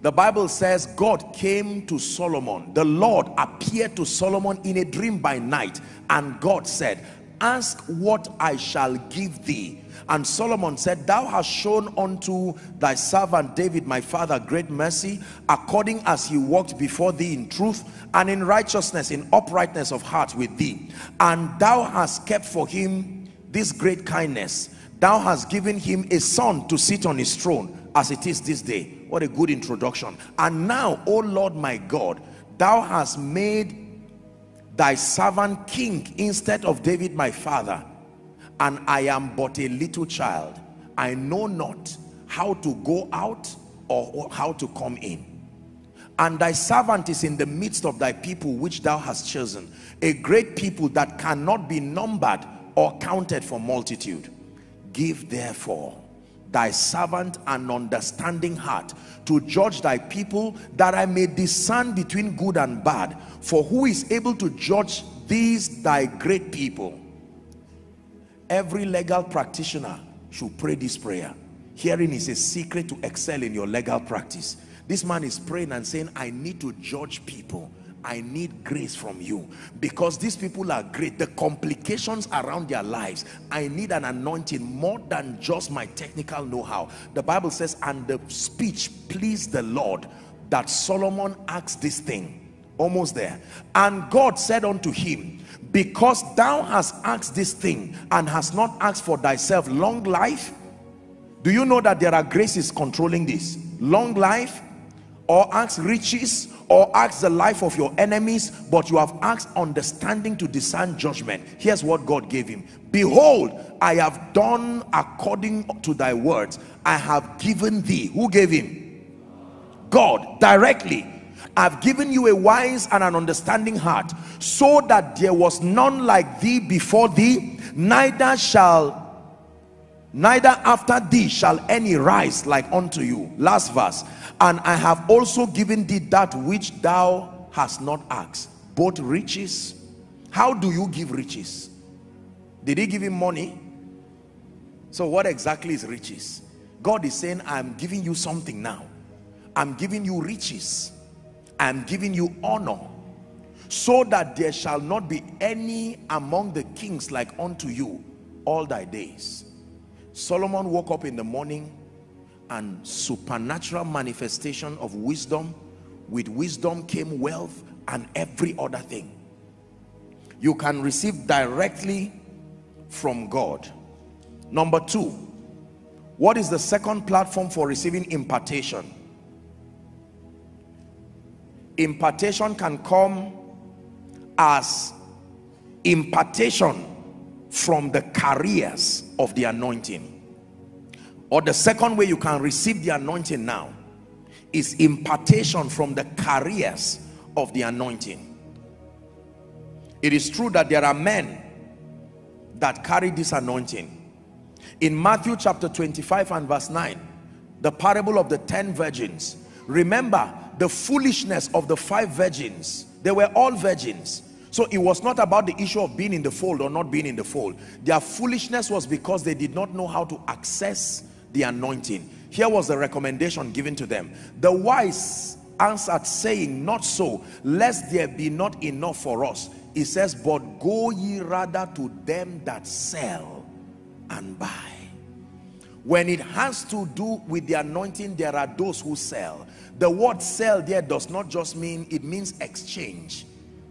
the Bible says God came to Solomon. The Lord appeared to Solomon in a dream by night. And God said, ask what I shall give thee. And Solomon said, Thou hast shown unto thy servant David, my father, great mercy, according as he walked before thee in truth and in righteousness, in uprightness of heart with thee. And thou hast kept for him this great kindness. Thou hast given him a son to sit on his throne as it is this day what a good introduction. And now O lord my god thou hast made thy servant king instead of david my father and i am but a little child. I know not how to go out or how to come in. And thy servant is in the midst of thy people which thou hast chosen a great people that cannot be numbered or counted for multitude. Give therefore thy servant an understanding heart to judge thy people that I may discern between good and bad. For who is able to judge these thy great people? Every legal practitioner should pray this prayer. Hearing is a secret to excel in your legal practice. This man is praying and saying I need to judge people I need grace from you because these people are great. The complications around their lives, I need an anointing more than just my technical know-how. The Bible says, and the speech pleased the Lord that Solomon asked this thing. Almost there. And God said unto him, because thou hast asked this thing and hast not asked for thyself long life, do you know that there are graces controlling this? Long life, or ask riches or ask the life of your enemies but you have asked understanding to discern judgment. Here's what God gave him. Behold I have done according to thy words. I have given thee. Who gave him? God directly. I've given you a wise and an understanding heart so that there was none like thee before thee neither shall neither after thee shall any rise like unto you. Last verse. And I have also given thee that which thou hast not asked both riches. How do you give riches? Did he give him money? So what exactly is riches? God is saying I'm giving you something now. I'm giving you riches. I'm giving you honor so that there shall not be any among the kings like unto you all thy days Solomon woke up in the morning and supernatural manifestation of wisdom with wisdom came wealth and every other thing. You can receive directly from God. Number two what is the second platform for receiving impartation? Impartation can come as impartation from the carriers of the anointing. Or the second way you can receive the anointing now is impartation from the carriers of the anointing. It is true that there are men that carry this anointing. In Matthew chapter 25 and verse 9 the parable of the ten virgins. Remember the foolishness of the five virgins they were all virgins so it was not about the issue of being in the fold or not being in the fold. Their foolishness was because they did not know how to access the anointing. Here was the recommendation given to them. The wise answered saying not so lest there be not enough for us. He says but go ye rather to them that sell and buy. When it has to do with the anointing there are those who sell. The word sell there does not just mean it means exchange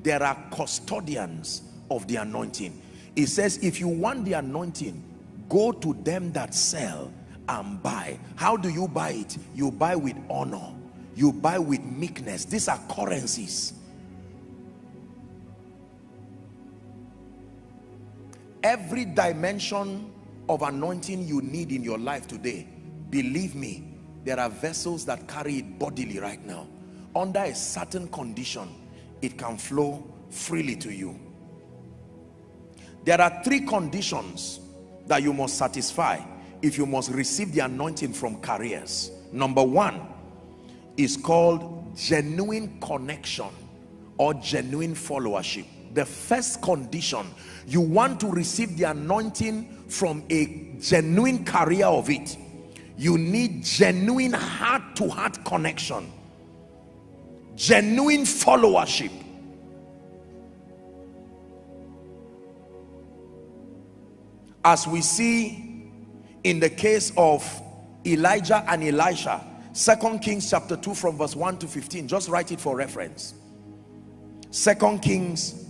there are custodians of the anointing. It says if you want the anointing go to them that sell and buy. How do you buy it? You buy with honor. You buy with meekness. These are currencies. Every dimension of anointing you need in your life today believe me there are vessels that carry it bodily right now. Under a certain condition it can flow freely to you. There are three conditions that you must satisfy if you must receive the anointing from carriers number one is called genuine connection or genuine followership. The first condition you want to receive the anointing from a genuine carrier of it you need genuine heart-to-heart -heart connection genuine followership. As we see in the case of Elijah and Elisha second Kings chapter 2 from verse 1 to 15 just write it for reference. Second Kings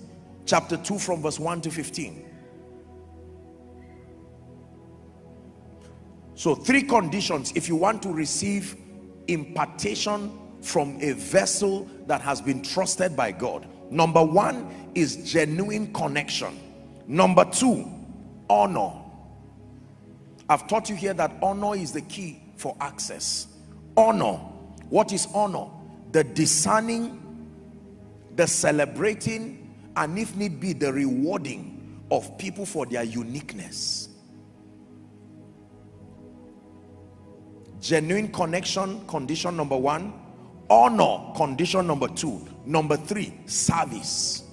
chapter 2 from verse 1 to 15 so three conditions if you want to receive impartation from a vessel that has been trusted by God. Number one is genuine connection. Number two honor. I've taught you here that honor is the key for access. Honor. What is honor? The discerning the celebrating and if need be the rewarding of people for their uniqueness. Genuine connection condition number one honor condition number two number three service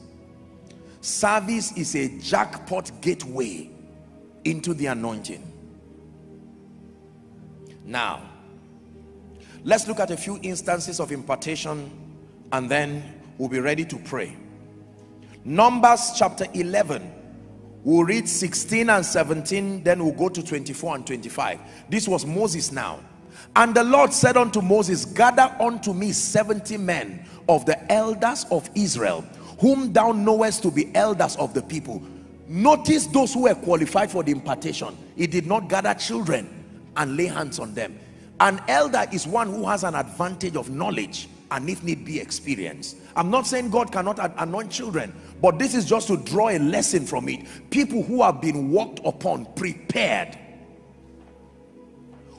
service is a jackpot gateway into the anointing now let's look at a few instances of impartation and then we'll be ready to pray Numbers chapter 11. We'll read 16 and 17, then we'll go to 24 and 25. This was Moses now. And the Lord said unto Moses, Gather unto me 70 men of the elders of Israel, whom thou knowest to be elders of the people. Notice those who were qualified for the impartation. He did not gather children and lay hands on them. An elder is one who has an advantage of knowledge and if need be experience. I'm not saying God cannot anoint children, but this is just to draw a lesson from it. People who have been walked upon, prepared,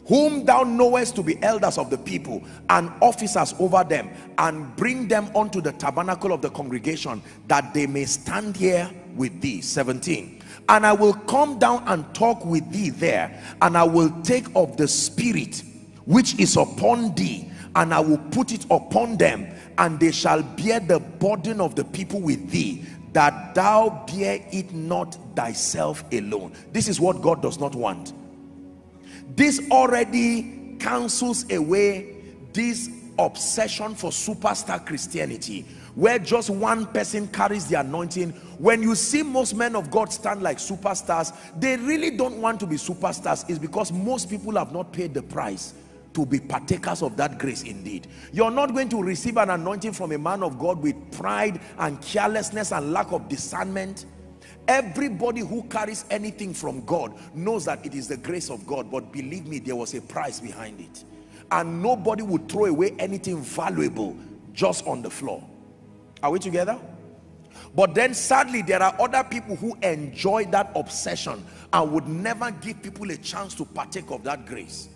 whom thou knowest to be elders of the people and officers over them, and bring them unto the tabernacle of the congregation, that they may stand here with thee. 17. And I will come down and talk with thee there, and I will take of the spirit which is upon thee, and I will put it upon them, and they shall bear the burden of the people with thee that thou bear it not thyself alone this is what God does not want this already cancels away this obsession for superstar Christianity where just one person carries the anointing when you see most men of God stand like superstars they really don't want to be superstars is because most people have not paid the price to be partakers of that grace indeed. You're not going to receive an anointing from a man of God with pride and carelessness and lack of discernment. Everybody who carries anything from God knows that it is the grace of God. But believe me, there was a price behind it. And nobody would throw away anything valuable just on the floor. Are we together? but then sadly there are other people who enjoy that obsession and would never give people a chance to partake of that grace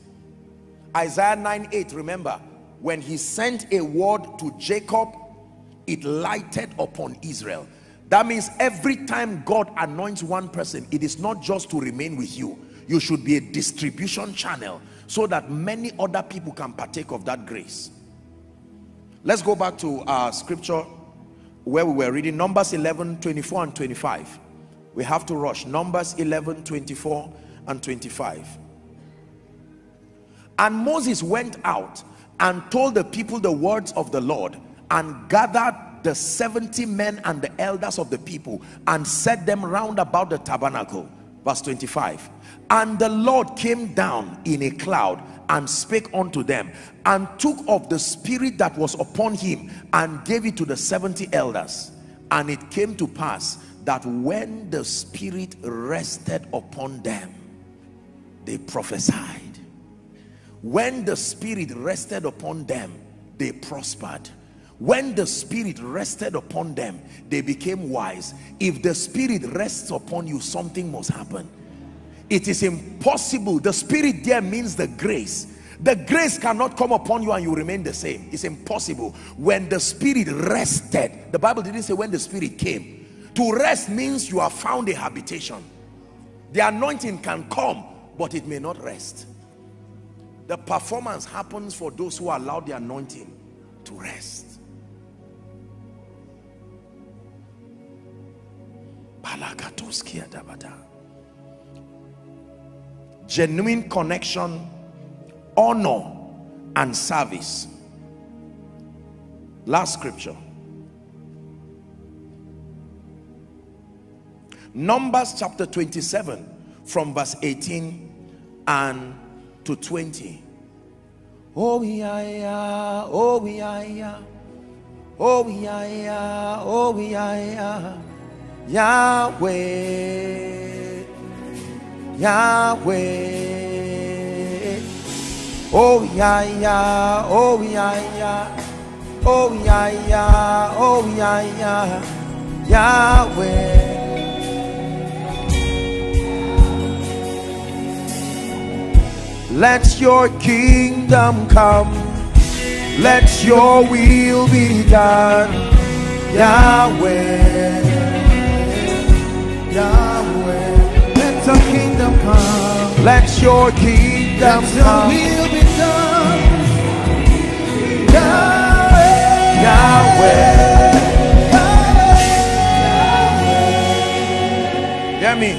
isaiah 9 8 remember when he sent a word to jacob it lighted upon israel that means every time god anoints one person it is not just to remain with you. You should be a distribution channel so that many other people can partake of that grace. Let's go back to our scripture where we were reading numbers 11 24 and 25 we have to rush. Numbers 11 24 and 25 and moses went out and told the people the words of the lord and gathered the 70 men and the elders of the people and set them round about the tabernacle. Verse 25 and the lord came down in a cloud and spake unto them and took of the spirit that was upon him and gave it to the 70 elders. And it came to pass that when the spirit rested upon them they prophesied. When the spirit rested upon them they prospered when the spirit rested upon them they became wise. If the spirit rests upon you something must happen. It is impossible. The spirit there means the grace. The grace cannot come upon you and you remain the same. It's impossible. When the spirit rested the bible didn't say when the spirit came. To rest means you have found a habitation. The anointing can come but it may not rest. The performance happens for those who allow the anointing to rest genuine connection honor and service. Last scripture. Numbers chapter 27 from verse 18 and to 20 oh yeah yeah oh yeah yeah oh yeah yeah oh yeah yeah Yahweh Yahweh. Oh yeah yeah, oh yeah yeah, oh yeah yeah, oh yeah yeah, Yahweh. Let your kingdom come, let your will be done, Yahweh. Yahweh. Let your kingdom come, let your kingdom let come. Your will be done. Yahweh. Yahweh. Yahweh. Hear me.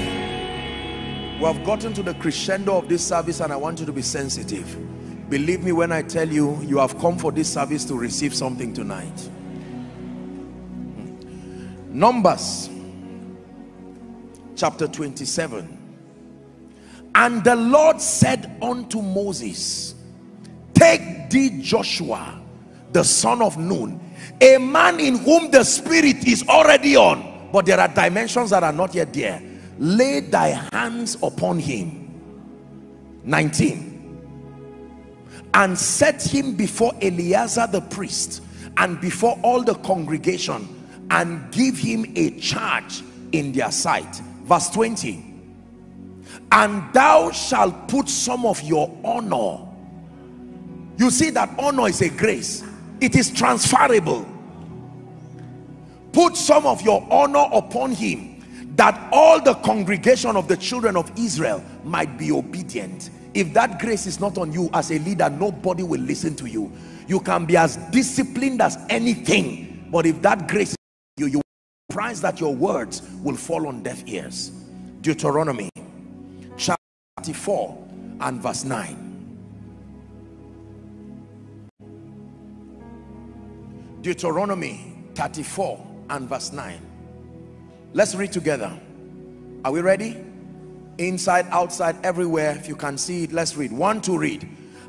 We have gotten to the crescendo of this service and I want you to be sensitive. Believe me when I tell you, you have come for this service to receive something tonight. Hmm. Numbers chapter 27. And the Lord said unto Moses, take thee Joshua the son of Nun a man in whom the spirit is already on but there are dimensions that are not yet there. Lay thy hands upon him. 19 and set him before Eleazar the priest and before all the congregation and give him a charge in their sight verse 20 and thou shalt put some of your honor. You see that honor is a grace. It is transferable. Put some of your honor upon him that all the congregation of the children of Israel might be obedient. If that grace is not on you as a leader nobody will listen to you. You can be as disciplined as anything but if that grace you that your words will fall on deaf ears. Deuteronomy chapter 4 and verse 9 Deuteronomy 34 and verse 9 let's read together. Are we ready? Inside outside everywhere if you can see it let's read. One to read.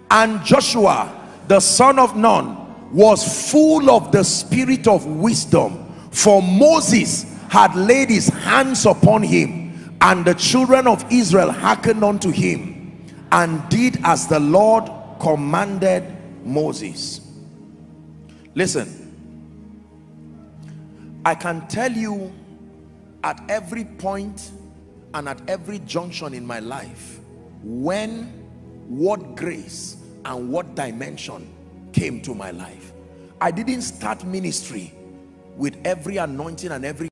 And Joshua the son of Nun was full of the spirit of wisdom for Moses had laid his hands upon him and the children of Israel hearkened unto him and did as the Lord commanded Moses. Listen I can tell you at every point and at every junction in my life when what grace and what dimension came to my life. I didn't start ministry with every anointing and every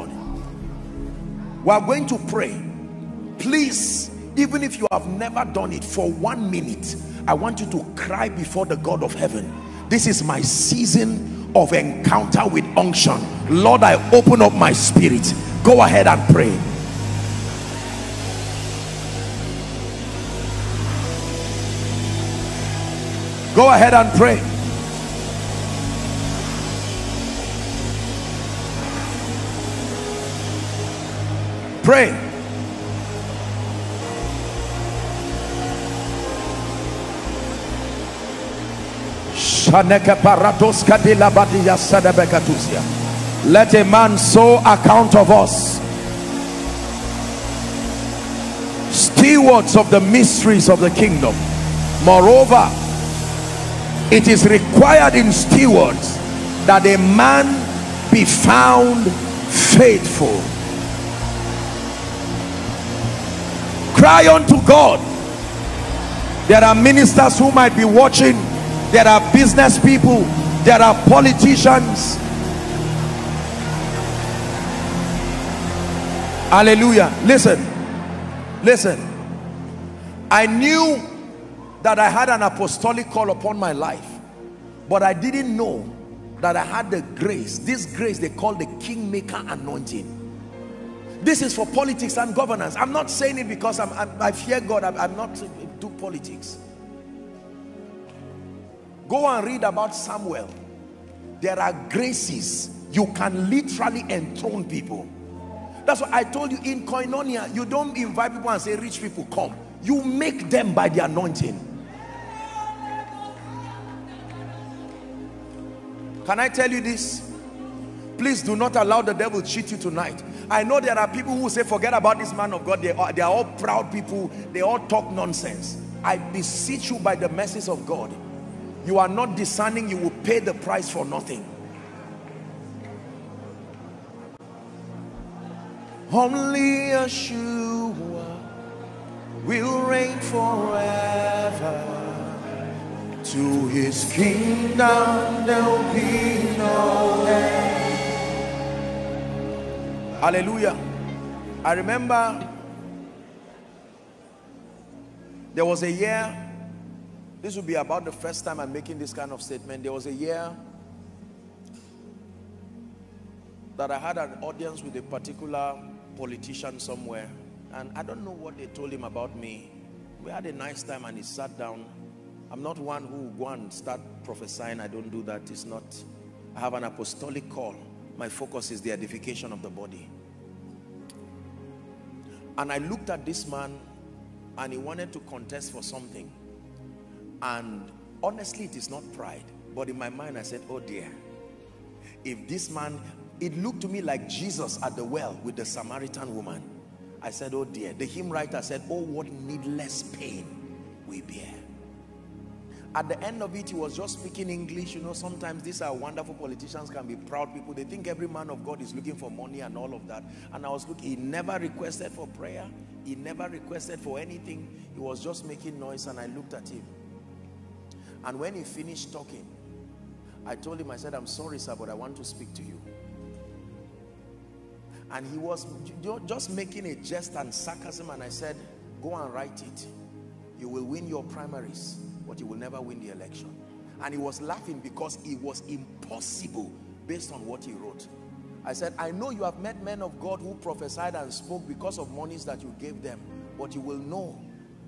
We are going to pray. Please, even if you have never done it for one minute, I want you to cry before the God of heaven. This is my season of encounter with unction. Lord, I open up my spirit. Go ahead and pray. Go ahead and pray. Pray. Let a man so account of us. Stewards of the mysteries of the kingdom. Moreover, it is required in stewards that a man be found faithful cry unto God. There are ministers who might be watching. There are business people. There are politicians. Hallelujah. Listen. Listen. I knew that I had an apostolic call upon my life but I didn't know that I had the grace this grace they call the kingmaker anointing this is for politics and governance. I'm not saying it because I'm, I'm i fear God. I'm, I'm not do politics. Go and read about Samuel. There are graces. You can literally enthrone people. That's what I told you in Koinonia. You don't invite people and say, rich people, come. You make them by the anointing. Can I tell you this? Please do not allow the devil cheat you tonight. I know there are people who say, forget about this man of God. They are, they are all proud people. They all talk nonsense. I beseech you by the mercies of God. You are not discerning. You will pay the price for nothing. Only Yeshua will reign forever. To his kingdom there'll be no end. Hallelujah. I remember there was a year, this will be about the first time I'm making this kind of statement. There was a year that I had an audience with a particular politician somewhere and I don't know what they told him about me. We had a nice time and he sat down. I'm not one who go and start prophesying. I don't do that. It's not. I have an apostolic call my focus is the edification of the body. And I looked at this man and he wanted to contest for something. And honestly it is not pride but in my mind I said oh dear. If this man it looked to me like Jesus at the well with the Samaritan woman. I said oh dear. The hymn writer said oh what needless pain we bear at the end of it he was just speaking english. You know sometimes these are wonderful politicians can be proud people. They think every man of god is looking for money and all of that. And i was looking he never requested for prayer. He never requested for anything. He was just making noise and i looked at him. And when he finished talking i told him i said i'm sorry sir but i want to speak to you. And he was just making a jest and sarcasm and i said go and write it. You will win your primaries but he will never win the election. And he was laughing because it was impossible based on what he wrote. I said, I know you have met men of God who prophesied and spoke because of monies that you gave them, but you will know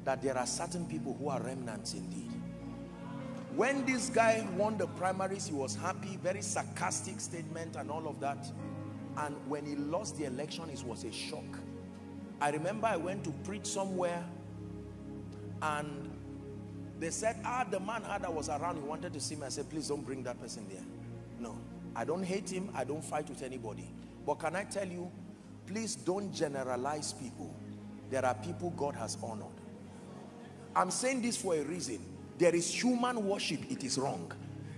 that there are certain people who are remnants indeed. When this guy won the primaries, he was happy, very sarcastic statement and all of that. And when he lost the election, it was a shock. I remember I went to preach somewhere and they said, ah, the man ah, that was around, he wanted to see me. I said, please don't bring that person there. No, I don't hate him. I don't fight with anybody. But can I tell you, please don't generalize people. There are people God has honored. I'm saying this for a reason. There is human worship. It is wrong.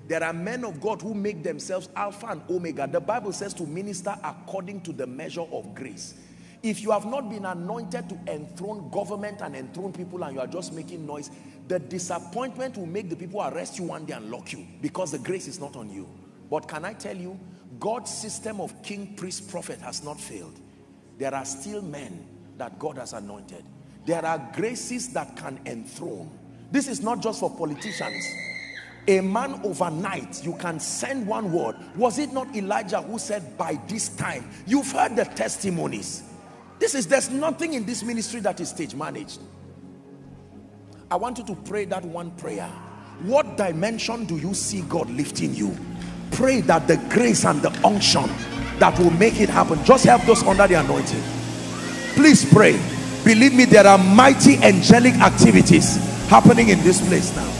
There are men of God who make themselves Alpha and Omega. The Bible says to minister according to the measure of grace. If you have not been anointed to enthrone government and enthrone people and you are just making noise, the disappointment will make the people arrest you one day and lock you because the grace is not on you. But can I tell you, God's system of king, priest, prophet has not failed. There are still men that God has anointed. There are graces that can enthrone. This is not just for politicians. A man overnight, you can send one word. Was it not Elijah who said, by this time, you've heard the testimonies. This is, there's nothing in this ministry that is stage managed. I want you to pray that one prayer. What dimension do you see God lifting you? Pray that the grace and the unction that will make it happen. Just help those under the anointing. Please pray. Believe me, there are mighty angelic activities happening in this place now.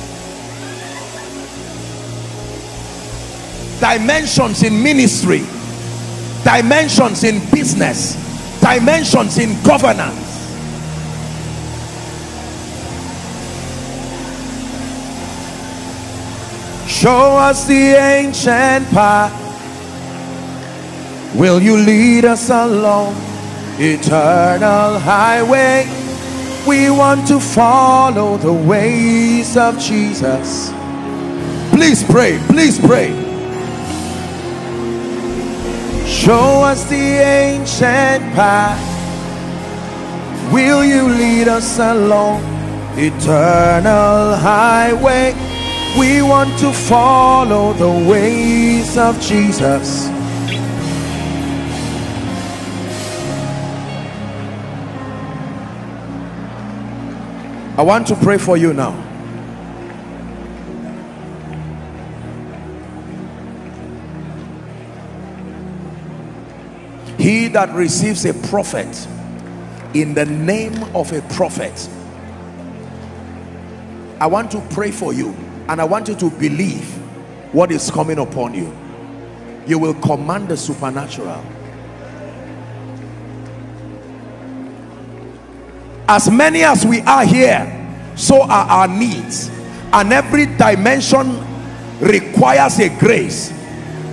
Dimensions in ministry, dimensions in business, dimensions in governance. Show us the ancient path. Will you lead us along eternal highway? We want to follow the ways of Jesus. Please pray, please pray. Show us the ancient path. Will you lead us along eternal highway? We want to follow the ways of Jesus. I want to pray for you now. He that receives a prophet in the name of a prophet, I want to pray for you and I want you to believe what is coming upon you. You will command the supernatural. As many as we are here, so are our needs. And every dimension requires a grace.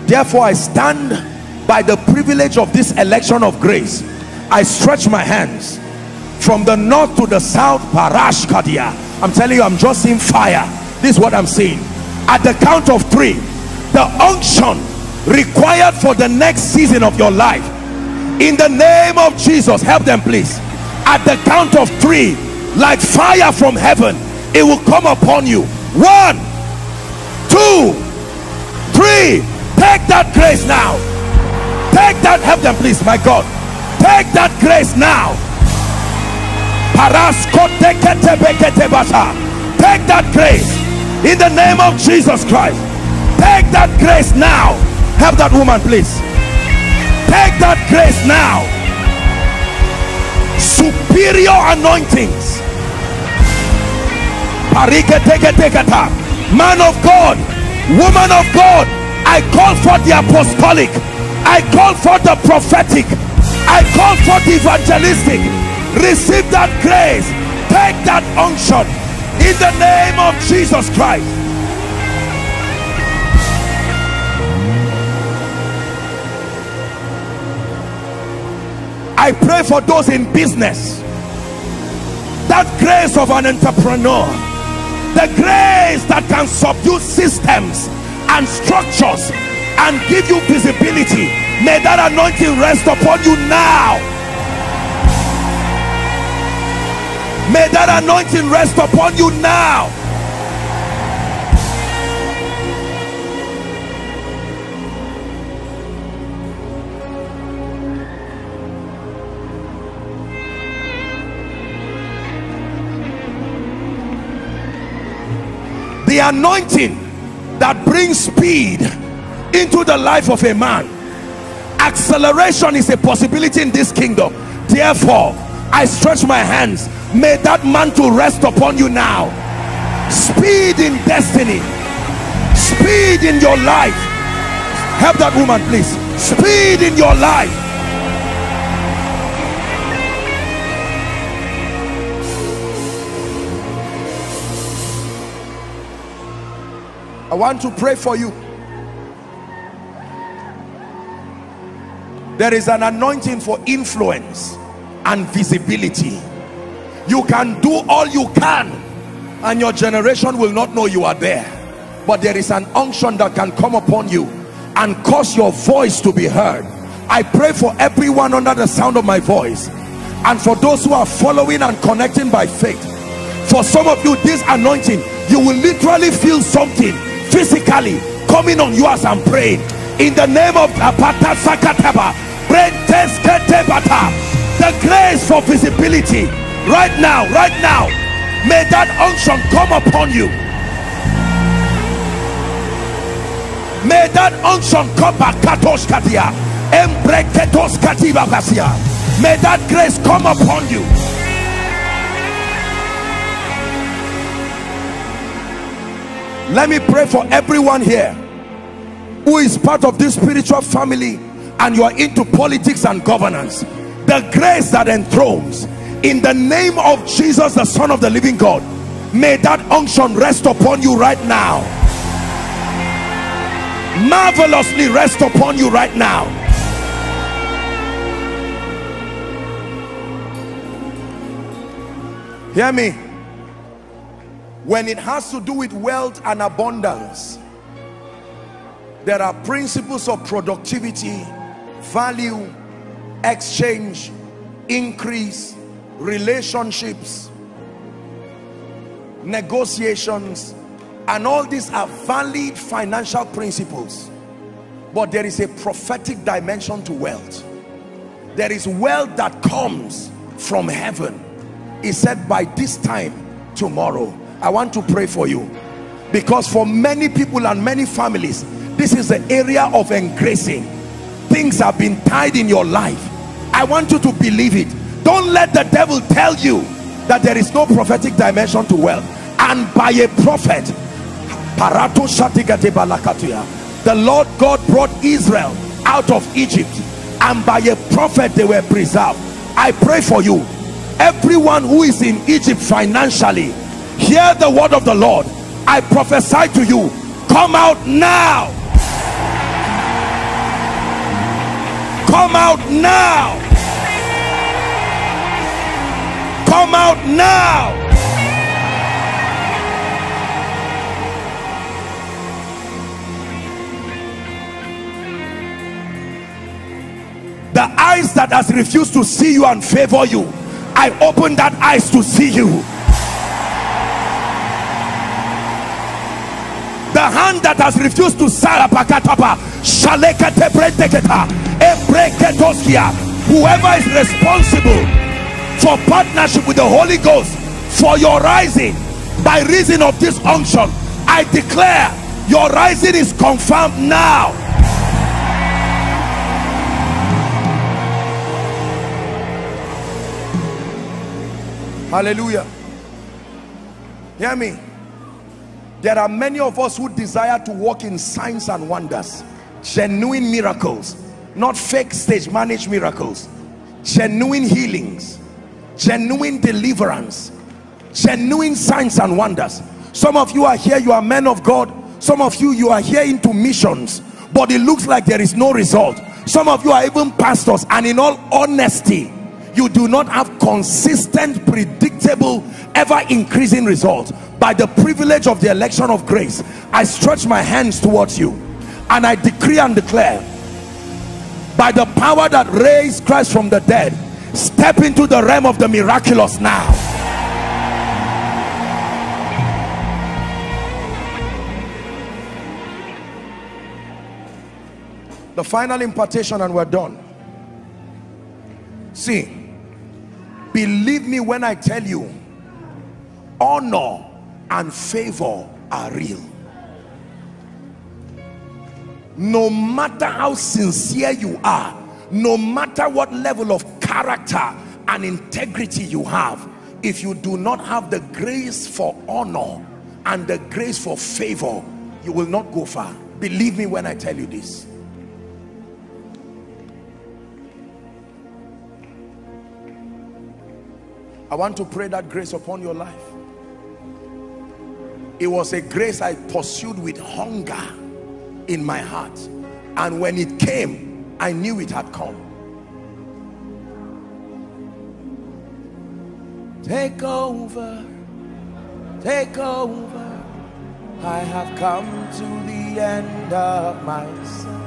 Therefore, I stand by the privilege of this election of grace. I stretch my hands from the north to the south. I'm telling you, I'm just in fire this is what I'm saying. At the count of three, the unction required for the next season of your life. In the name of Jesus, help them please. At the count of three, like fire from heaven, it will come upon you. One, two, three. Take that grace now. Take that, help them please, my God. Take that grace now. Take that grace in the name of Jesus Christ. Take that grace now. Help that woman please. Take that grace now. Superior anointings. Man of God woman of God I call for the apostolic. I call for the prophetic. I call for the evangelistic. Receive that grace. Take that unction in the name of Jesus Christ. I pray for those in business. That grace of an entrepreneur. The grace that can subdue systems and structures and give you visibility. May that anointing rest upon you now May that anointing rest upon you now. The anointing that brings speed into the life of a man. Acceleration is a possibility in this kingdom. Therefore, I stretch my hands. May that mantle rest upon you now. Speed in destiny. Speed in your life. Help that woman please. Speed in your life. I want to pray for you. There is an anointing for influence and visibility. You can do all you can and your generation will not know you are there. But there is an unction that can come upon you and cause your voice to be heard. I pray for everyone under the sound of my voice and for those who are following and connecting by faith. For some of you this anointing you will literally feel something physically coming on you as I'm praying. In the name of Apata the grace for visibility. Right now right now may that unction come upon you. May that unction come back. May that grace come upon you. Let me pray for everyone here who is part of this spiritual family and you are into politics and governance the grace that enthrones. In the name of Jesus the son of the living God may that unction rest upon you right now. Marvelously rest upon you right now. Hear me. When it has to do with wealth and abundance there are principles of productivity value exchange increase relationships negotiations and all these are valid financial principles. But there is a prophetic dimension to wealth. There is wealth that comes from heaven. He said by this time tomorrow i want to pray for you. Because for many people and many families this is the area of engracing. Things have been tied in your life i want you to believe it. Don't let the devil tell you that there is no prophetic dimension to wealth. And by a prophet the Lord God brought Israel out of Egypt. And by a prophet they were preserved. I pray for you. Everyone who is in Egypt financially hear the word of the Lord. I prophesy to you. Come out now come out now. Come out now. The eyes that has refused to see you and favor you I open that eyes to see you the hand that has refused to sarapakatapa whoever is responsible for partnership with the Holy Ghost for your rising by reason of this unction I declare your rising is confirmed now. Hallelujah. Hear me there are many of us who desire to walk in signs and wonders genuine miracles not fake stage managed miracles genuine healings genuine deliverance genuine signs and wonders. Some of you are here you are men of God. Some of you you are here into missions but it looks like there is no result. Some of you are even pastors and in all honesty you do not have consistent predictable ever increasing results by the privilege of the election of grace i stretch my hands towards you and i decree and declare by the power that raised christ from the dead step into the realm of the miraculous now. The final impartation and we're done. See believe me when I tell you honor and favor are real. No matter how sincere you are no matter what level of character and integrity you have if you do not have the grace for honor and the grace for favor you will not go far. Believe me when I tell you this. I want to pray that grace upon your life. It was a grace I pursued with hunger in my heart. And when it came, I knew it had come. Take over, take over. I have come to the end of myself.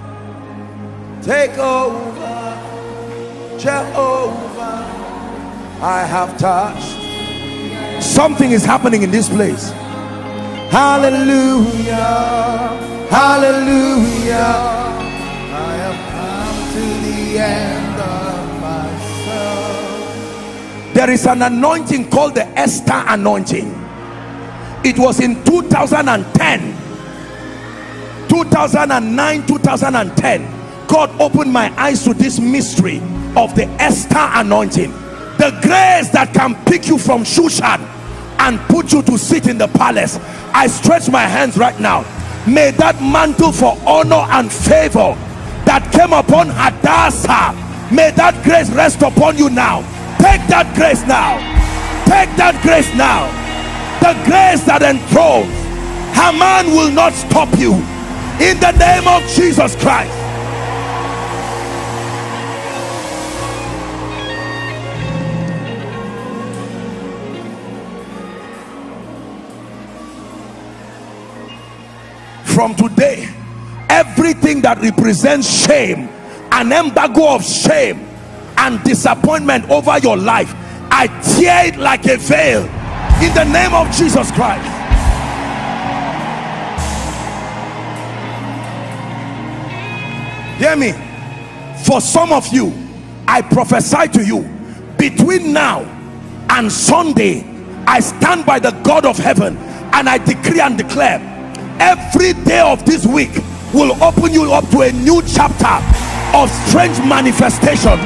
take over Jehovah I have touched something is happening in this place hallelujah. Hallelujah. I have come to the end of myself. There is an anointing called the Esther anointing. It was in 2010 2009 2010 God opened my eyes to this mystery of the Esther anointing. The grace that can pick you from Shushan and put you to sit in the palace. I stretch my hands right now. May that mantle for honor and favor that came upon Hadassah may that grace rest upon you now. Take that grace now. Take that grace now. The grace that enthrones Haman will not stop you. In the name of Jesus Christ from today everything that represents shame an embargo of shame and disappointment over your life I tear it like a veil in the name of Jesus Christ. Hear me. For some of you I prophesy to you between now and Sunday I stand by the God of heaven and I decree and declare every day of this week will open you up to a new chapter of strange manifestation.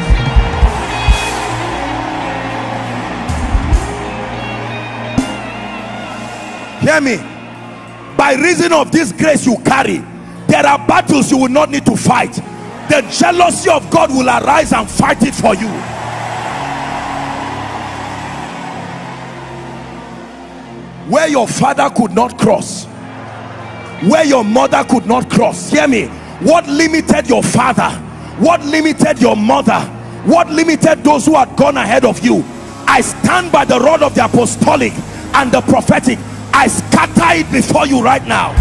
Hear me. By reason of this grace you carry there are battles you will not need to fight. The jealousy of God will arise and fight it for you. Where your father could not cross where your mother could not cross. Hear me. What limited your father? What limited your mother? What limited those who had gone ahead of you? I stand by the rod of the apostolic and the prophetic. I scatter it before you right now.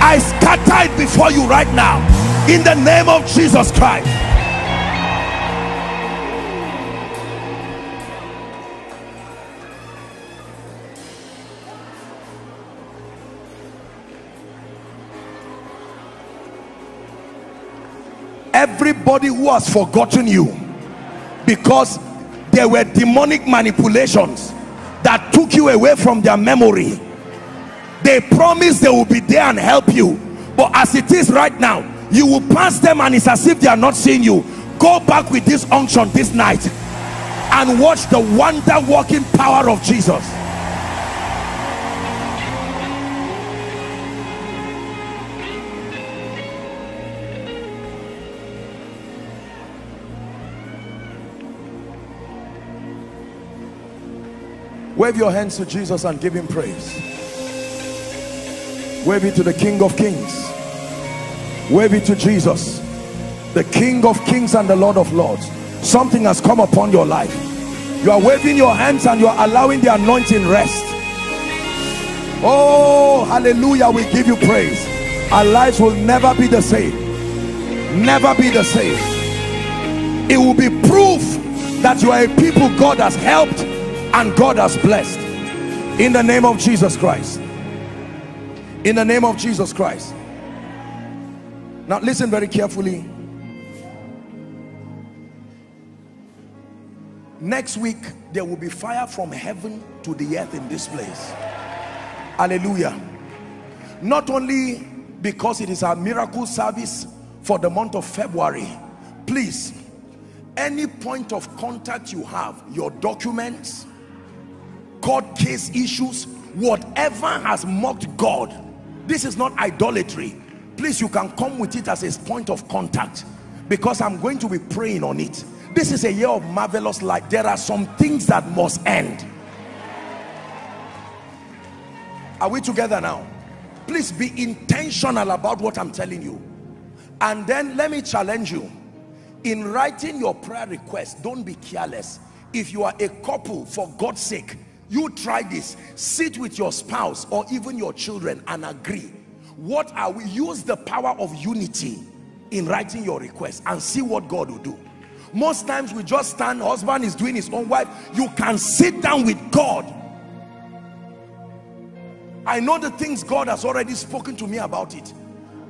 I scatter it before you right now. In the name of Jesus Christ everybody who has forgotten you. Because there were demonic manipulations that took you away from their memory. They promise they will be there and help you. But as it is right now you will pass them and it's as if they are not seeing you. Go back with this unction this night and watch the wonder working power of Jesus wave your hands to Jesus and give him praise. Wave it to the King of Kings. Wave it to Jesus the King of Kings and the Lord of Lords. Something has come upon your life. You are waving your hands and you are allowing the anointing rest. Oh hallelujah we give you praise. Our lives will never be the same. Never be the same. It will be proof that you are a people God has helped and God has blessed. In the name of Jesus Christ. In the name of Jesus Christ. Now listen very carefully. Next week there will be fire from heaven to the earth in this place. Hallelujah. Not only because it is our miracle service for the month of February. Please any point of contact you have your documents court case issues whatever has mocked God this is not idolatry. Please you can come with it as a point of contact because I'm going to be praying on it. This is a year of marvelous light. There are some things that must end. Are we together now? Please be intentional about what I'm telling you. And then let me challenge you. In writing your prayer request don't be careless. If you are a couple for God's sake you try this. Sit with your spouse or even your children and agree. What are we use the power of unity in writing your request and see what God will do. Most times we just stand husband is doing his own wife. You can sit down with God. I know the things God has already spoken to me about it.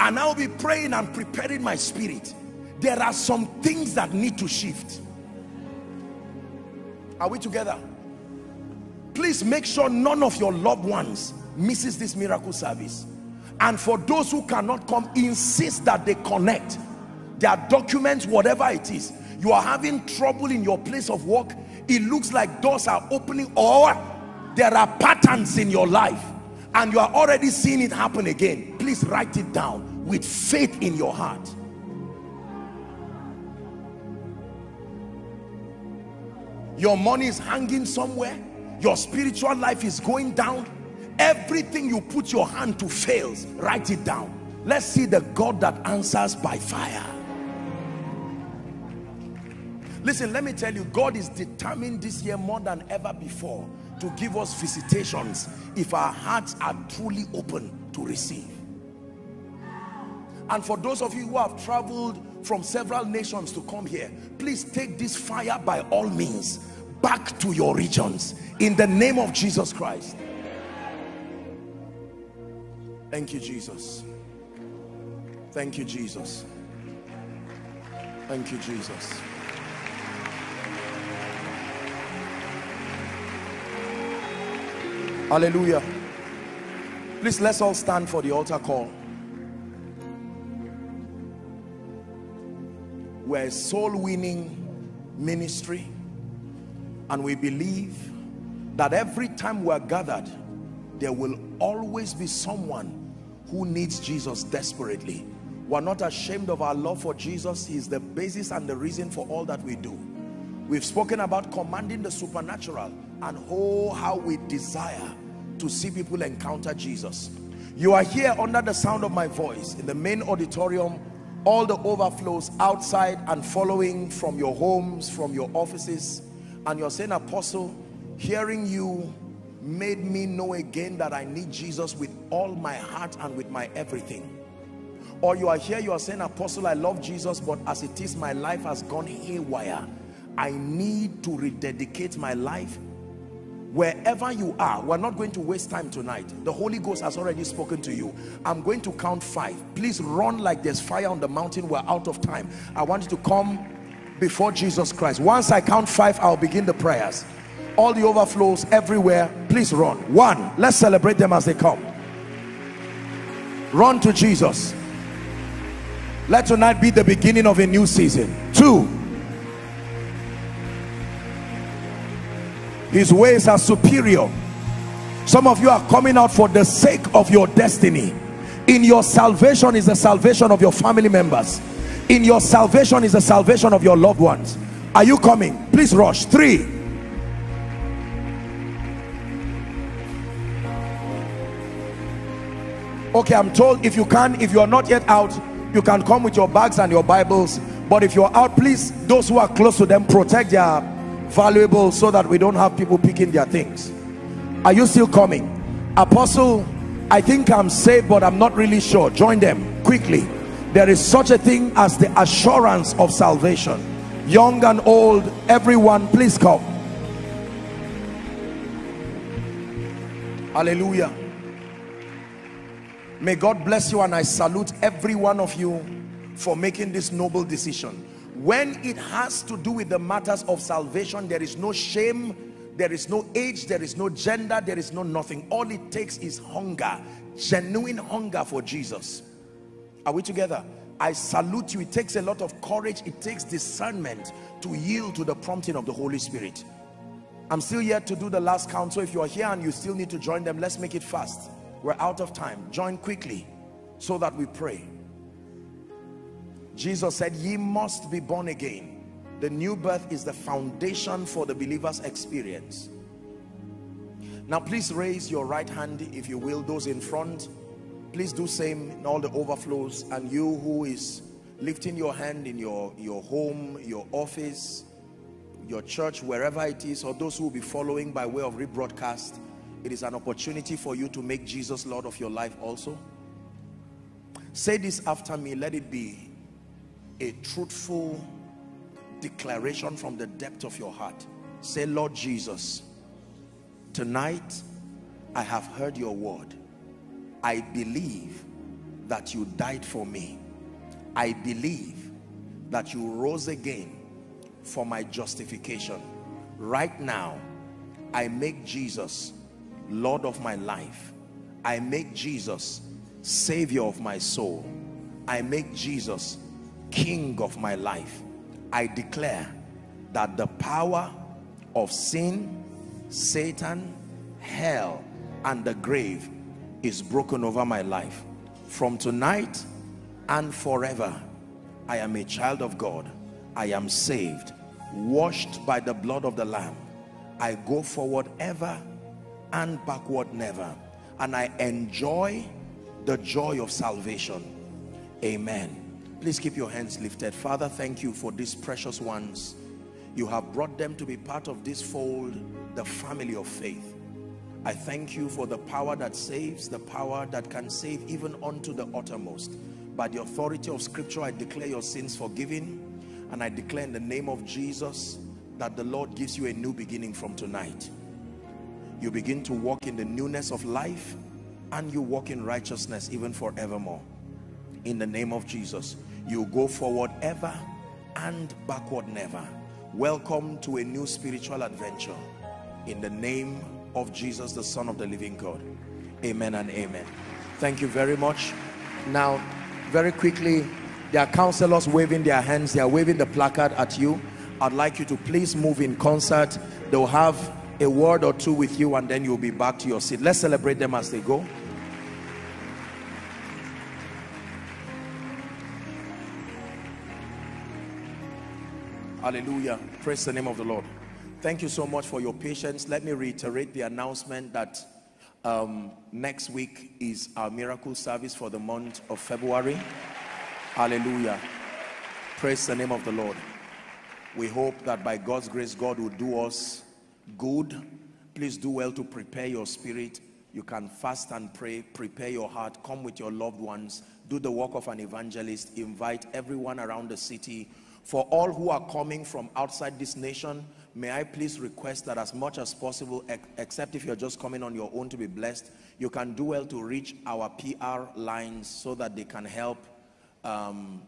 And I'll be praying and preparing my spirit. There are some things that need to shift. Are we together please make sure none of your loved ones misses this miracle service. And for those who cannot come insist that they connect. Their documents whatever it is. You are having trouble in your place of work. It looks like doors are opening or there are patterns in your life. And you are already seeing it happen again. Please write it down with faith in your heart. Your money is hanging somewhere your spiritual life is going down. Everything you put your hand to fails. Write it down. Let's see the God that answers by fire. Listen let me tell you God is determined this year more than ever before to give us visitations if our hearts are truly open to receive. And for those of you who have traveled from several nations to come here please take this fire by all means back to your regions. In the name of Jesus Christ. Thank you Jesus. Thank you Jesus. Thank you Jesus. Hallelujah. Please let's all stand for the altar call. We're a soul winning ministry and we believe that every time we're gathered there will always be someone who needs Jesus desperately. We're not ashamed of our love for Jesus. He's the basis and the reason for all that we do. We've spoken about commanding the supernatural and oh how we desire to see people encounter Jesus. You are here under the sound of my voice in the main auditorium all the overflows outside and following from your homes from your offices and you're saying apostle hearing you made me know again that I need Jesus with all my heart and with my everything. Or you are here you are saying apostle I love Jesus but as it is my life has gone haywire. I need to rededicate my life. Wherever you are we're not going to waste time tonight. The Holy Ghost has already spoken to you. I'm going to count five. Please run like there's fire on the mountain. We're out of time. I want you to come before Jesus Christ. Once I count five I'll begin the prayers. All the overflows everywhere. Please run. One let's celebrate them as they come. Run to Jesus. Let tonight be the beginning of a new season. Two his ways are superior. Some of you are coming out for the sake of your destiny. In your salvation is the salvation of your family members in your salvation is the salvation of your loved ones. Are you coming? Please rush. Three. Okay i'm told if you can if you are not yet out you can come with your bags and your bibles. But if you're out please those who are close to them protect their valuable so that we don't have people picking their things. Are you still coming? Apostle i think i'm saved but i'm not really sure. Join them quickly there is such a thing as the assurance of salvation. Young and old everyone please come. Hallelujah. May god bless you and i salute every one of you for making this noble decision. When it has to do with the matters of salvation there is no shame there is no age there is no gender there is no nothing. All it takes is hunger genuine hunger for jesus are we together? I salute you. It takes a lot of courage. It takes discernment to yield to the prompting of the holy spirit. I'm still yet to do the last count so if you are here and you still need to join them let's make it fast. We're out of time. Join quickly so that we pray. Jesus said, ye must be born again. The new birth is the foundation for the believer's experience. Now please raise your right hand if you will, those in front. Please do same in all the overflows. And you who is lifting your hand in your, your home, your office, your church, wherever it is, or those who will be following by way of rebroadcast, it is an opportunity for you to make Jesus Lord of your life also. Say this after me, let it be a truthful declaration from the depth of your heart say lord jesus tonight i have heard your word i believe that you died for me. I believe that you rose again for my justification. Right now i make jesus lord of my life. I make jesus savior of my soul. I make jesus king of my life. I declare that the power of sin, Satan, hell, and the grave is broken over my life. From tonight and forever, I am a child of God. I am saved, washed by the blood of the Lamb. I go forward ever and backward never. And I enjoy the joy of salvation. Amen. Please keep your hands lifted. Father, thank you for these precious ones. You have brought them to be part of this fold, the family of faith. I thank you for the power that saves, the power that can save even unto the uttermost. By the authority of scripture, I declare your sins forgiven. And I declare in the name of Jesus that the Lord gives you a new beginning from tonight. You begin to walk in the newness of life and you walk in righteousness even forevermore. In the name of Jesus you go forward ever and backward never welcome to a new spiritual adventure in the name of jesus the son of the living god. Amen and amen. Thank you very much. Now very quickly there are counselors waving their hands. They are waving the placard at you. I'd like you to please move in concert. They'll have a word or two with you and then you'll be back to your seat. Let's celebrate them as they go. Hallelujah. Praise the name of the Lord. Thank you so much for your patience. Let me reiterate the announcement that um, next week is our miracle service for the month of February. Hallelujah. Praise the name of the Lord. We hope that by God's grace, God will do us good. Please do well to prepare your spirit. You can fast and pray, prepare your heart, come with your loved ones, do the work of an evangelist, invite everyone around the city for all who are coming from outside this nation, may I please request that as much as possible, except if you're just coming on your own to be blessed, you can do well to reach our PR lines so that they can help um,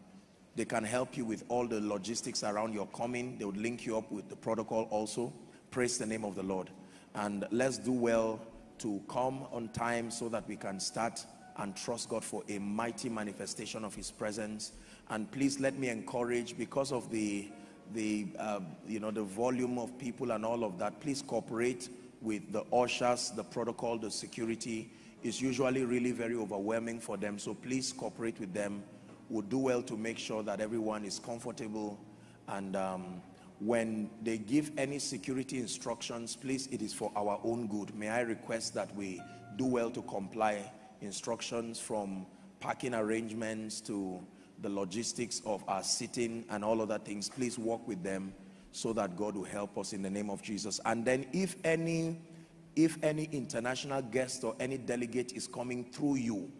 they can help you with all the logistics around your coming. They would link you up with the protocol also. Praise the name of the Lord. And let's do well to come on time so that we can start and trust God for a mighty manifestation of his presence and please let me encourage because of the the uh, you know the volume of people and all of that please cooperate with the ushers. The protocol the security is usually really very overwhelming for them. So please cooperate with them. We'll do well to make sure that everyone is comfortable. And um, when they give any security instructions please it is for our own good. May i request that we do well to comply instructions from parking arrangements to the logistics of our sitting and all other things, please work with them so that God will help us in the name of Jesus. And then if any if any international guest or any delegate is coming through you,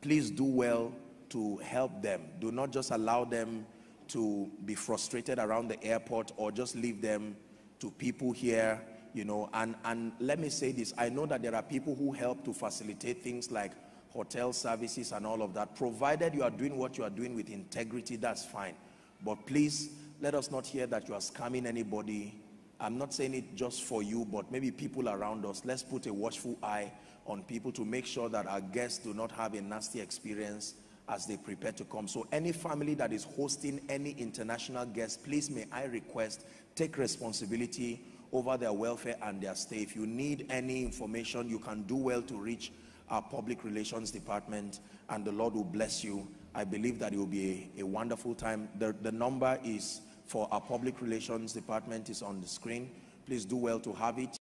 please do well to help them. Do not just allow them to be frustrated around the airport or just leave them to people here, you know. And, and let me say this, I know that there are people who help to facilitate things like hotel services and all of that. Provided you are doing what you are doing with integrity, that's fine. But please, let us not hear that you are scamming anybody. I'm not saying it just for you, but maybe people around us. Let's put a watchful eye on people to make sure that our guests do not have a nasty experience as they prepare to come. So any family that is hosting any international guests, please may I request, take responsibility over their welfare and their stay. If you need any information, you can do well to reach our public relations department and the Lord will bless you. I believe that it will be a, a wonderful time. The, the number is for our public relations department is on the screen. Please do well to have it.